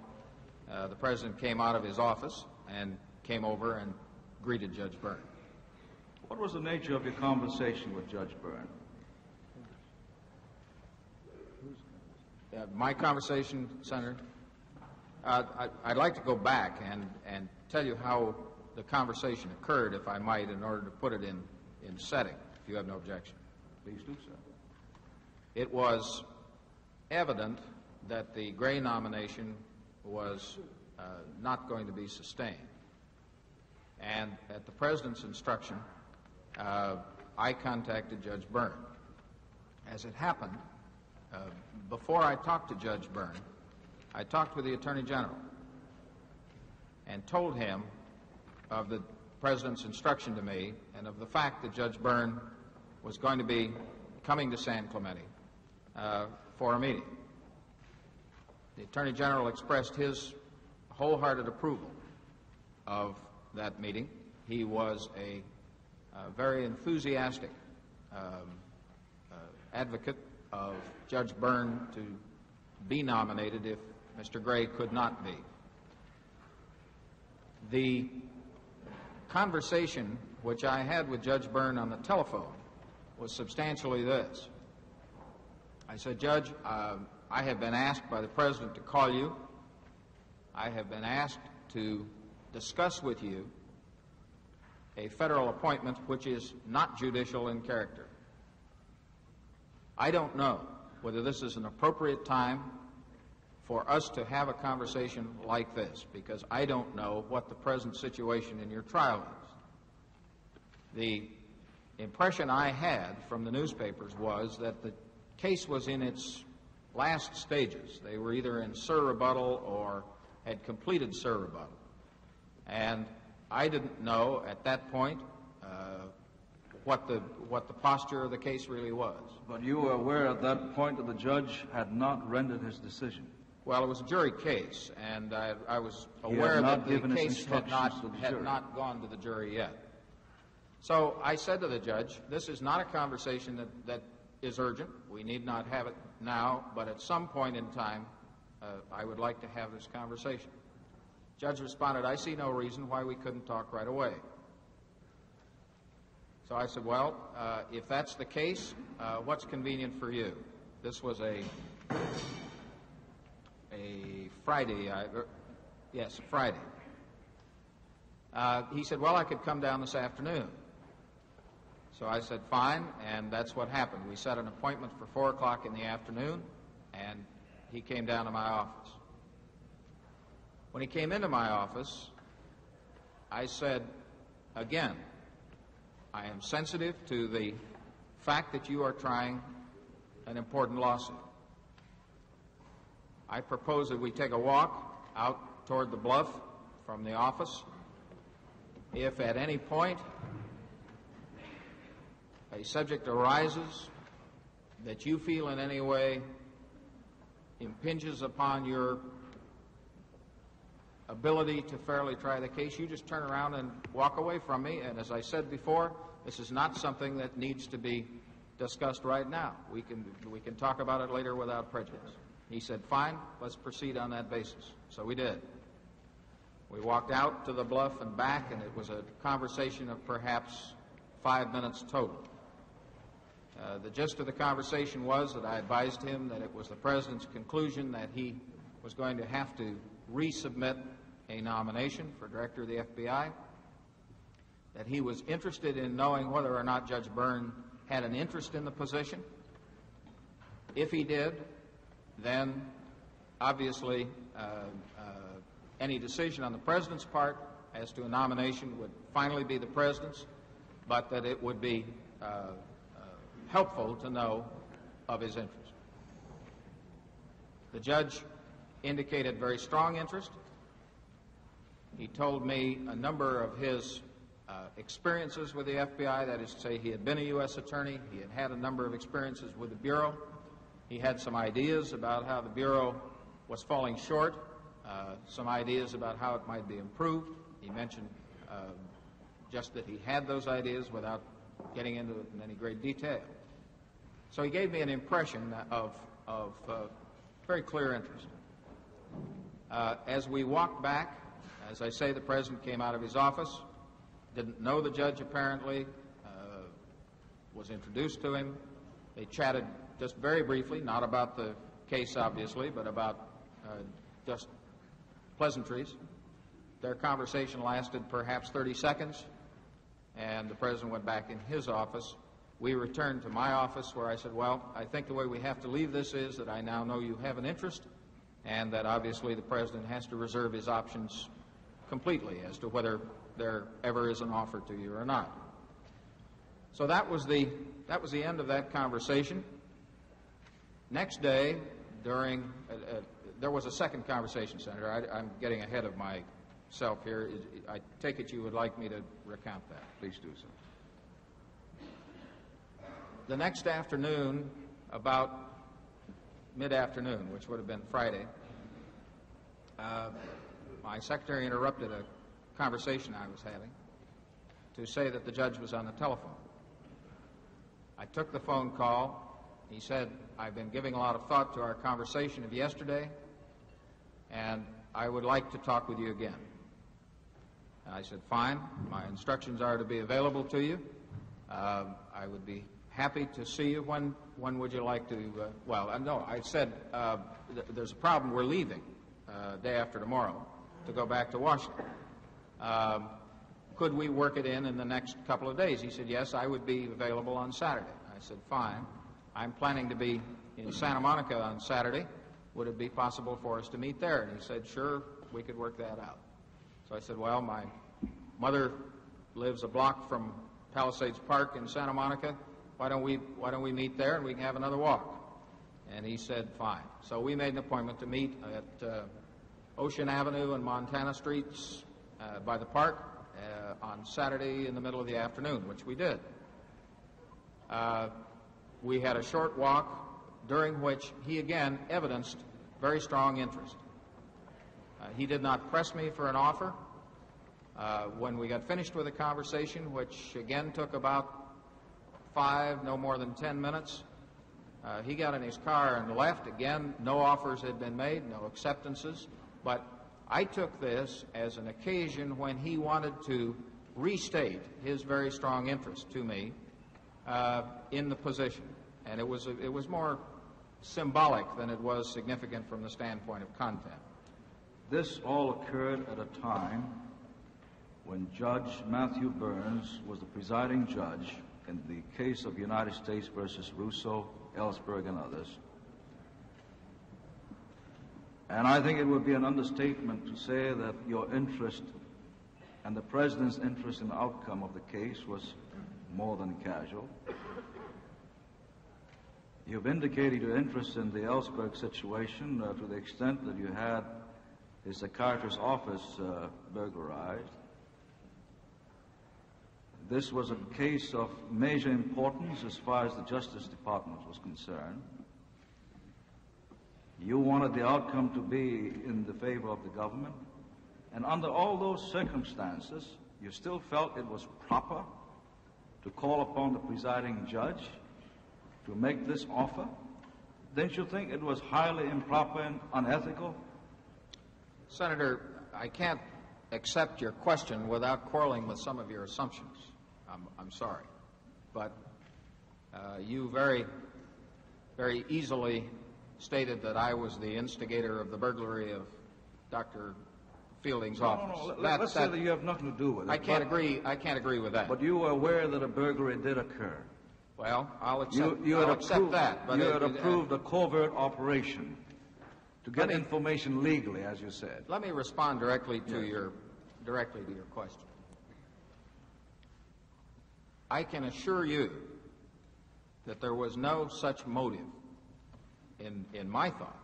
uh, the President came out of his office and came over and greeted Judge Byrne. What was the nature of your conversation with Judge Byrne? Uh, my conversation, Senator, uh, I, would like to go back and, and tell you how the conversation occurred, if I might, in order to put it in, in setting, if you have no objection. Please do so. It was evident that the Gray nomination was uh, not going to be sustained. And at the President's instruction, uh, I contacted Judge Byrne. As it happened, uh, before I talked to Judge Byrne, I talked with the Attorney General and told him of the President's instruction to me and of the fact that Judge Byrne was going to be coming to San Clemente uh, for a meeting. The Attorney General expressed his wholehearted approval of that meeting. He was a very enthusiastic um, uh, advocate of Judge Byrne to be nominated if Mr. Gray could not be. The conversation which I had with Judge Byrne on the telephone was substantially this. I said, Judge, uh, I have been asked by the President to call you. I have been asked to discuss with you a federal appointment which is not judicial in character. I don't know whether this is an appropriate time for us to have a conversation like this because I don't know what the present situation in your trial is. The impression I had from the newspapers was that the case was in its last stages. They were either in sur rebuttal or had completed sur rebuttal. And I didn't know at that point uh, what the what the posture of the case really was. But you were aware at that point that the judge had not rendered his decision. Well, it was a jury case, and I, I was aware that the case had not the had not gone to the jury yet. So I said to the judge, "This is not a conversation that, that is urgent. We need not have it now, but at some point in time, uh, I would like to have this conversation." Judge responded, "I see no reason why we couldn't talk right away." So I said, "Well, uh, if that's the case, uh, what's convenient for you?" This was a a Friday, I, er, yes, Friday. Uh, he said, Well, I could come down this afternoon. So I said, Fine, and that's what happened. We set an appointment for 4 o'clock in the afternoon, and he came down to my office. When he came into my office, I said, Again, I am sensitive to the fact that you are trying an important lawsuit. I propose that we take a walk out toward the bluff from the office. If at any point a subject arises that you feel in any way impinges upon your ability to fairly try the case, you just turn around and walk away from me. And as I said before, this is not something that needs to be discussed right now. We can, we can talk about it later without prejudice. He said, fine, let's proceed on that basis. So we did. We walked out to the bluff and back, and it was a conversation of perhaps five minutes total. Uh, the gist of the conversation was that I advised him that it was the President's conclusion that he was going to have to resubmit a nomination for Director of the FBI, that he was interested in knowing whether or not Judge Byrne had an interest in the position. If he did, then obviously uh, uh, any decision on the President's part as to a nomination would finally be the President's, but that it would be uh, uh helpful to know of his interest. The judge indicated very strong interest. He told me a number of his uh, experiences with the FBI, that is to say, he had been a U.S. attorney, he had had a number of experiences with the Bureau, he had some ideas about how the Bureau was falling short, uh, some ideas about how it might be improved. He mentioned uh, just that he had those ideas without getting into it in any great detail. So he gave me an impression of, of uh, very clear interest. Uh, as we walked back, as I say, the president came out of his office, didn't know the judge apparently, uh, was introduced to him. They chatted just very briefly, not about the case obviously, but about uh, just pleasantries. Their conversation lasted perhaps 30 seconds, and the president went back in his office. We returned to my office where I said, Well, I think the way we have to leave this is that I now know you have an interest, and that obviously the president has to reserve his options completely as to whether there ever is an offer to you or not. So that was the, that was the end of that conversation. Next day, during, uh, uh, there was a second conversation, Senator. I, am getting ahead of myself here. I take it you would like me to recount that. Please do so. The next afternoon, about mid-afternoon, which would have been Friday, uh, my secretary interrupted a conversation I was having to say that the judge was on the telephone. I took the phone call. He said, I've been giving a lot of thought to our conversation of yesterday, and I would like to talk with you again. And I said, fine. My instructions are to be available to you. Uh, I would be happy to see you. When, when would you like to? Uh, well, uh, no, I said uh, th- there's a problem. We're leaving uh, day after tomorrow to go back to Washington. Um, could we work it in in the next couple of days? He said, yes, I would be available on Saturday. I said, fine. I'm planning to be in Santa Monica on Saturday. Would it be possible for us to meet there? And he said, sure, we could work that out. So I said, well, my mother lives a block from Palisades Park in Santa Monica why don't we why don't we meet there and we can have another walk? And he said, fine. So we made an appointment to meet at uh, Ocean Avenue and Montana Streets uh, by the park uh, on Saturday in the middle of the afternoon, which we did. Uh, we had a short walk during which he again evidenced very strong interest. Uh, he did not press me for an offer. Uh, when we got finished with the conversation, which again took about five, no more than 10 minutes. Uh, he got in his car and left. Again, no offers had been made, no acceptances. But I took this as an occasion when he wanted to restate his very strong interest to me uh, in the position. And it was, it was more symbolic than it was significant from the standpoint of content. This all occurred at a time when Judge Matthew Burns was the presiding judge in the case of United States versus Russo, Ellsberg, and others. And I think it would be an understatement to say that your interest and the President's interest in the outcome of the case was more than casual. You've indicated your interest in the Ellsberg situation uh, to the extent that you had his psychiatrist's office uh, burglarized. This was a case of major importance as far as the Justice Department was concerned. You wanted the outcome to be in the favor of the government. And under all those circumstances, you still felt it was proper to call upon the presiding judge to make this offer. Don't you think it was highly improper and unethical? Senator, I can't accept your question without quarreling with some of your assumptions. I'm, I'm sorry. But uh, you very, very easily stated that I was the instigator of the burglary of Dr. Fielding's No, office. no, no. That- us say that- that you have nothing to do with it. I can't agree. I can't agree with that. But you were aware that a burglary did occur. Well, I'll accept, You, you I'll had accept approved, that. But you it- had it- uh, approved a covert operation to get me- information legally, as you said. Let me respond directly to Yes. your directly to your question. I can assure you that there was no such motive in in my thought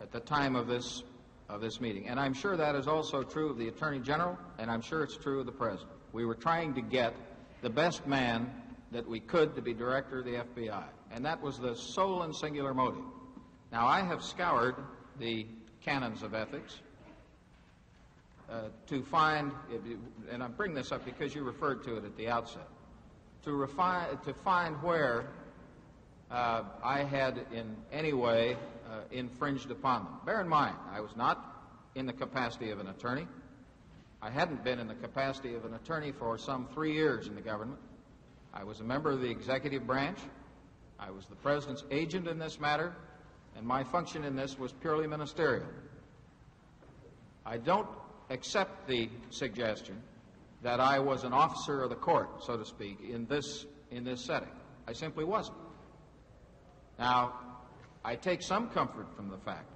at the time of this of this meeting. And I'm sure that is also true of the Attorney General, and I'm sure it's true of the President. We were trying to get the best man that we could to be director of the FBI, and that was the sole and singular motive. Now, I have scoured the canons of ethics uh, to find, and I bring this up because you referred to it at the outset, to, refine, to find where I had in any way uh, infringed upon them. Bear in mind, I was not in the capacity of an attorney. I hadn't been in the capacity of an attorney for some three years in the government. I was a member of the executive branch. I was the president's agent in this matter, and my function in this was purely ministerial. I don't accept the suggestion that I was an officer of the court, so to speak, in this, in this setting. I simply wasn't. Now, I take some comfort from the fact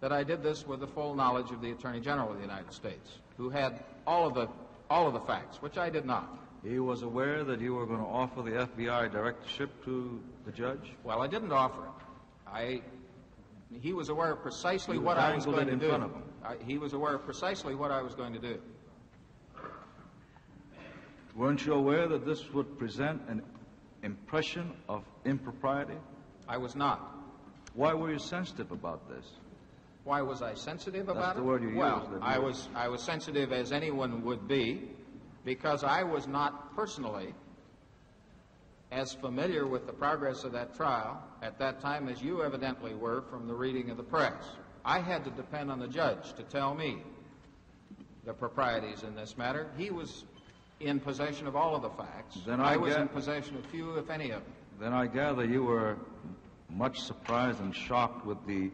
that I did this with the full knowledge of the Attorney General of the United States, who had all of the, all of the facts, which I did not. He was aware that you were going to offer the FBI directorship to the judge? Well, I didn't offer it. I, he was aware of precisely what I was going to do. front of him. I, he was aware of precisely what I was going to do. Weren't you aware that this would present an impression of impropriety? I was not. Why were you sensitive about this? Why was I sensitive about That's about the it? word you well, used, I was I was sensitive as anyone would be, because I was not personally as familiar with the progress of that trial at that time as you evidently were from the reading of the press. I had to depend on the judge to tell me the proprieties in this matter. He was in possession of all of the facts. Then I was get- in possession of few, if any, of them. Then I gather you were much surprised and shocked with the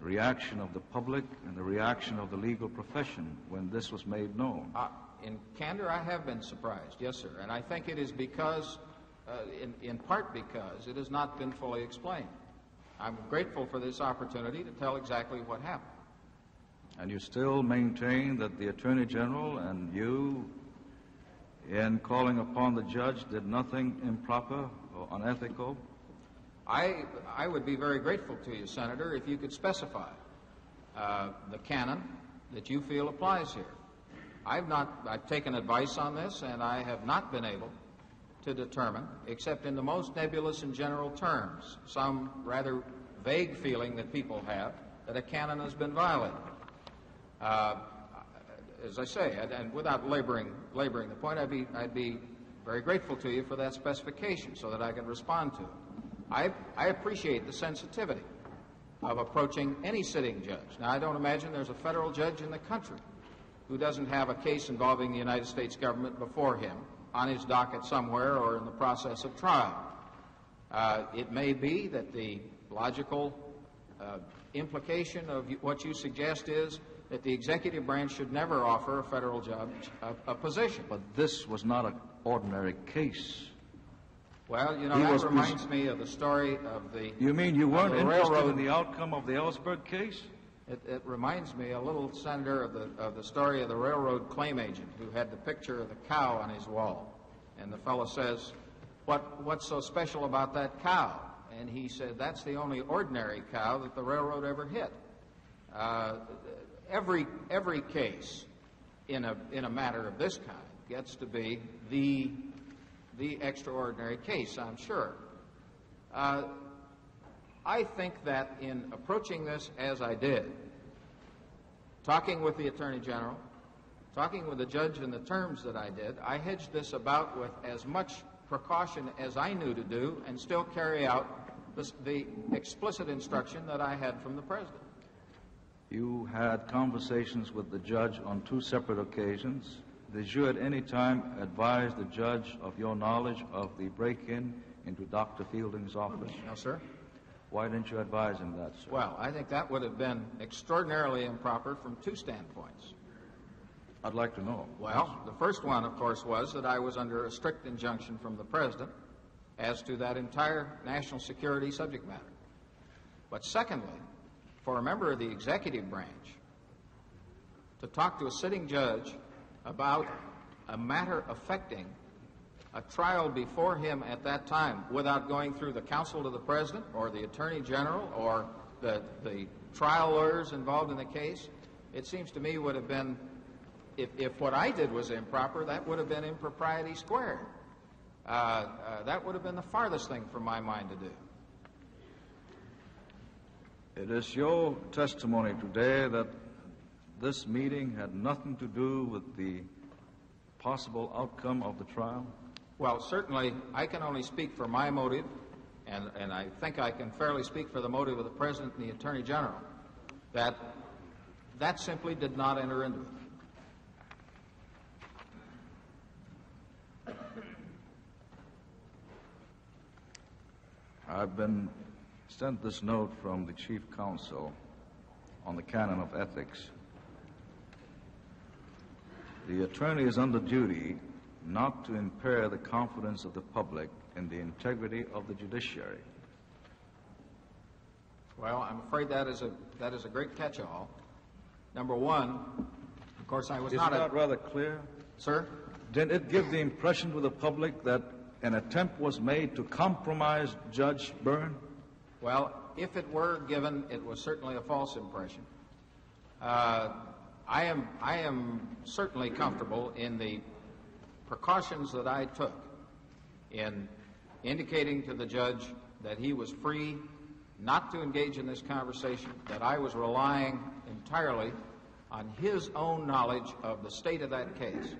reaction of the public and the reaction of the legal profession when this was made known. Uh, in candor, I have been surprised, yes, sir. And I think it is because, uh, in, in part because, it has not been fully explained. I'm grateful for this opportunity to tell exactly what happened. And you still maintain that the Attorney General and you, in calling upon the judge, did nothing improper unethical? I, I would be very grateful to you, Senator, if you could specify uh, the canon that you feel applies here. I've not, I've taken advice on this, and I have not been able to determine, except in the most nebulous and general terms, some rather vague feeling that people have that a canon has been violated. Uh, as I say, and, and without laboring, laboring the point, I'd be, I'd be very grateful to you for that specification so that I can respond to it. I, I appreciate the sensitivity of approaching any sitting judge. Now, I don't imagine there's a federal judge in the country who doesn't have a case involving the United States government before him on his docket somewhere or in the process of trial. Uh, it may be that the logical uh, implication of what you suggest is that the executive branch should never offer a federal judge a, a position. But this was not an ordinary case. Well, you know, He that reminds me of the story of the. You mean you weren't interested railroad in the outcome of the Ellsberg case? It, it reminds me a little, Senator, of the, of the story of the railroad claim agent who had the picture of the cow on his wall. And the fellow says, what, What's so special about that cow? And he said, That's the only ordinary cow that the railroad ever hit. Uh, every, every case in a, in a matter of this kind gets to be the, the extraordinary case, I'm sure. Uh, I think that in approaching this as I did, talking with the Attorney General, talking with the judge in the terms that I did, I hedged this about with as much precaution as I knew to do and still carry out the, the explicit instruction that I had from the president. You had conversations with the judge on two separate occasions. Did you at any time advise the judge of your knowledge of the break-in into Dr. Fielding's office? No, sir. Why didn't you advise him that, sir? Well, I think that would have been extraordinarily improper from two standpoints. I'd like to know. Well, the first one, of course, was that I was under a strict injunction from the president as to that entire national security subject matter. But secondly, for a member of the executive branch to talk to a sitting judge about a matter affecting a trial before him at that time without going through the counsel to the president or the attorney general or the, the trial lawyers involved in the case, it seems to me would have been, if, if what I did was improper, that would have been impropriety squared. Uh, uh, that would have been the farthest thing from my mind to do. It is your testimony today that this meeting had nothing to do with the possible outcome of the trial? Well, certainly, I can only speak for my motive, and, and I think I can fairly speak for the motive of the President and the Attorney General, that that simply did not enter into it. I've been sent this note from the Chief Counsel on the canon of ethics. The attorney is under duty not to impair the confidence of the public in the integrity of the judiciary. Well, I'm afraid that is a that is a great catch-all. Number one, of course, I was Is not that a rather clear? sir. Didn't it give the impression to the public that an attempt was made to compromise Judge Byrne? Well, if it were given, it was certainly a false impression. Uh, I am I am certainly comfortable in the precautions that I took in indicating to the judge that he was free not to engage in this conversation, that I was relying entirely on his own knowledge of the state of that case.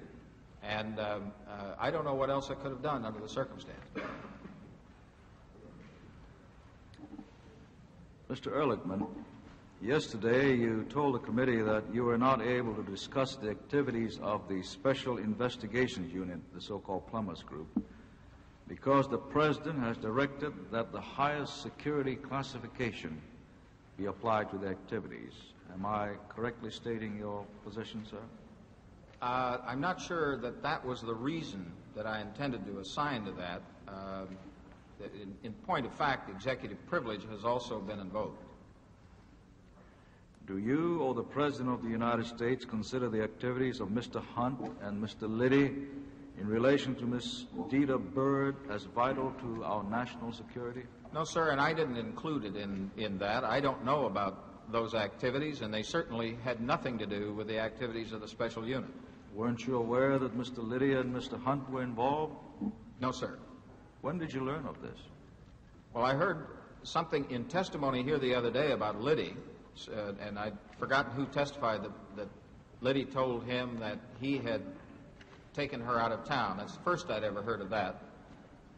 And um, uh, I don't know what else I could have done under the circumstances. Mr. Ehrlichman, yesterday you told the committee that you were not able to discuss the activities of the Special Investigations Unit, the so-called Plumbers Group, because the President has directed that the highest security classification be applied to the activities. Am I correctly stating your position, sir? Uh, I'm not sure that that was the reason that I intended to assign to that. That in, in point of fact, executive privilege has also been invoked. Do you or the President of the United States consider the activities of Mr. Hunt and Mr. Liddy in relation to Ms. Dita Beard as vital to our national security? No, sir, and I didn't include it in, in that. I don't know about those activities, and they certainly had nothing to do with the activities of the special unit. Weren't you aware that Mr. Liddy and Mr. Hunt were involved? No, sir. When did you learn of this? Well, I heard something in testimony here the other day about Liddy, uh, and I'd forgotten who testified that, that Liddy told him that he had taken her out of town. That's the first I'd ever heard of that.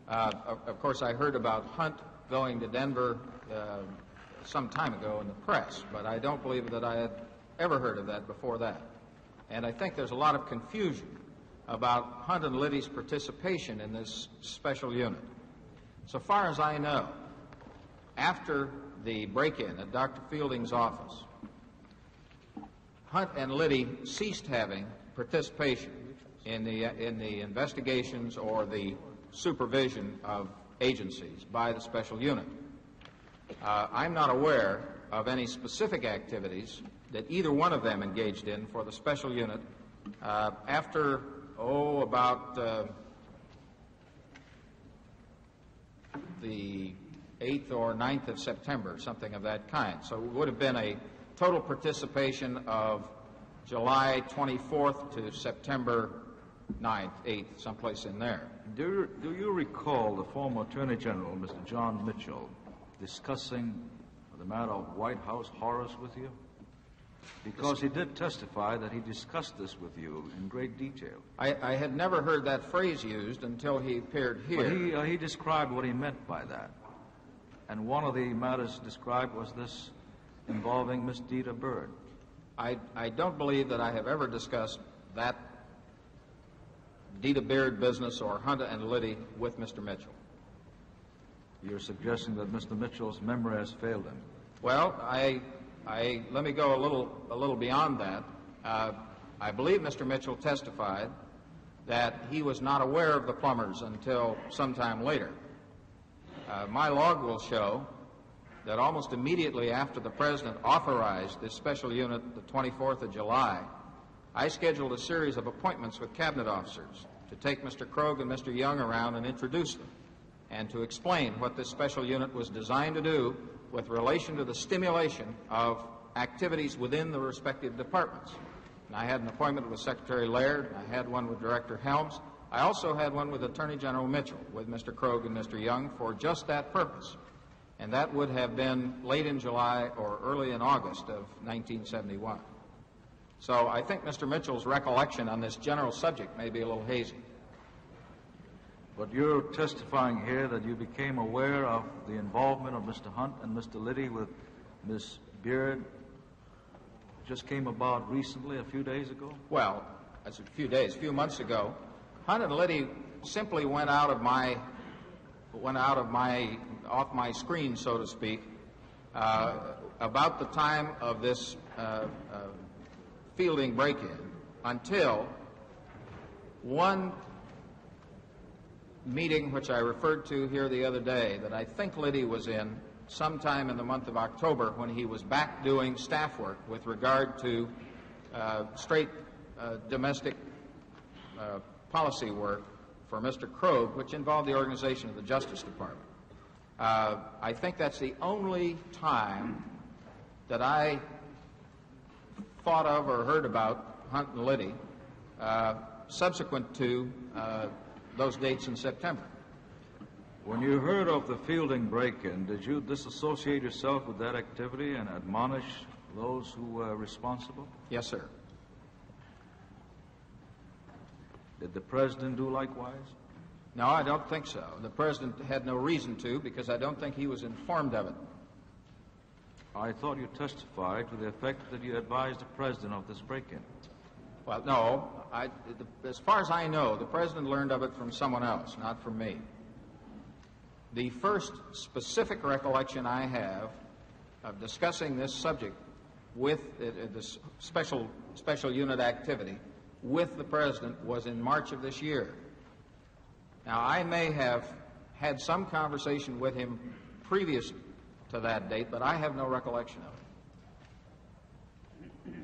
Uh, of, of course, I heard about Hunt going to Denver uh, some time ago in the press, but I don't believe that I had ever heard of that before that. And I think there's a lot of confusion about Hunt and Liddy's participation in this special unit. So far as I know, after the break-in at Dr. Fielding's office, Hunt and Liddy ceased having participation in the, in the investigations or the supervision of agencies by the special unit. Uh, I'm not aware of any specific activities that either one of them engaged in for the special unit uh, after, oh, about uh, the 8th or 9th of September, something of that kind. So it would have been a total participation of July 24th to September 9th, 8th, someplace in there. Do you, do you recall the former Attorney General, Mr. John Mitchell, discussing the matter of White House horrors with you? Because he did testify that he discussed this with you in great detail. I, I had never heard that phrase used until he appeared here. But he, uh, he described what he meant by that. And one of the matters described was this involving Miss Dita Beard. I, I don't believe that I have ever discussed that Dita Beard business or Hunter and Liddy with Mr. Mitchell. You're suggesting that Mr. Mitchell's memory has failed him. Well, I, I, let me go a little, a little beyond that. Uh, I believe Mr. Mitchell testified that he was not aware of the plumbers until sometime later. Uh, my log will show that almost immediately after the President authorized this special unit, the 24th of July, I scheduled a series of appointments with cabinet officers to take Mr. Krogh and Mr. Young around and introduce them and to explain what this special unit was designed to do with relation to the stimulation of activities within the respective departments. And I had an appointment with Secretary Laird, I had one with Director Helms. I also had one with Attorney General Mitchell, with Mr. Krogh and Mr. Young, for just that purpose. And that would have been late in July or early in August of 1971. So I think Mr. Mitchell's recollection on this general subject may be a little hazy. But you're testifying here that you became aware of the involvement of Mr. Hunt and Mr. Liddy with Miss Beard just came about recently, a few days ago? Well, that's a few days, a few months ago. Hunt and Liddy simply went out of my went out of my off my screen, so to speak, uh, about the time of this uh, uh, Fielding break-in until one meeting which I referred to here the other day that I think Liddy was in sometime in the month of October when he was back doing staff work with regard to uh, straight uh, domestic uh, policy work for Mr. Krogh, which involved the organization of the Justice Department. Uh, I think that's the only time that I thought of or heard about Hunt and Liddy uh, subsequent to uh, those dates in September. When you heard of the Fielding break-in, did you disassociate yourself with that activity and admonish those who were responsible? Yes, sir. Did the president do likewise? No, I don't think so. The president had no reason to because I don't think he was informed of it. I thought you testified to the effect that you advised the president of this break-in. Well, no. I, the, as far as I know, the president learned of it from someone else, not from me. The first specific recollection I have of discussing this subject with uh, uh, this special special unit activity with the president was in March of this year. Now, I may have had some conversation with him previous to that date, but I have no recollection of it.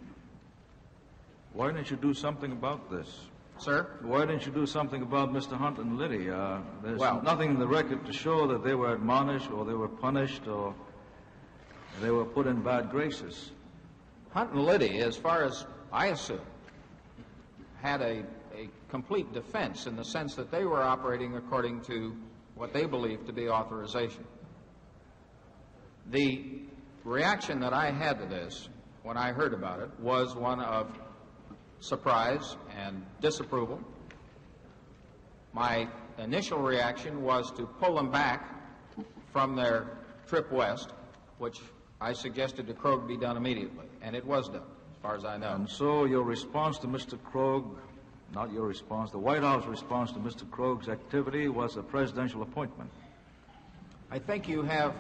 Why didn't you do something about this? Sir? Why didn't you do something about Mr. Hunt and Liddy? Uh, there's Well- nothing in the record to show that they were admonished or they were punished or they were put in bad graces. Hunt and Liddy, as far as I assume, had a, a complete defense in the sense that they were operating according to what they believed to be authorization. The reaction that I had to this when I heard about it was one of surprise and disapproval. My initial reaction was to pull them back from their trip west, which I suggested to Krogh be done immediately, and it was done, far as I know. And so your response to Mr. Krogh, not your response, the White House response to Mr. Krogh's activity was a presidential appointment. I think you have,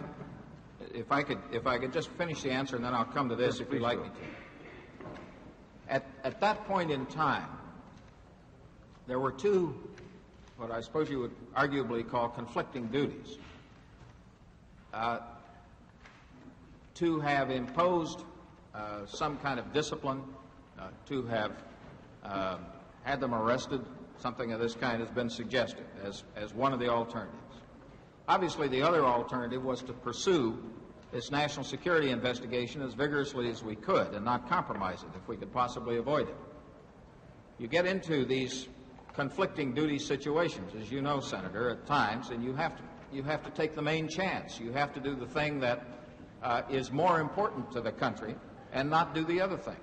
if I could, if I could just finish the answer and then I'll come to this Yes, if you'd like me to. At, at that point in time, there were two, what I suppose you would arguably call conflicting duties. Uh, to have imposed uh, some kind of discipline, uh, to have uh, had them arrested, something of this kind has been suggested as, as one of the alternatives. Obviously, the other alternative was to pursue this national security investigation as vigorously as we could and not compromise it if we could possibly avoid it. You get into these conflicting duty situations, as you know, Senator, at times, and you have to, you have to take the main chance. You have to do the thing that uh, is more important to the country and not do the other thing.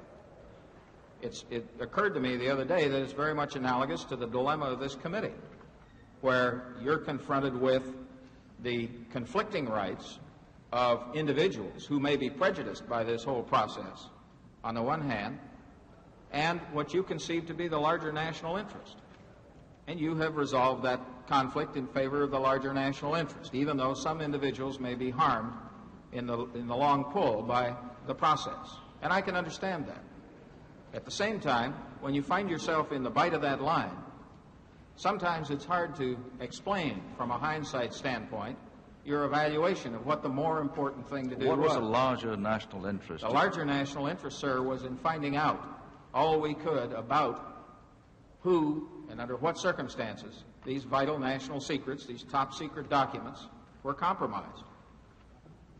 It's, it occurred to me the other day that it's very much analogous to the dilemma of this committee, where you're confronted with the conflicting rights of individuals who may be prejudiced by this whole process, on the one hand, and what you conceive to be the larger national interest. And you have resolved that conflict in favor of the larger national interest, even though some individuals may be harmed in the, in the long pull by the process. And I can understand that. At the same time, when you find yourself in the bite of that line, sometimes it's hard to explain from a hindsight standpoint your evaluation of what the more important thing to do What was was. the larger national interest? The larger national interest, sir, was in finding out all we could about who and under what circumstances these vital national secrets, these top secret documents, were compromised.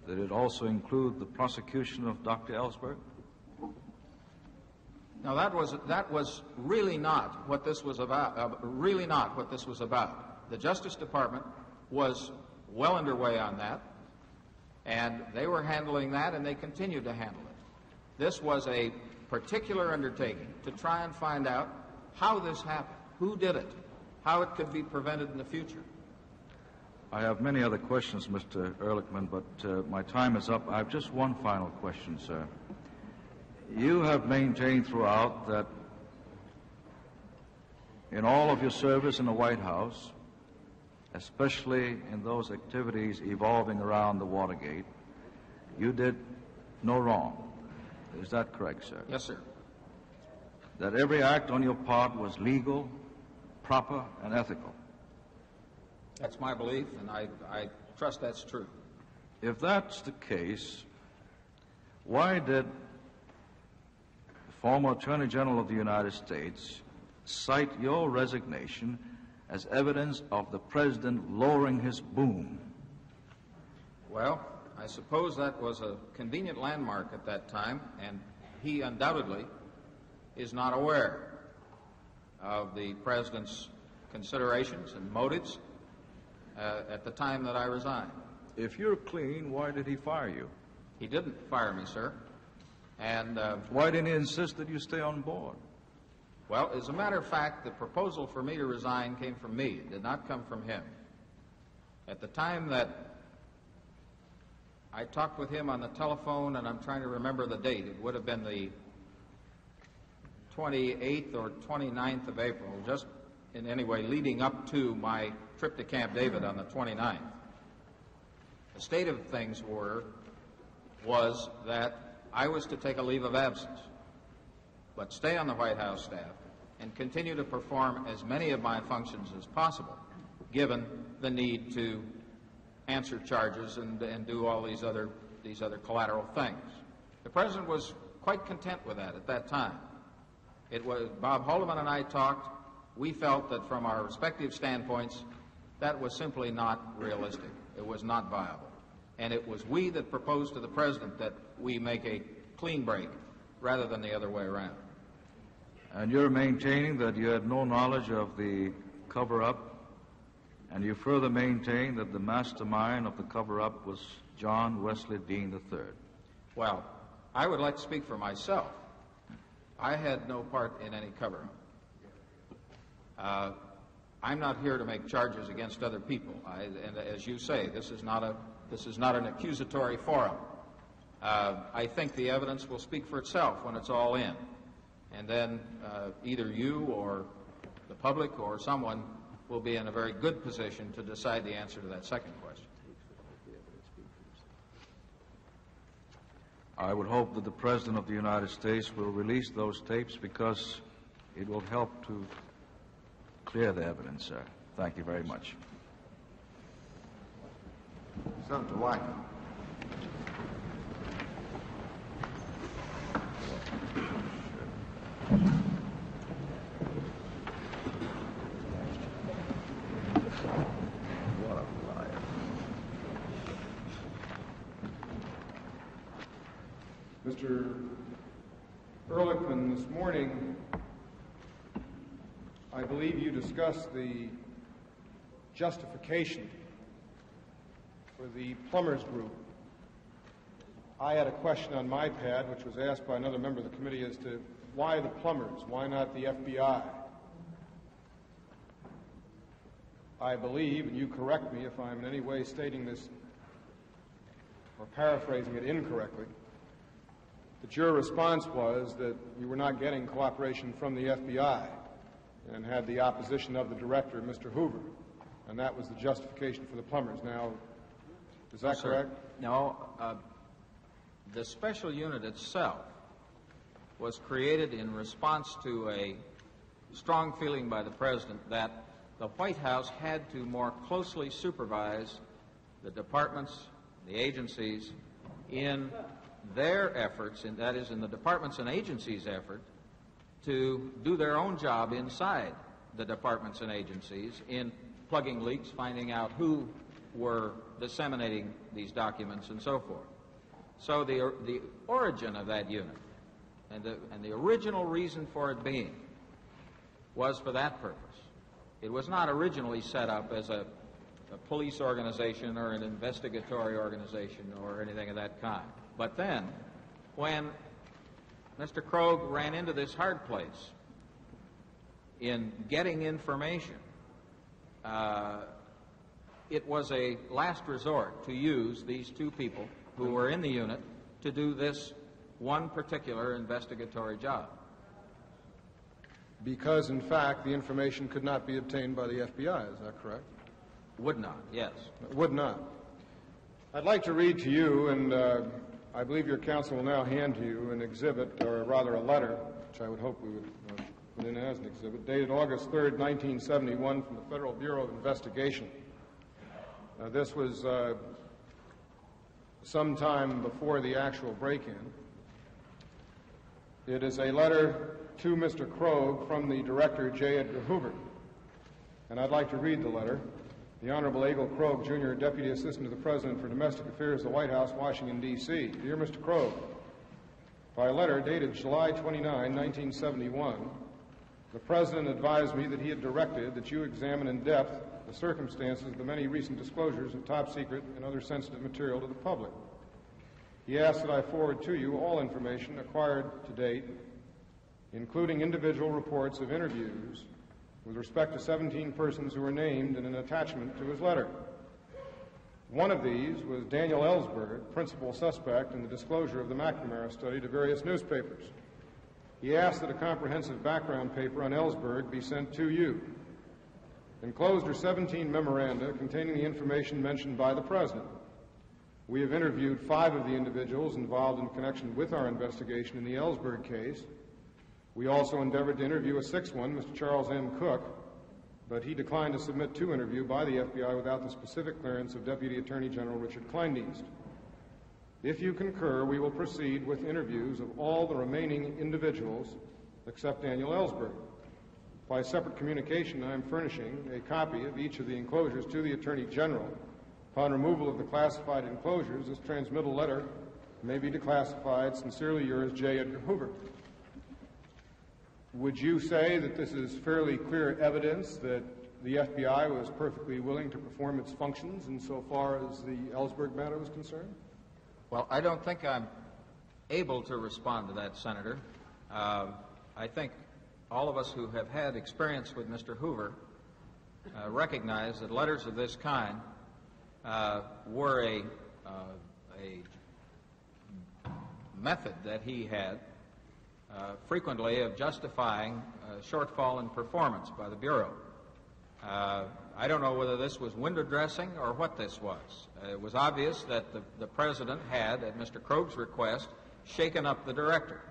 Did it also include the prosecution of Dr. Ellsberg? Now that was that was really not what this was about. Uh, really not what this was about. The Justice Department was well underway on that, and they were handling that, and they continued to handle it. This was a particular undertaking to try and find out how this happened, who did it, how it could be prevented in the future. I have many other questions, Mr. Ehrlichman, but uh, my time is up. I have just one final question, sir. You have maintained throughout that in all of your service in the White House, especially in those activities evolving around the Watergate, you did no wrong. Is that correct, sir? Yes, sir. That every act on your part was legal, proper, and ethical. That's my belief, and I, I trust that's true. If that's the case, why did the former Attorney General of the United States cite your resignation as evidence of the President lowering his boom? Well, I suppose that was a convenient landmark at that time, and he undoubtedly is not aware of the President's considerations and motives at the time that I resigned. If you're clean, why did he fire you? He didn't fire me, sir. And uh, Why didn't he insist that you stay on board? Well, as a matter of fact, the proposal for me to resign came from me. It did not come from him. At the time that I talked with him on the telephone, and I'm trying to remember the date, it would have been the 28th or 29th of April, just in any way leading up to my trip to Camp David on the 29th. The state of things were, was that I was to take a leave of absence, but stay on the White House staff and continue to perform as many of my functions as possible, given the need to answer charges and, and do all these other, these other collateral things. The President was quite content with that at that time. It was, Bob Haldeman and I talked. We felt that from our respective standpoints, that was simply not realistic. It was not viable. And it was we that proposed to the President that we make a clean break rather than the other way around. And you're maintaining that you had no knowledge of the cover up, and you further maintain that the mastermind of the cover up was John Wesley Dean III. Well, I would like to speak for myself. I had no part in any cover up. Uh, I'm not here to make charges against other people. I, and as you say, this is not, a, this is not an accusatory forum. Uh, I think the evidence will speak for itself when it's all in. And then uh, either you or the public or someone will be in a very good position to decide the answer to that second question. I would hope that the President of the United States will release those tapes because it will help to clear the evidence, sir. Thank you very much. Senator White. What a liar. Mr. Ehrlichman, this morning, I believe you discussed the justification for the plumbers group. I had a question on my pad, which was asked by another member of the committee, as to why the plumbers? Why not the FBI? I believe, and you correct me if I'm in any way stating this or paraphrasing it incorrectly, that your response was that you were not getting cooperation from the FBI and had the opposition of the director, Mr. Hoover, and that was the justification for the plumbers. Now, is that sir. correct? No. Uh, the special unit itself was created in response to a strong feeling by the President that the White House had to more closely supervise the departments, the agencies, in their efforts, and that is in the departments and agencies' effort to do their own job inside the departments and agencies in plugging leaks, finding out who were disseminating these documents, and so forth. So the, the origin of that unit and the, and the original reason for it being was for that purpose. It was not originally set up as a, a police organization or an investigatory organization or anything of that kind. But then, when Mr. Krogh ran into this hard place in getting information, uh, it was a last resort to use these two people who were in the unit to do this one particular investigatory job. Because, in fact, the information could not be obtained by the FBI, is that correct? Would not, yes. Would not. I'd like to read to you, and uh, I believe your counsel will now hand you an exhibit, or rather a letter, which I would hope we would uh, put in as an exhibit, dated August 3rd, 1971, from the Federal Bureau of Investigation. Uh, this was uh, some time before the actual break-in. It is a letter to Mr. Krogh from the director, J. Edgar Hoover. And I'd like to read the letter. The Honorable Egil Krogh, Jr., Deputy Assistant to the President for Domestic Affairs, the White House, Washington, D.C. Dear Mr. Krogh, by letter dated July 29, 1971, the President advised me that he had directed that you examine in depth the circumstances of the many recent disclosures of top secret and other sensitive material to the public. He asked that I forward to you all information acquired to date, including individual reports of interviews with respect to 17 persons who were named in an attachment to his letter. One of these was Daniel Ellsberg, principal suspect in the disclosure of the McNamara study to various newspapers. He asked that a comprehensive background paper on Ellsberg be sent to you. Enclosed are 17 memoranda containing the information mentioned by the President. We have interviewed five of the individuals involved in connection with our investigation in the Ellsberg case. We also endeavored to interview a sixth one, Mr. Charles M. Cook, but he declined to submit to interview by the FBI without the specific clearance of Deputy Attorney General Richard Kleindienst. If you concur, we will proceed with interviews of all the remaining individuals except Daniel Ellsberg. By separate communication, I am furnishing a copy of each of the enclosures to the Attorney General. Upon removal of the classified enclosures, this transmittal letter may be declassified. Sincerely yours, J. Edgar Hoover. Would you say that this is fairly clear evidence that the FBI was perfectly willing to perform its functions insofar as the Ellsberg matter was concerned? Well, I don't think I'm able to respond to that, Senator. Uh, I think all of us who have had experience with Mr. Hoover uh, recognize that letters of this kind uh, were a, uh, a method that he had uh, frequently of justifying uh, shortfall in performance by the Bureau. Uh, I don't know whether this was window dressing or what this was. Uh, it was obvious that the, the President had, at Mr. Krogh's request, shaken up the director.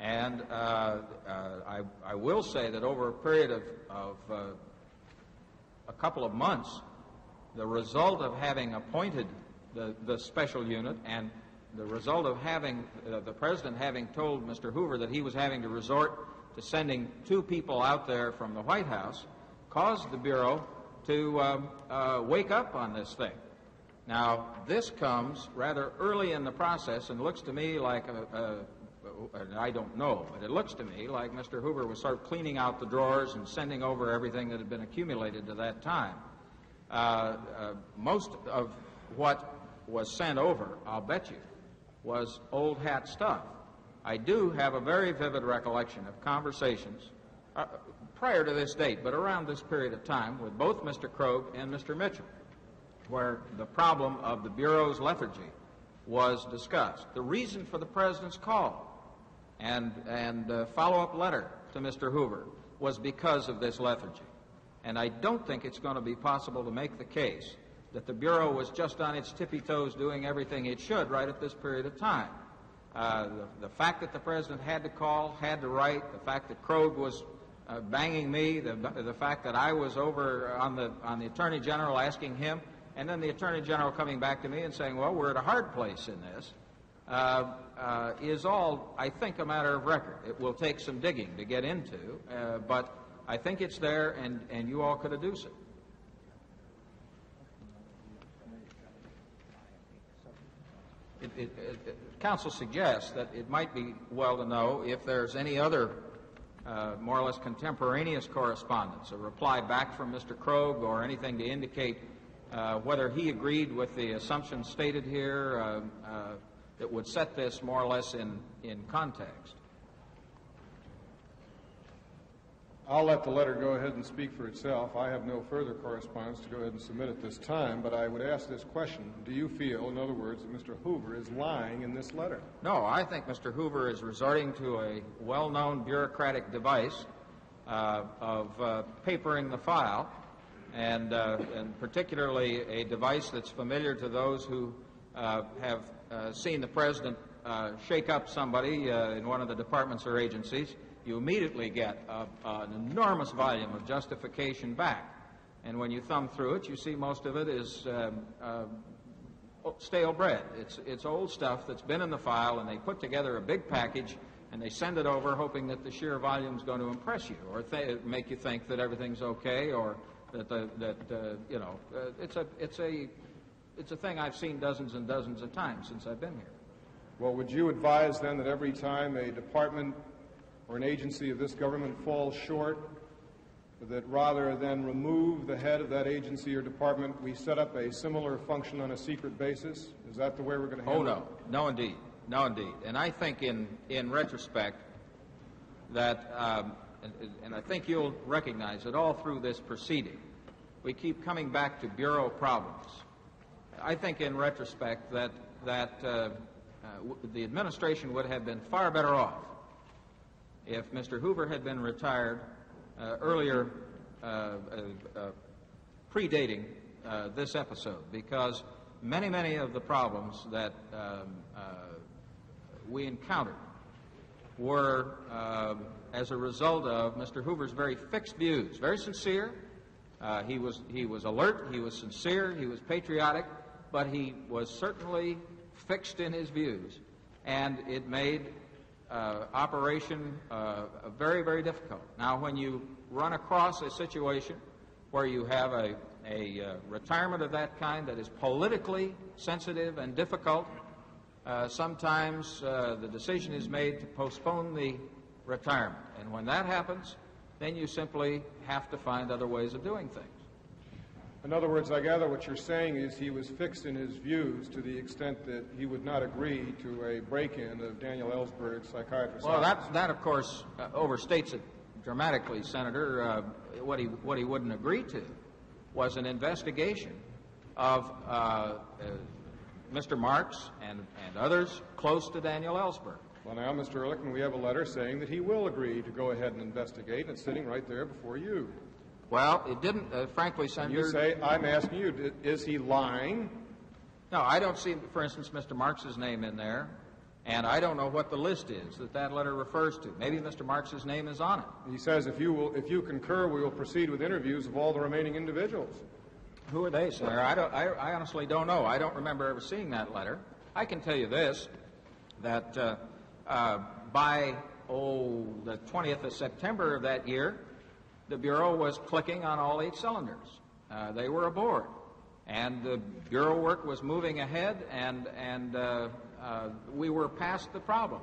And uh, uh, I, I will say that over a period of, of uh, a couple of months, the result of having appointed the, the special unit and the result of having uh, the president having told Mr. Hoover that he was having to resort to sending two people out there from the White House caused the Bureau to um, uh, wake up on this thing. Now, this comes rather early in the process and looks to me like a, a I don't know, but it looks to me like Mr. Hoover was sort of cleaning out the drawers and sending over everything that had been accumulated to that time. Uh, uh, most of what was sent over, I'll bet you, was old hat stuff. I do have a very vivid recollection of conversations uh, prior to this date, but around this period of time, with both Mr. Krogh and Mr. Mitchell, where the problem of the Bureau's lethargy was discussed. The reason for the president's call and, and uh, follow-up letter to Mr. Hoover was because of this lethargy. And I don't think it's going to be possible to make the case that the Bureau was just on its tippy toes doing everything it should right at this period of time. Uh, the, the, fact that the president had to call, had to write, the fact that Krogh was uh, banging me, the, the fact that I was over on the, on the Attorney General asking him, and then the Attorney General coming back to me and saying, well, we're at a hard place in this, uh, uh is all, I think, a matter of record. It will take some digging to get into, uh, but I think it's there, and, and you all could adduce it. It, it, it, counsel suggests that it might be well to know if there's any other uh, more or less contemporaneous correspondence, a reply back from Mr. Krogh or anything to indicate uh, whether he agreed with the assumptions stated here uh, uh that would set this more or less in, in context. I'll let the letter go ahead and speak for itself. I have no further correspondence to go ahead and submit at this time, but I would ask this question. Do you feel, in other words, that Mr. Hoover is lying in this letter? No, I think Mr. Hoover is resorting to a well known bureaucratic device uh, of uh, papering the file, and, uh, and, particularly a device that's familiar to those who uh, have uh, seen the president uh, shake up somebody in one of the departments or agencies you immediately get a, an enormous volume of justification back. And when you thumb through it, you see most of it is um, uh, stale bread. It's, it's old stuff that's been in the file, and they put together a big package and they send it over hoping that the sheer volume is going to impress you or th- make you think that everything's okay or that, the, that uh, you know, uh, it's, a, it's, a, it's a thing I've seen dozens and dozens of times since I've been here. Well, would you advise then that every time a department or an agency of this government falls short, that rather than remove the head of that agency or department, we set up a similar function on a secret basis? Is that the way we're going to handle it? Oh, no. No, indeed. No, indeed. And I think in, in retrospect that, um, and, and I think you'll recognize that all through this proceeding, we keep coming back to Bureau problems. I think in retrospect that, that uh, uh, the administration would have been far better off if Mr. Hoover had been retired uh, earlier, uh, uh, uh predating uh, this episode, because many, many of the problems that um, we encountered were as a result of Mr. Hoover's very fixed views, very sincere. he, was, he was alert, he was sincere, he was patriotic, but he was certainly fixed in his views. And it made uh, operation uh, very, very difficult. Now, when you run across a situation where you have a, a uh, retirement of that kind that is politically sensitive and difficult, uh, sometimes uh, the decision is made to postpone the retirement. And when that happens, then you simply have to find other ways of doing things. In other words, I gather what you're saying is he was fixed in his views to the extent that he would not agree to a break-in of Daniel Ellsberg's psychiatrist. Well, that, that of course, uh, overstates it dramatically, Senator. Uh, what, he, what he wouldn't agree to was an investigation of uh, uh Mr. Marks and, and others close to Daniel Ellsberg. Well, now, Mr. Ehrlichman, we have a letter saying that he will agree to go ahead and investigate, and it's sitting right there before you. Well, it didn't, uh, frankly, Senator. You say, I'm asking you, is he lying? No, I don't see, for instance, Mr. Marks's name in there, and I don't know what the list is that that letter refers to. Maybe Mr. Marks's name is on it. He says, if you, will, if you concur, we will proceed with interviews of all the remaining individuals. Who are they, sir? I, don't, I, I honestly don't know. I don't remember ever seeing that letter. I can tell you this, that uh, uh, by, oh, the 20th of September of that year, the Bureau was clicking on all eight cylinders. Uh, they were aboard. And the Bureau work was moving ahead, and, and uh, uh, we were past the problem.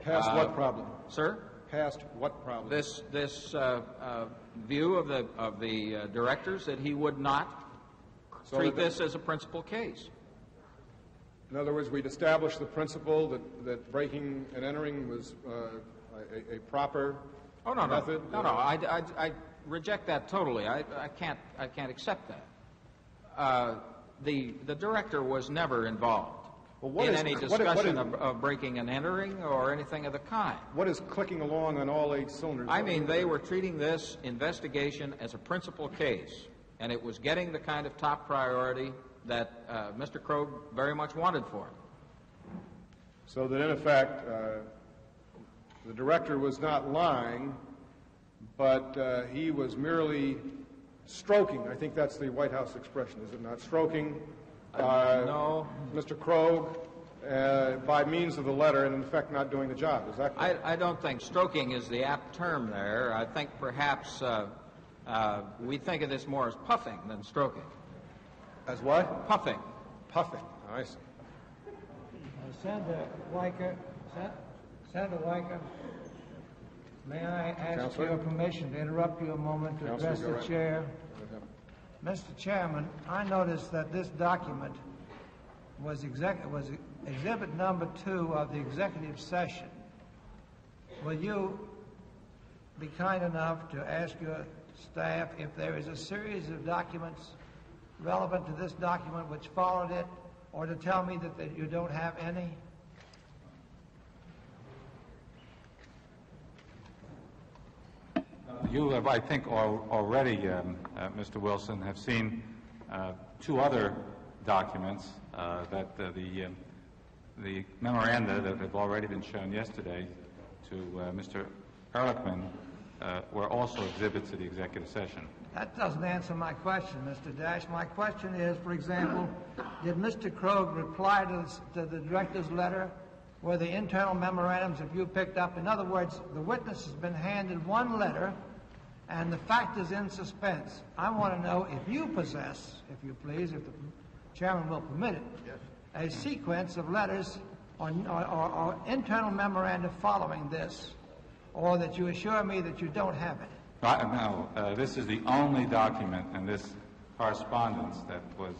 Past what uh, problem? Sir? Past what problem? This, this uh, uh, view of the, of the directors that he would not so treat this as a principal case. In other words, we'd established the principle that, that breaking and entering was a, a proper Oh, no, no. method? No, no. I, I, I reject that totally. I, I, can't, I can't accept that. Uh, the, the director was never involved Well, what in is- any what- what discussion of, of breaking and entering or anything of the kind. What is clicking along on all eight cylinders? I mean, they were treating this investigation as a principal case, and it was getting the kind of top priority that uh, Mr. Krogh very much wanted for it. So that in effect, uh, the director was not lying, but uh, he was merely stroking. I think that's the White House expression, is it not? Stroking. Uh, no. Mr. Krogh, uh, by means of the letter, and in effect not doing the job. Is that correct? I, I don't think stroking is the apt term there. I think perhaps uh, uh, we think of this more as puffing than stroking. As what? Puffing. Puffing. I see. Uh, Senator Weicker, Sen- Senator Weicker, may I ask Counselor? your permission to interrupt you a moment to Counselor, address the right- chair? Mr. Chairman, I noticed that this document was, exec- was exhibit number two of the executive session. Will you be kind enough to ask your staff if there is a series of documents relevant to this document which followed it, or to tell me that, that you don't have any? You have, I think, al- already, um, uh, Mr. Wilson, have seen uh, two other documents uh, that the, um, the memoranda that have already been shown yesterday to Mr. Ehrlichman were also exhibits of the executive session. That doesn't answer my question, Mr. Dash. My question is, for example, did Mr. Krogh reply to, this- to the director's letter? Were the internal memorandums have you picked up? In other words, the witness has been handed one letter, and the fact is in suspense. I want to know if you possess, if you please, if the chairman will permit it, a sequence of letters or, or, or, or internal memoranda following this, or that you assure me that you don't have it. Uh, No, uh, this is the only document in this correspondence that was,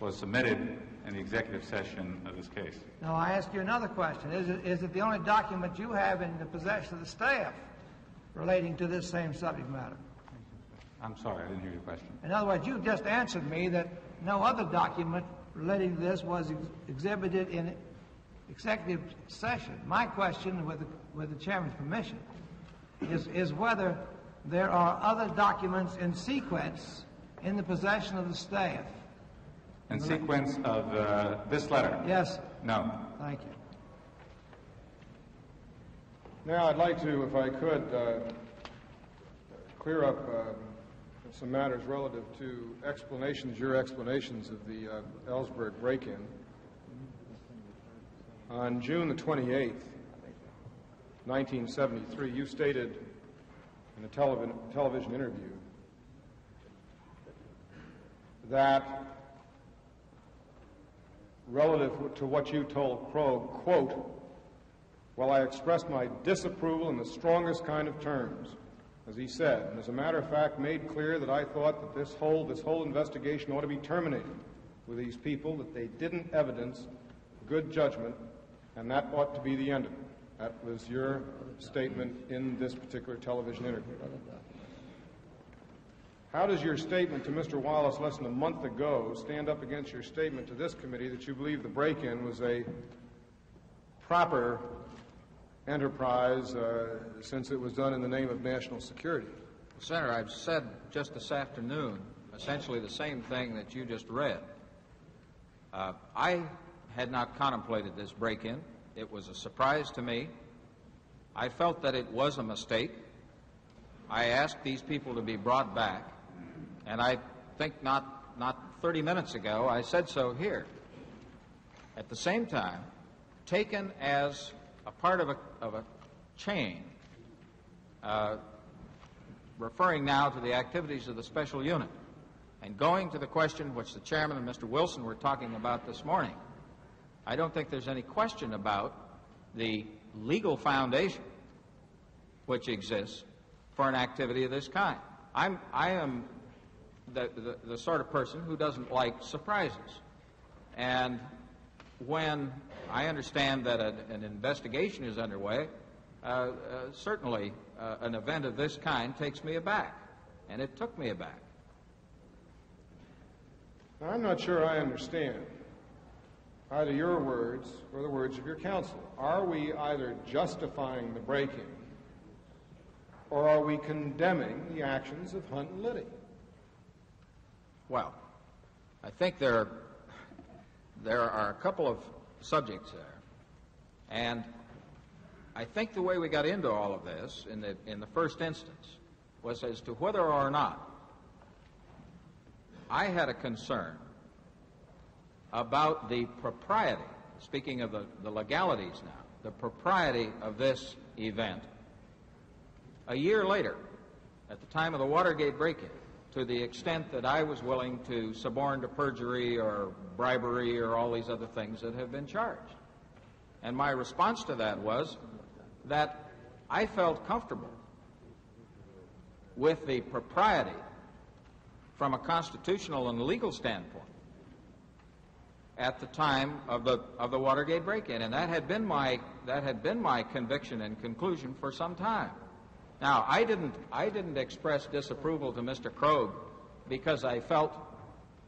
was submitted in the executive session of this case. Now, I ask you another question. Is it, is it the only document you have in the possession of the staff relating to this same subject matter? I'm sorry, I didn't hear your question. In other words, you've just answered me that no other document relating to this was ex- exhibited in executive session. My question, with the, with the chairman's permission, is, is whether there are other documents in sequence in the possession of the staff. In sequence of uh, this letter? Yes. No. Thank you. Now, I'd like to, if I could, uh, clear up uh, some matters relative to explanations, your explanations of the uh, Ellsberg break-in. On June the 28th, 1973, you stated in a televi- television interview that relative to what you told Krogh, quote, well, I expressed my disapproval in the strongest kind of terms, as he said, and as a matter of fact, made clear that I thought that this whole this whole investigation ought to be terminated with these people, that they didn't evidence good judgment, and that ought to be the end of it. That was your statement in this particular television interview. How does your statement to Mr. Wallace less than a month ago stand up against your statement to this committee that you believe the break-in was a proper enterprise uh, since it was done in the name of national security? Senator, I've said just this afternoon essentially the same thing that you just read. Uh, I had not contemplated this break in. It was a surprise to me. I felt that it was a mistake. I asked these people to be brought back, and I think not, not 30 minutes ago I said so here. At the same time, taken as a part of a, of a chain, uh, referring now to the activities of the special unit, and going to the question which the chairman and Mr. Wilson were talking about this morning, I don't think there's any question about the legal foundation which exists for an activity of this kind. I'm, I am the, the, the sort of person who doesn't like surprises. And when I understand that an, an investigation is underway, uh, uh, certainly uh, an event of this kind takes me aback. And it took me aback. Now, I'm not sure I understand. either your words or the words of your counsel. Are we either justifying the break-in or are we condemning the actions of Hunt and Liddy? Well, I think there, there are a couple of subjects there. And I think the way we got into all of this in the, in the first instance was as to whether or not I had a concern about the propriety, speaking of the, the legalities now, the propriety of this event. A year later, at the time of the Watergate break-in, to the extent that I was willing to suborn to perjury or bribery or all these other things that have been charged. And my response to that was that I felt comfortable with the propriety from a constitutional and legal standpoint at the time of the of the Watergate break-in, and that had been my that had been my conviction and conclusion for some time. Now, I didn't I didn't express disapproval to Mr. Krogh because I felt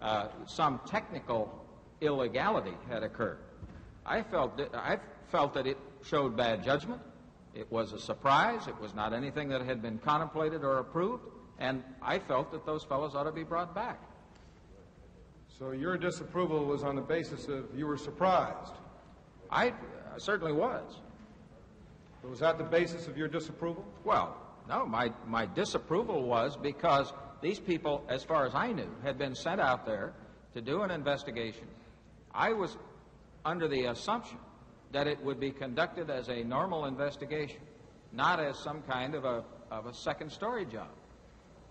uh, some technical illegality had occurred. I felt that, I felt that it showed bad judgment. It was a surprise. It was not anything that had been contemplated or approved, and I felt that those fellows ought to be brought back. So your disapproval was on the basis of you were surprised. I uh, certainly was. Was that the basis of your disapproval? Well, no, my, my disapproval was because these people, as far as I knew, had been sent out there to do an investigation. I was under the assumption that it would be conducted as a normal investigation, not as some kind of a, of a second story job.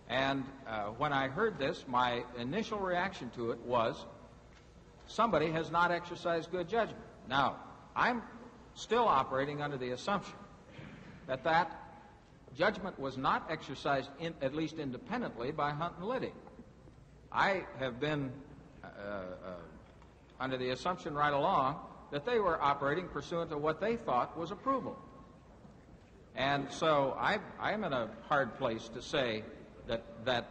And uh, when I heard this, my initial reaction to it was somebody has not exercised good judgment. Now, I'm still operating under the assumption that that judgment was not exercised, in, at least independently, by Hunt and Liddy. I have been uh, uh, under the assumption right along that they were operating pursuant to what they thought was approval. And so I, I'm in a hard place to say that, that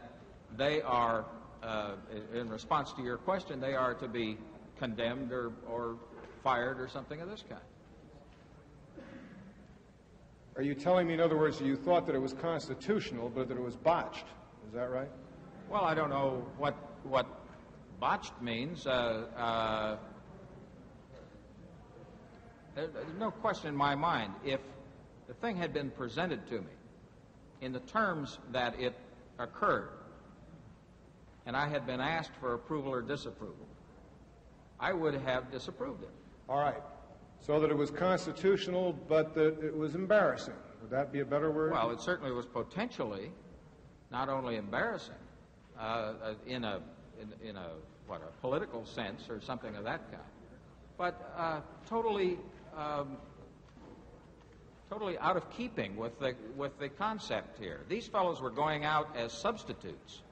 they are, uh, in response to your question, they are to be condemned or, or fired or something of this kind. Are you telling me, in other words, you thought that it was constitutional, but that it was botched? Is that right? Well, I don't know what what botched means. Uh, uh, there's no question in my mind. If the thing had been presented to me in the terms that it occurred, and I had been asked for approval or disapproval, I would have disapproved it. All right. So that it was constitutional, but that it was embarrassing. Would that be a better word? Well, it certainly was potentially not only embarrassing uh, in a in, in, a what a political sense or something of that kind, but uh, totally um, totally out of keeping with the with the concept here. These fellows were going out as substitutes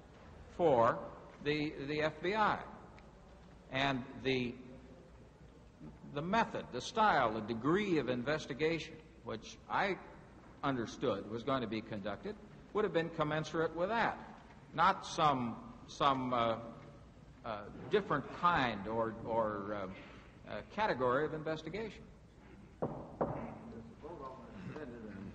for the the FBI, and the the method, the style, the degree of investigation, which I understood was going to be conducted, would have been commensurate with that, not some some uh, uh, different kind or or uh, uh category of investigation.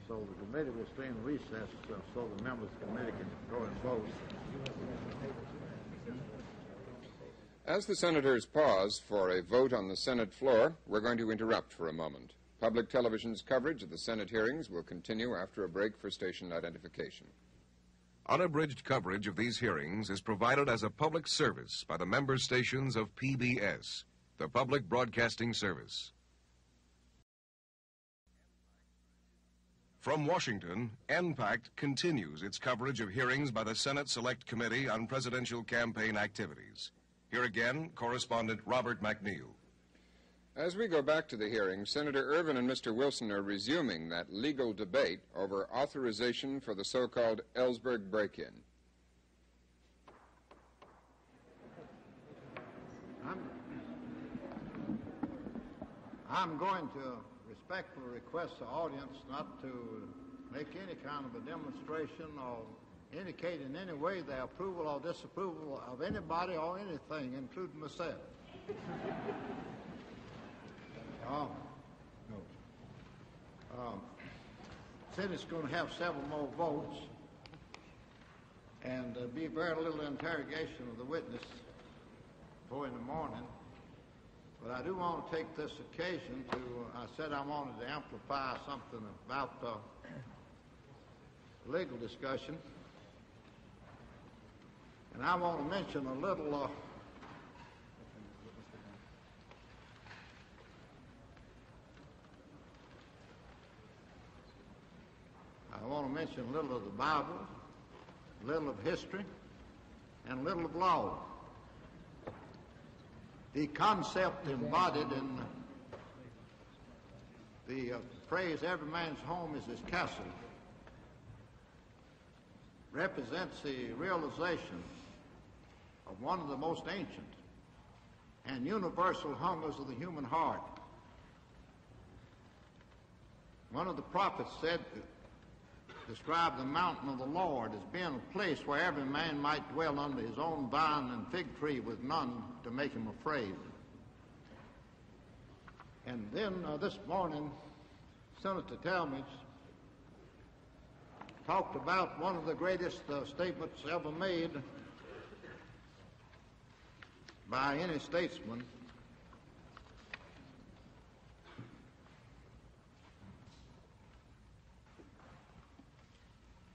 So the committee will stay in recess so the members of the committee can go and vote. As the senators pause for a vote on the Senate floor, we're going to interrupt for a moment. Public television's coverage of the Senate hearings will continue after a break for station identification. Unabridged coverage of these hearings is provided as a public service by the member stations of PBS, the Public Broadcasting Service. From Washington, NPACT continues its coverage of hearings by the Senate Select Committee on Presidential Campaign Activities. Here again, correspondent Robert MacNeil. As we go back to the hearing, Senator Ervin and Mr. Wilson are resuming that legal debate over authorization for the so-called Ellsberg break-in. I'm, I'm going to respectfully request the audience not to make any kind of a demonstration or indicate in any way their approval or disapproval of anybody or anything, including myself. <laughs> Um, um, Senate's going to have several more votes and uh, be very little interrogation of the witness for in the morning. But I do want to take this occasion to, I said I wanted to amplify something about uh, legal discussion. And I want to mention a little uh, I want to mention a little of the Bible, a little of history, and a little of law. The concept embodied in the uh, phrase, every man's home is his castle, represents the realization of one of the most ancient and universal hungers of the human heart. One of the prophets said, described the mountain of the Lord as being a place where every man might dwell under his own vine and fig tree with none to make him afraid. And then uh, this morning, Senator Talmadge talked about one of the greatest uh, statements ever made by any statesman.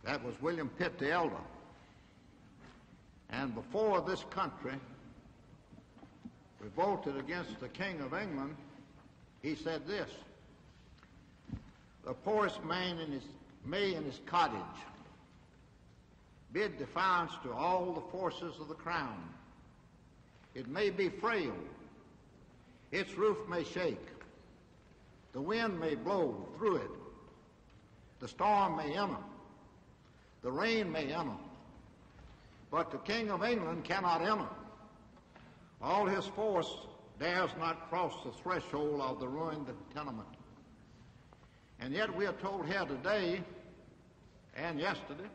That was William Pitt the Elder. And before this country revolted against the King of England, he said this The poorest man in his, may in his cottage bid defiance to all the forces of the crown. It may be frail, its roof may shake, the wind may blow through it, the storm may enter, the rain may enter, but the King of England cannot enter. All his force dares not cross the threshold of the ruined tenement. And yet we are told here today and yesterday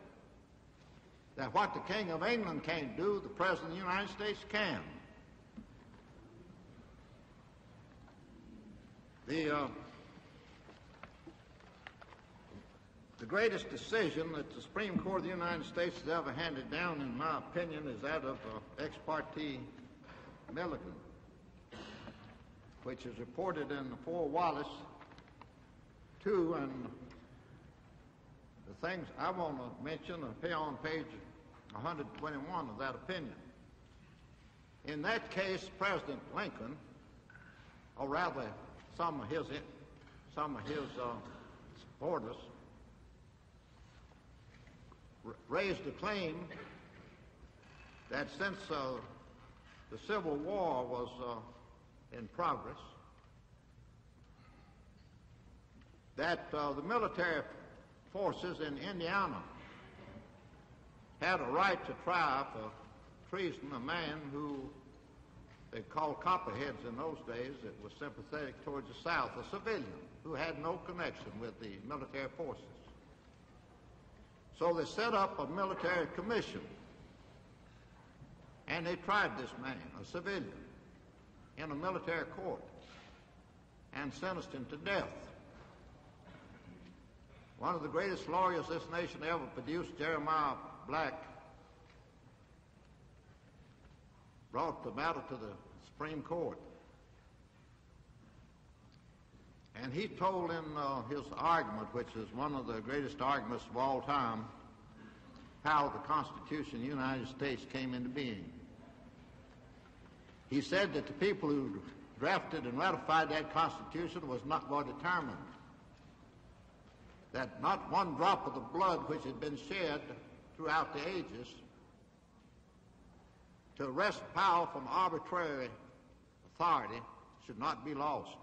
that what the King of England can't do, the President of the United States can. The, uh, the greatest decision that the Supreme Court of the United States has ever handed down, in my opinion, is that of uh, Ex parte Milligan, which is reported in the Four Wallace 2, and the things I want to mention appear on page 121 of that opinion. In that case, President Lincoln, or rather some of his, some of his uh, supporters, raised the claim that since uh, the Civil War was uh, in progress, that uh, the military forces in Indiana had a right to try for treason a man who they called copperheads in those days that was sympathetic towards the South, a civilian who had no connection with the military forces. So they set up a military commission and they tried this man, a civilian, in a military court and sentenced him to death. One of the greatest lawyers this nation ever produced, Jeremiah Black, brought the matter to the Supreme Court. And he told in uh, his argument, which is one of the greatest arguments of all time, how the Constitution of the United States came into being. He said that the people who drafted and ratified that Constitution was not were determined that not one drop of the blood which had been shed throughout the ages to wrest power from arbitrary authority should not be lost.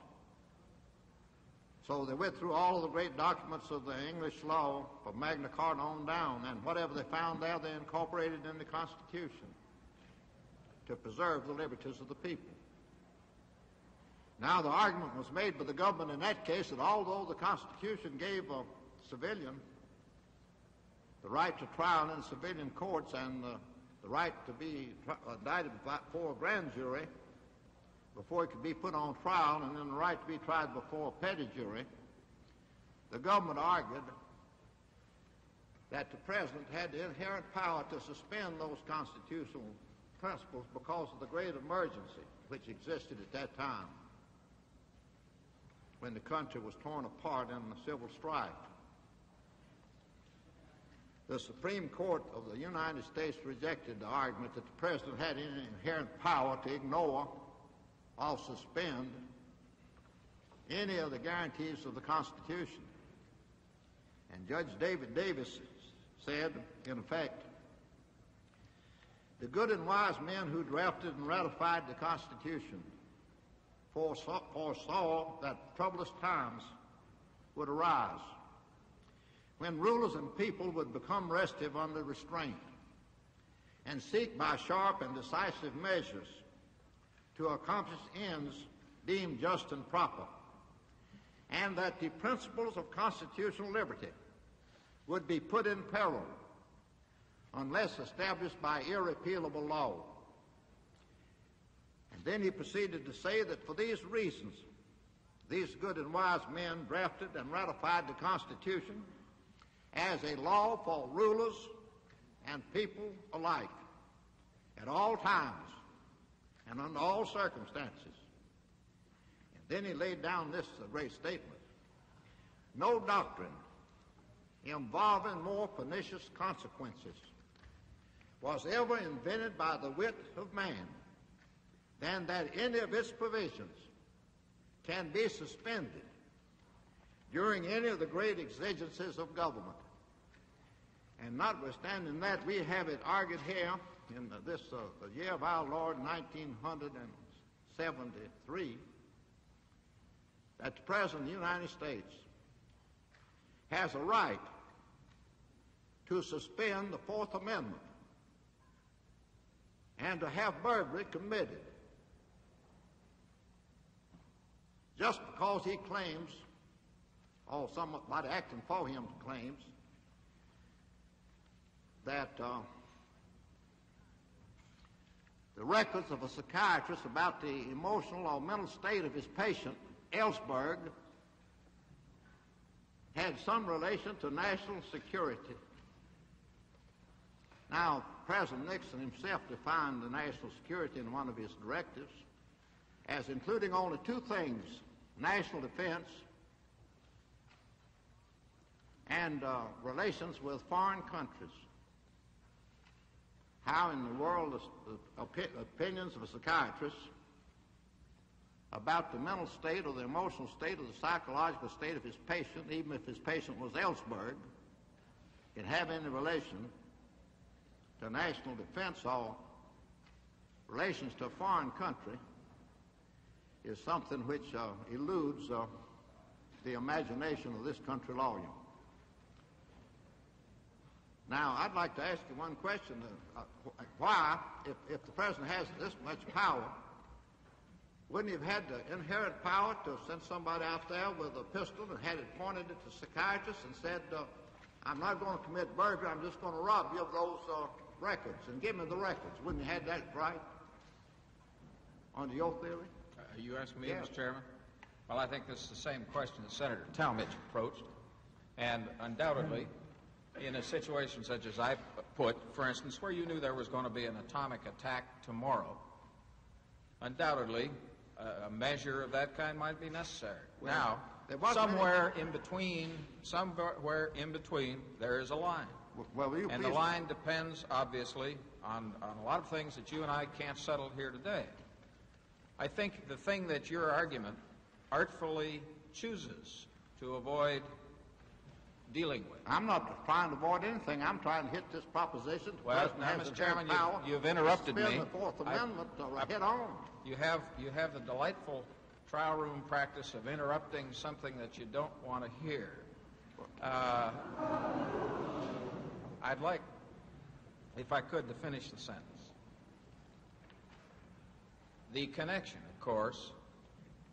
So they went through all of the great documents of the English law from Magna Carta on down, and whatever they found there, they incorporated in the Constitution to preserve the liberties of the people. Now, the argument was made by the government in that case that although the Constitution gave a civilian the right to trial in civilian courts and uh, the right to be uh, indicted before a grand jury, before he could be put on trial and then the right to be tried before a petty jury, the government argued that the president had the inherent power to suspend those constitutional principles because of the great emergency which existed at that time when the country was torn apart in the civil strife. The Supreme Court of the United States rejected the argument that the president had any inherent power to ignore or suspend any of the guarantees of the Constitution. And Judge David Davis said, in effect, the good and wise men who drafted and ratified the Constitution foresaw, foresaw that troublous times would arise when rulers and people would become restive under restraint and seek by sharp and decisive measures to accomplish ends deemed just and proper, and that the principles of constitutional liberty would be put in peril unless established by irrepealable law. And then he proceeded to say that for these reasons, these good and wise men drafted and ratified the Constitution as a law for rulers and people alike at all times and under all circumstances. And then he laid down this great statement No doctrine involving more pernicious consequences was ever invented by the wit of man than that any of its provisions can be suspended during any of the great exigencies of government. And notwithstanding that, we have it argued here in this uh, year of our Lord, 1973, that the President of the United States has a right to suspend the Fourth Amendment and to have burglary committed just because he claims, or somebody acting for him claims, that uh, the records of a psychiatrist about the emotional or mental state of his patient, Ellsberg, had some relation to national security. Now, President Nixon himself defined the national security in one of his directives as including only two things national defense and uh, relations with foreign countries. How in the world the opinions of a psychiatrist about the mental state or the emotional state or the psychological state of his patient, even if his patient was Ellsberg, can have any relation to national defense or relations to a foreign country is something which uh, eludes uh, the imagination of this country lawyer. Now, I'd like to ask you one question. Uh, why, if, if the president has this much power, wouldn't he have had the inherent power to send somebody out there with a pistol and had it pointed at the psychiatrist and said, uh, I'm not going to commit burglary, I'm just going to rob you of those uh, records and give me the records. Wouldn't he have had that right under your theory? Uh, you asking me, Yeah. Mr. Chairman? Well, I think this is the same question that Senator Talmadge approached. And undoubtedly, in a situation such as I put, for instance, where you knew there was going to be an atomic attack tomorrow, undoubtedly, a, measure of that kind might be necessary. Well, now, wasn't any- somewhere in between, somewhere in between, there is a line. Well, and the line depends, obviously, on, on a lot of things that you and I can't settle here today. I think the thing that your argument artfully chooses to avoid dealing with. I'm not trying to avoid anything. I'm trying to hit this proposition. The Well, now, Mr. Chairman, you've- power you've interrupted me. the Fourth Amendment uh, I- head on. You have, you have the delightful trial room practice of interrupting something that you don't want to hear. Uh, I'd like, if I could, to finish the sentence. The connection, of course,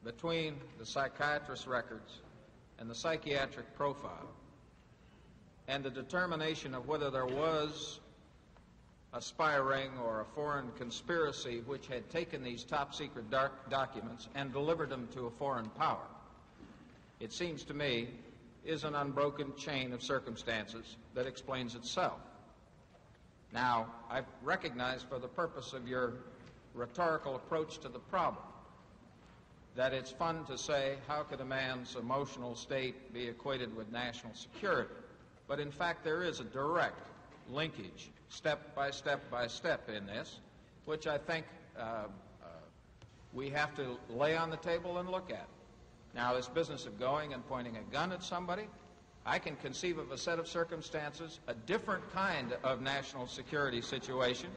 between the psychiatrist's records and the psychiatric profile and the determination of whether there was a spy ring or a foreign conspiracy which had taken these top secret dark documents and delivered them to a foreign power. It seems to me is an unbroken chain of circumstances that explains itself. Now, I recognize for the purpose of your rhetorical approach to the problem that it's fun to say, how could a man's emotional state be equated with national security? But in fact, there is a direct linkage, step by step by step, in this, which I think uh, uh, we have to lay on the table and look at. Now, this business of going and pointing a gun at somebody, I can conceive of a set of circumstances, a different kind of national security situation,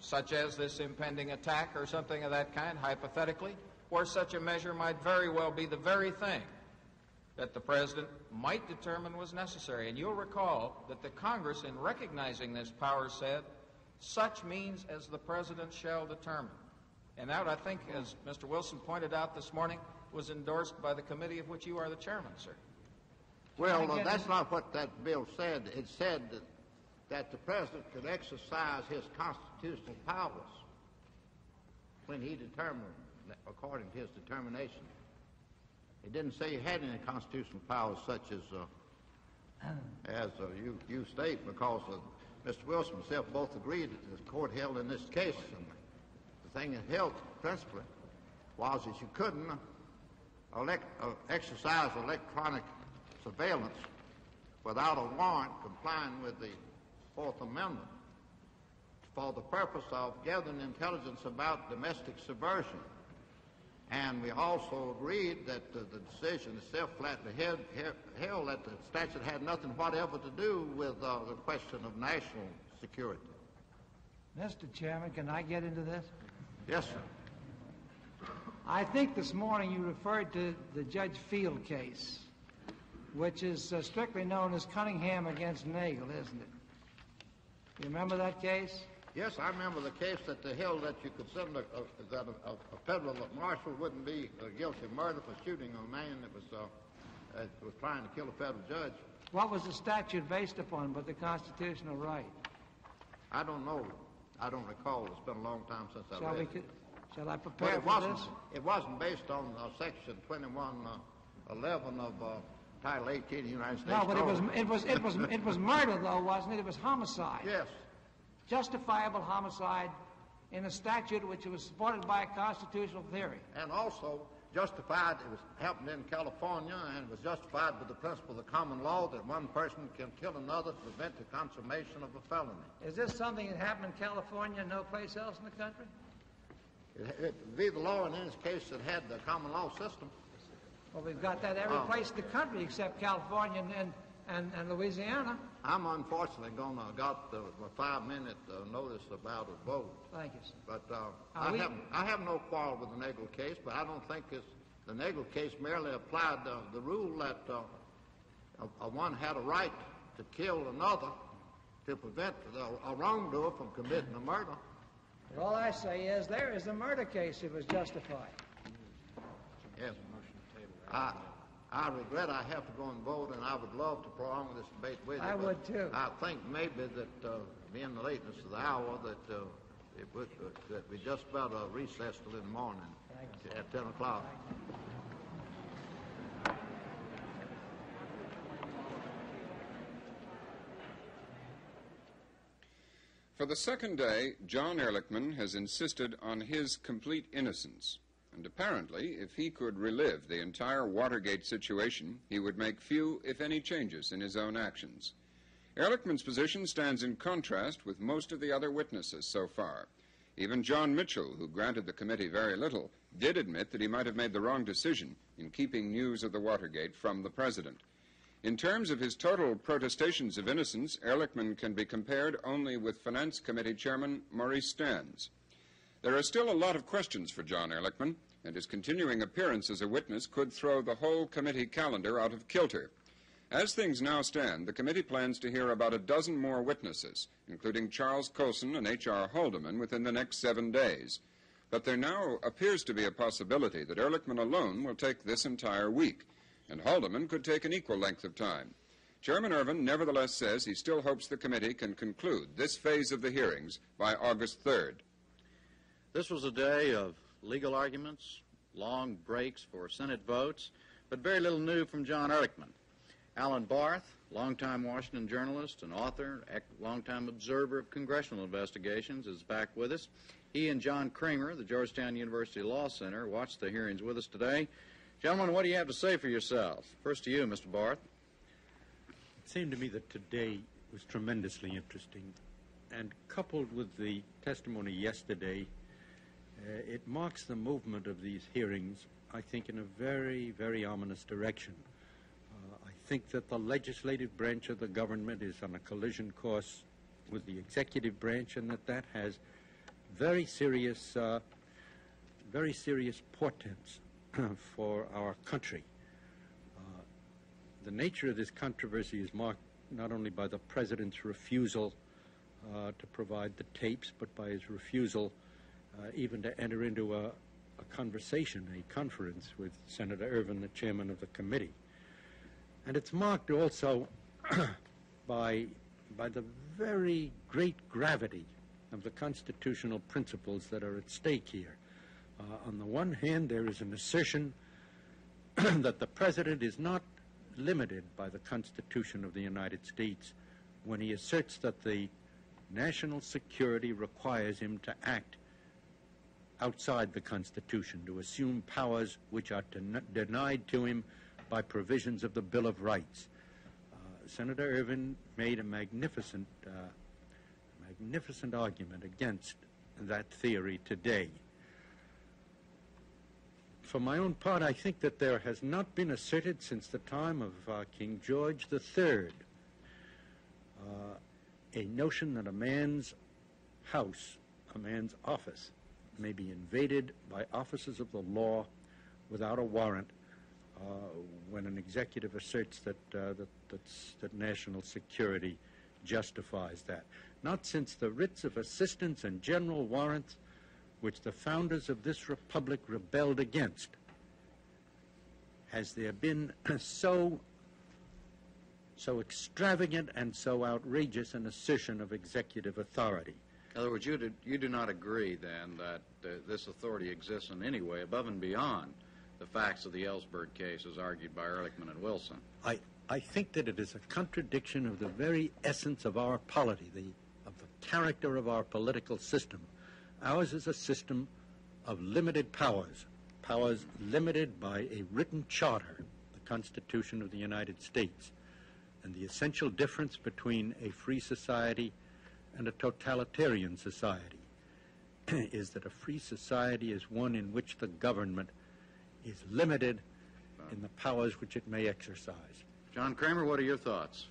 such as this impending attack or something of that kind, hypothetically, where such a measure might very well be the very thing that the President might determine was necessary. And you'll recall that the Congress, in recognizing this power, said, such means as the President shall determine. And that, I think, as Mr. Wilson pointed out this morning, was endorsed by the committee of which you are the chairman, sir. Well, uh, that's not what that bill said. It said that, that the president could exercise his constitutional powers when he determined, according to his determination. It didn't say he had any constitutional powers such as uh, <clears throat> as uh, you, you state, because uh, Mr. Wilson himself both agreed that the court held in this case, and the thing it held principally was that you couldn't elect, uh, exercise electronic surveillance without a warrant complying with the Fourth Amendment for the purpose of gathering intelligence about domestic subversion. And we also agreed that uh, the decision itself flatly held, held, that the statute had nothing whatever to do with uh, the question of national security. Mr. Chairman, can I get into this? Yes, sir. I think this morning you referred to the Judge Field case which is uh, strictly known as Cunningham against Neagle, isn't it? You remember that case? Yes, I remember the case that they held that you could send a, a that a, a, federal marshal wouldn't be uh, guilty of murder for shooting a man that was uh, that was trying to kill a federal judge. What was the statute based upon but the constitutional right? I don't know. I don't recall. It's been a long time since I shall read we, Shall I prepare well, it for wasn't, this? It wasn't based on uh, Section 2111 of uh, Title 18 of the United States No, but it was, it was, it was, it was murder, though, wasn't it? It was homicide. Yes. Justifiable homicide in a statute which was supported by a constitutional theory. And also justified, it was happened in California, and was justified with the principle of the common law that one person can kill another to prevent the consummation of a felony. Is this something that happened in California and no place else in the country? It, it would be the law in this case that had the common law system. Well, we've got that every Oh. place in the country except California and, and, and, and Louisiana. I'm unfortunately going to got the, the five-minute uh, notice about a vote. Thank you, sir. But uh, I, we- have, I have no quarrel with the Neagle case, but I don't think it's, the Neagle case merely applied uh, the rule that uh, a, a one had a right to kill another to prevent a, a wrongdoer from committing a murder. But all I say is there is a murder case that was justified. Yes. I, I regret I have to go and vote, and I would love to prolong this debate with you. I but would, too. I think maybe that, uh, being the lateness of the hour, that uh, it would, uh, that we just about uh, recess till in the morning at 10 o'clock. For the second day, John Ehrlichman has insisted on his complete innocence. And apparently, if he could relive the entire Watergate situation, he would make few, if any, changes in his own actions. Ehrlichman's position stands in contrast with most of the other witnesses so far. Even John Mitchell, who granted the committee very little, did admit that he might have made the wrong decision in keeping news of the Watergate from the president. In terms of his total protestations of innocence, Ehrlichman can be compared only with Finance Committee Chairman Maurice Stans. There are still a lot of questions for John Ehrlichman, and his continuing appearance as a witness could throw the whole committee calendar out of kilter. As things now stand, the committee plans to hear about a dozen more witnesses, including Charles Colson and H.R. Haldeman, within the next seven days. But there now appears to be a possibility that Ehrlichman alone will take this entire week, and Haldeman could take an equal length of time. Chairman Ervin nevertheless says he still hopes the committee can conclude this phase of the hearings by August 3rd. This was a day of legal arguments, long breaks for Senate votes, but very little new from John Ehrlichman. Alan Barth, longtime Washington journalist and author, longtime observer of congressional investigations, is back with us. He and John Kramer, the Georgetown University Law Center, watched the hearings with us today. Gentlemen, what do you have to say for yourselves? First to you, Mr. Barth. It seemed to me that today was tremendously interesting, and coupled with the testimony yesterday, it marks the movement of these hearings, I think, in a very, very ominous direction. Uh, I think that the legislative branch of the government is on a collision course with the executive branch, and that that has very serious, uh, very serious portents <clears throat> for our country. Uh, the nature of this controversy is marked not only by the president's refusal uh, to provide the tapes, but by his refusal uh, even to enter into a, a, conversation, a conference with Senator Ervin, the chairman of the committee. And it's marked also <clears throat> by, by the very great gravity of the constitutional principles that are at stake here. Uh, on the one hand, there is an assertion <clears throat> that the president is not limited by the Constitution of the United States when he asserts that the national security requires him to act outside the Constitution, to assume powers which are denied to him by provisions of the Bill of Rights. Uh, Senator Ervin made a magnificent, uh, magnificent argument against that theory today. For my own part, I think that there has not been asserted since the time of uh, King George III uh, a notion that a man's house, a man's office, may be invaded by officers of the law without a warrant uh, when an executive asserts that, uh, that, that national security justifies that. Not since the writs of assistance and general warrants which the founders of this republic rebelled against has there been <clears throat> so so extravagant and so outrageous an assertion of executive authority. In other words, you do, you do not agree then that uh, this authority exists in any way above and beyond the facts of the Ellsberg case as argued by Ehrlichman and Wilson. I, I think that it is a contradiction of the very essence of our polity, the, of the character of our political system. Ours is a system of limited powers, powers limited by a written charter, the Constitution of the United States. And the essential difference between a free society and a totalitarian society <clears throat> is that a free society is one in which the government is limited in the powers which it may exercise. John Kramer, what are your thoughts?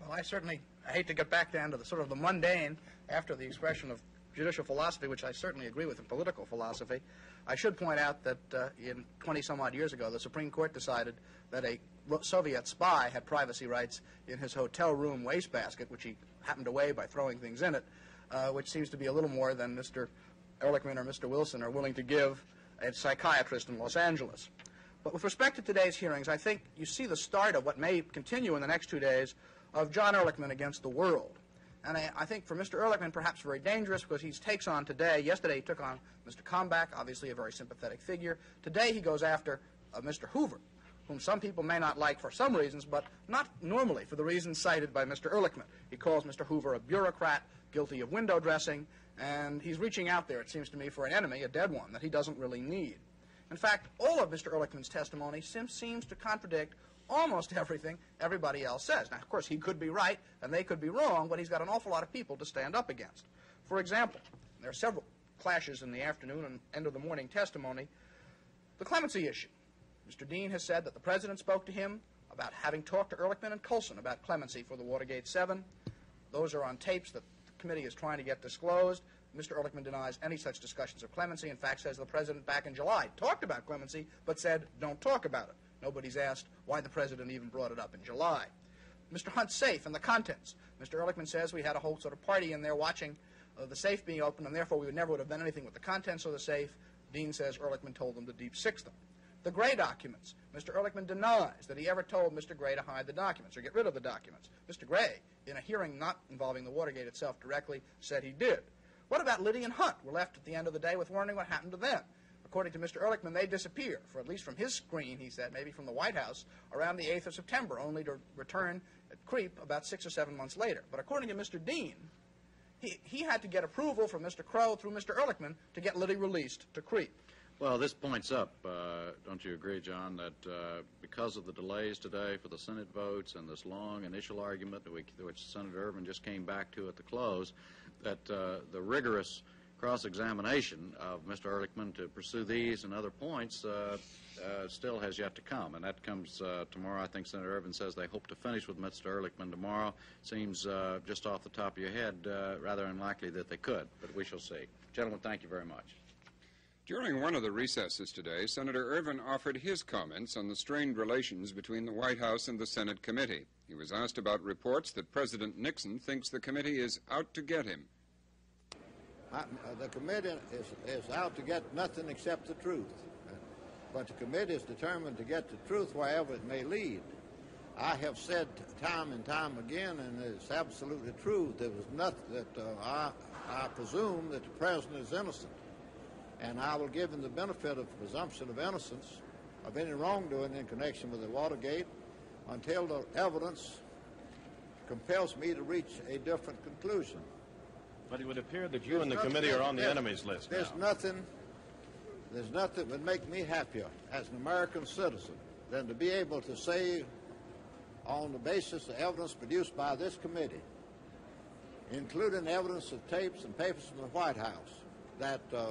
Well, I certainly I hate to get back down to the sort of the mundane after the expression of judicial philosophy, which I certainly agree with in political philosophy. I should point out that uh, in 20 some odd years ago, the Supreme Court decided that a Soviet spy had privacy rights in his hotel room wastebasket, which he happened away by throwing things in it, uh, which seems to be a little more than Mr. Ehrlichman or Mr. Wilson are willing to give a psychiatrist in Los Angeles. But with respect to today's hearings, I think you see the start of what may continue in the next two days of John Ehrlichman against the world. And I, I, think for Mr. Ehrlichman, perhaps very dangerous because he takes on today, yesterday he took on Mr. Kalmbach, obviously a very sympathetic figure. Today he goes after uh, Mr. Hoover, whom some people may not like for some reasons, but not normally for the reasons cited by Mr. Ehrlichman. He calls Mr. Hoover a bureaucrat, guilty of window dressing, and he's reaching out there, it seems to me, for an enemy, a dead one, that he doesn't really need. In fact, all of Mr. Ehrlichman's testimony seems to contradict almost everything everybody else says. Now, of course, he could be right and they could be wrong, but he's got an awful lot of people to stand up against. For example, there are several clashes in the afternoon and end of the morning testimony. The clemency issue. Mr. Dean has said that the president spoke to him about having talked to Ehrlichman and Colson about clemency for the Watergate 7. Those are on tapes that the committee is trying to get disclosed. Mr. Ehrlichman denies any such discussions of clemency. In fact, says the president back in July talked about clemency, but said don't talk about it. Nobody's asked why the president even brought it up in July. Mr. Hunt's safe and the contents. Mr. Ehrlichman says we had a whole sort of party in there watching uh, the safe being opened, and therefore we would never would have done anything with the contents of the safe. Dean says Ehrlichman told them to deep six them. the Gray documents. Mr. Ehrlichman denies that he ever told Mr. Gray to hide the documents or get rid of the documents. Mr. Gray, in a hearing not involving the Watergate itself directly, said he did. What about Liddy and Hunt? We're left at the end of the day with wondering what happened to them. According to Mr. Ehrlichman, they disappear, for at least from his screen, he said, maybe from the White House, around the 8th of September, only to return at creep about six or seven months later. But according to Mr. Dean, he, he had to get approval from Mr. Krogh through Mr. Ehrlichman to get Liddy released to creep. Well, this points up, uh, don't you agree, John, that uh, because of the delays today for the Senate votes and this long initial argument we, which Senator Ervin just came back to at the close, that uh, the rigorous cross-examination of Mr. Ehrlichman to pursue these and other points uh, uh, still has yet to come, and that comes uh, tomorrow. I think Senator Ervin says they hope to finish with Mr. Ehrlichman tomorrow. Seems just off the top of your head rather unlikely that they could, but we shall see. Gentlemen, thank you very much. During one of the recesses today, Senator Ervin offered his comments on the strained relations between the White House and the Senate committee. He was asked about reports that President Nixon thinks the committee is out to get him. Uh, the committee is, is out to get nothing except the truth. But the committee is determined to get the truth wherever it may lead. I have said time and time again, and it's absolutely true, there was nothing that uh, I, I presume that the president is innocent and I will give him the benefit of presumption of innocence of any wrongdoing in connection with the Watergate until the evidence compels me to reach a different conclusion. But it would appear that you there's and the committee are on the enemy's list There's now. nothing, there's nothing that would make me happier as an American citizen than to be able to say on the basis of evidence produced by this committee, including evidence of tapes and papers from the White House, that uh,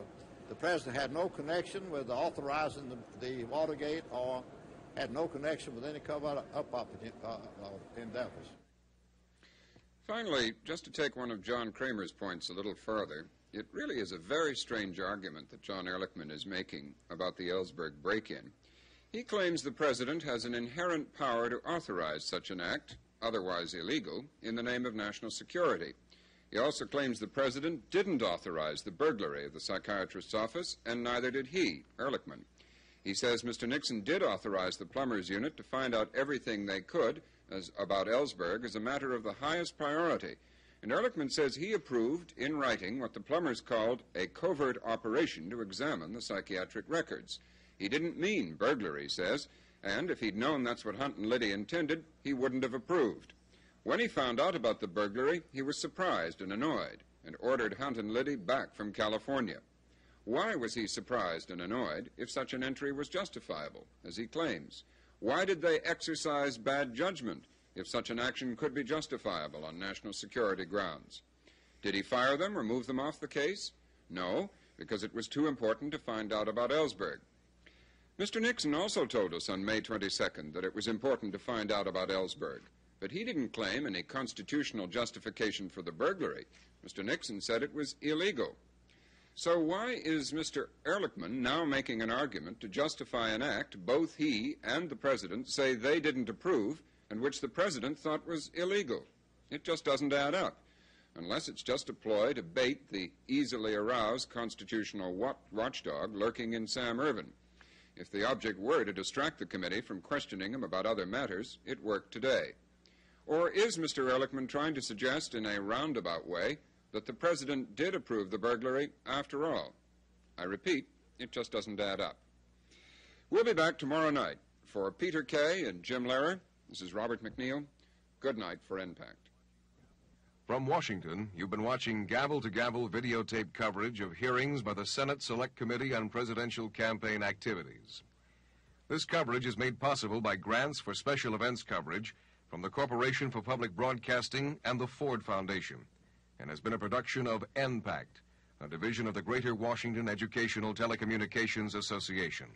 the president had no connection with authorizing the, the Watergate or had no connection with any cover-up uh, uh, endeavors. Finally, just to take one of John Kramer's points a little further, it really is a very strange argument that John Ehrlichman is making about the Ellsberg break-in. He claims the president has an inherent power to authorize such an act, otherwise illegal, in the name of national security. He also claims the president didn't authorize the burglary of the psychiatrist's office, and neither did he, Ehrlichman. He says Mr. Nixon did authorize the plumbers unit to find out everything they could as, about Ellsberg as a matter of the highest priority. And Ehrlichman says he approved, in writing, what the plumbers called a covert operation to examine the psychiatric records. He didn't mean burglary, says, and if he'd known that's what Hunt and Liddy intended, he wouldn't have approved. When he found out about the burglary, he was surprised and annoyed and ordered Hunt and Liddy back from California. Why was he surprised and annoyed if such an entry was justifiable, as he claims? Why did they exercise bad judgment if such an action could be justifiable on national security grounds? Did he fire them or move them off the case? No, because it was too important to find out about Ellsberg. Mr. Nixon also told us on May 22nd that it was important to find out about Ellsberg. But he didn't claim any constitutional justification for the burglary. Mr. Nixon said it was illegal. So why is Mr. Ehrlichman now making an argument to justify an act both he and the President say they didn't approve and which the President thought was illegal? It just doesn't add up. Unless it's just a ploy to bait the easily aroused constitutional watchdog lurking in Sam Ervin. If the object were to distract the committee from questioning him about other matters, it worked today. Or is Mr. Ehrlichman trying to suggest in a roundabout way that the president did approve the burglary after all? I repeat, it just doesn't add up. We'll be back tomorrow night. For Peter Kaye and Jim Lehrer, this is Robert MacNeil. Good night for NPACT. From Washington, you've been watching gavel to gavel videotape coverage of hearings by the Senate Select Committee on Presidential Campaign Activities. This coverage is made possible by grants for special events coverage from the Corporation for Public Broadcasting and the Ford Foundation and has been a production of NPACT, a division of the Greater Washington Educational Telecommunications Association.